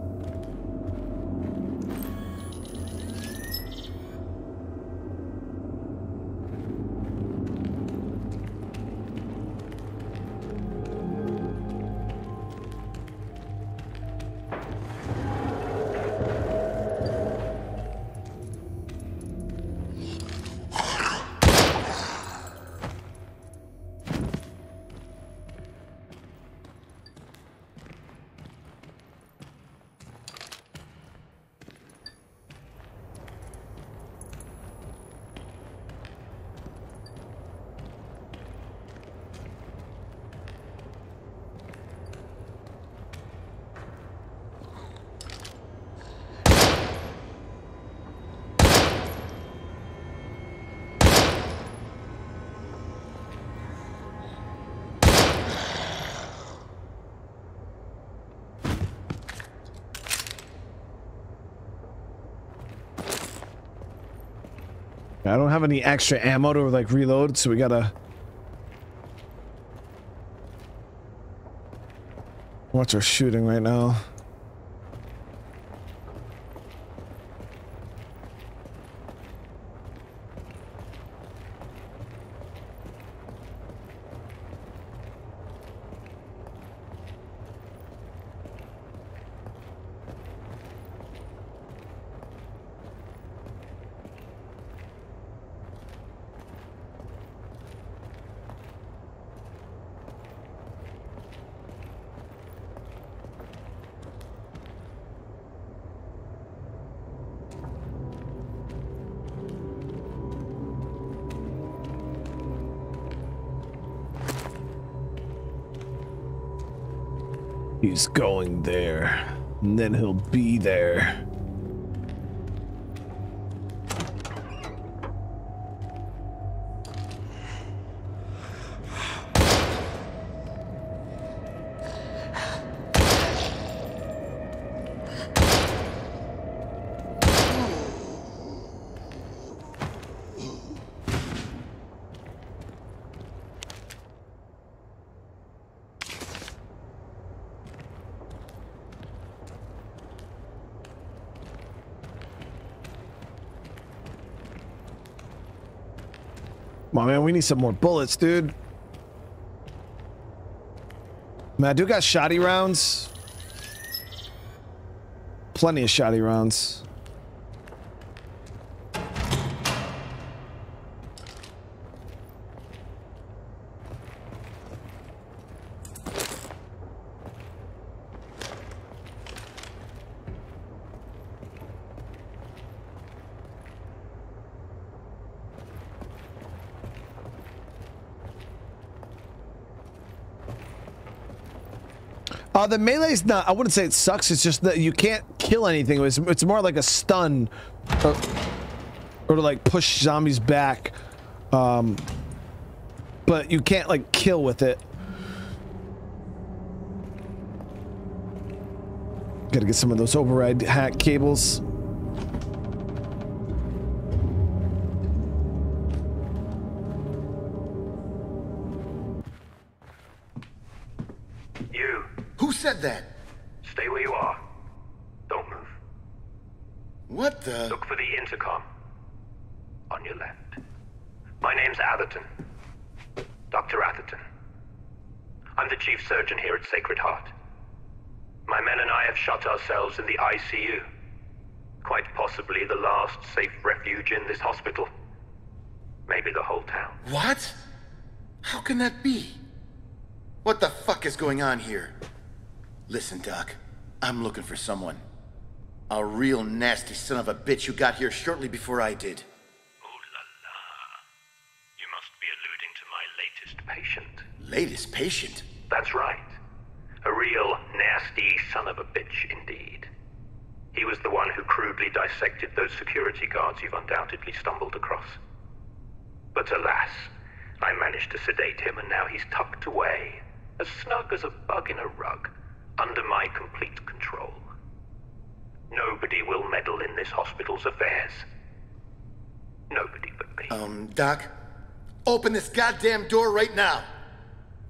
Extra ammo to like reload, so we gotta watch our shooting right now. Need some more bullets, dude. Man, I do got shoddy rounds. Plenty of shoddy rounds. Uh, the melee's not, I wouldn't say it sucks, it's just that you can't kill anything. It's, it's more like a stun or, or to like push zombies back. Um, but you can't like kill with it. Gotta get some of those override hack cables. Surgeon here at Sacred Heart. My men and I have shut ourselves in the ICU. Quite possibly the last safe refuge in this hospital. Maybe the whole town. What? How can that be? What the fuck is going on here? Listen, Doc. I'm looking for someone. A real nasty son of a bitch who got here shortly before I did. Oh lala. You must be alluding to my latest patient. Latest patient? That's right. A real nasty son of a bitch indeed. He was the one who crudely dissected those security guards you've undoubtedly stumbled across. But alas, I managed to sedate him and now he's tucked away, as snug as a bug in a rug, under my complete control. Nobody will meddle in this hospital's affairs. Nobody but me. Um, Doc? Open this goddamn door right now!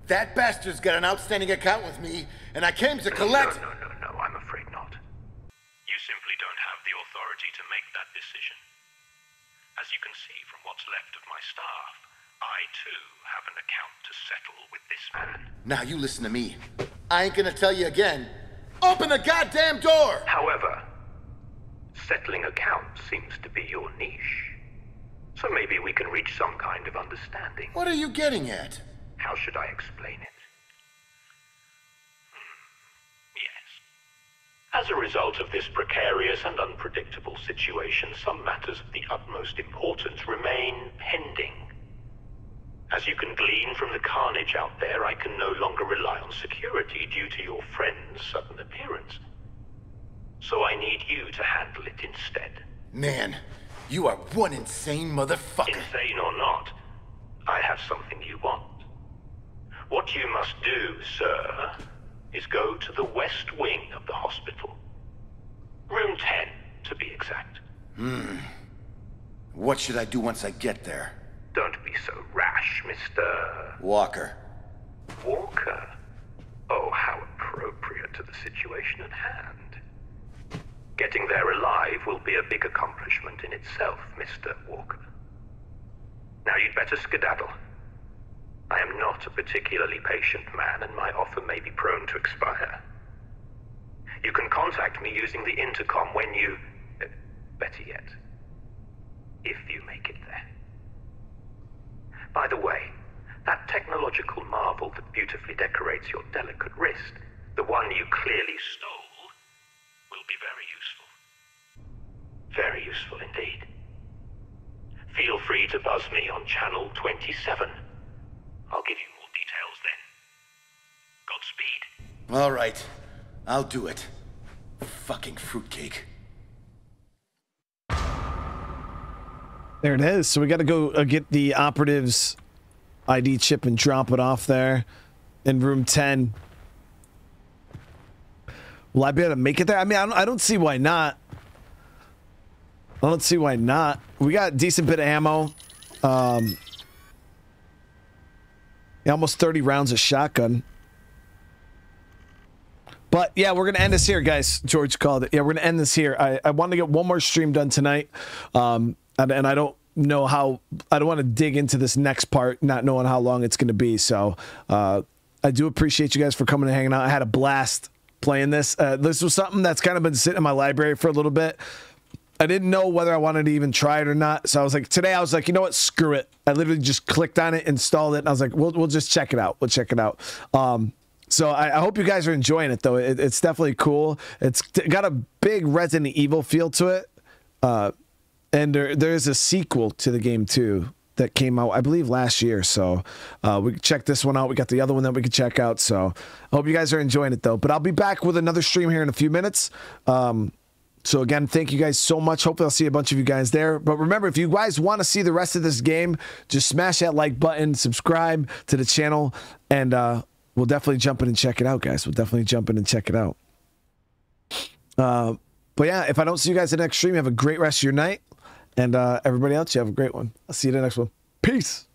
That bastard's got an outstanding account with me, and I came to collect. No, no, no, no, I'm afraid not. You simply don't have the authority to make that decision. As you can see from what's left of my staff, I too have an account to settle with this man. Now you listen to me. I ain't gonna tell you again. Open the goddamn door! However, settling accounts seems to be your niche. So maybe we can reach some kind of understanding. What are you getting at? How should I explain it? Hmm, Yes. As a result of this precarious and unpredictable situation, some matters of the utmost importance remain pending. As you can glean from the carnage out there, I can no longer rely on security due to your friend's sudden appearance. So I need you to handle it instead. Man, you are one insane motherfucker. Insane or not, I have something you want. What you must do, sir, is go to the west wing of the hospital. Room 10, to be exact. Hmm. What should I do once I get there? Don't be so rash, Mr. Walker. Walker. Oh, how appropriate to the situation at hand. Getting there alive will be a big accomplishment in itself, Mr. Walker. Now you'd better skedaddle. I am not a particularly patient man, and my offer may be prone to expire. You can contact me using the intercom when you... Uh, better yet, if you make it there. By the way, that technological marvel that beautifully decorates your delicate wrist, the one you clearly stole, will be very useful. Very useful indeed. Feel free to buzz me on channel 27. I'll give you more details then. Godspeed. All right. I'll do it. Fucking fruitcake. There it is. So we got to go uh, get the operative's ID chip and drop it off there in room 10. Will I be able to make it there? I mean, I don't, I don't see why not. I don't see why not. We got a decent bit of ammo. Um, almost 30 rounds of shotgun. But yeah, we're gonna end this here, guys. George called it. Yeah, we're gonna end this here. I, I want to get one more stream done tonight. Um, and, and I don't know how I don't want to dig into this next part, not knowing how long it's gonna be. So uh, I do appreciate you guys for coming and hanging out. I had a blast playing this. Uh, this was something that's kind of been sitting in my library for a little bit. I didn't know whether I wanted to even try it or not. So I was like, today I was like, you know what? Screw it. I literally just clicked on it, installed it, and I was like, we'll, we'll just check it out. We'll check it out. Um, so I, I hope you guys are enjoying it though. It, it's definitely cool. It's got a big Resident Evil feel to it. Uh, and there, there's a sequel to the game too that came out, I believe, last year. So uh, we check this one out. We got the other one that we can check out. So I hope you guys are enjoying it though. But I'll be back with another stream here in a few minutes. Um, so again, thank you guys so much. Hopefully, I'll see a bunch of you guys there. But remember, if you guys want to see the rest of this game, just smash that like button, subscribe to the channel, and uh, we'll definitely jump in and check it out, guys. We'll definitely jump in and check it out. Uh, but yeah, if I don't see you guys in the next stream, have a great rest of your night. And uh, everybody else, you have a great one. I'll see you in the next one. Peace.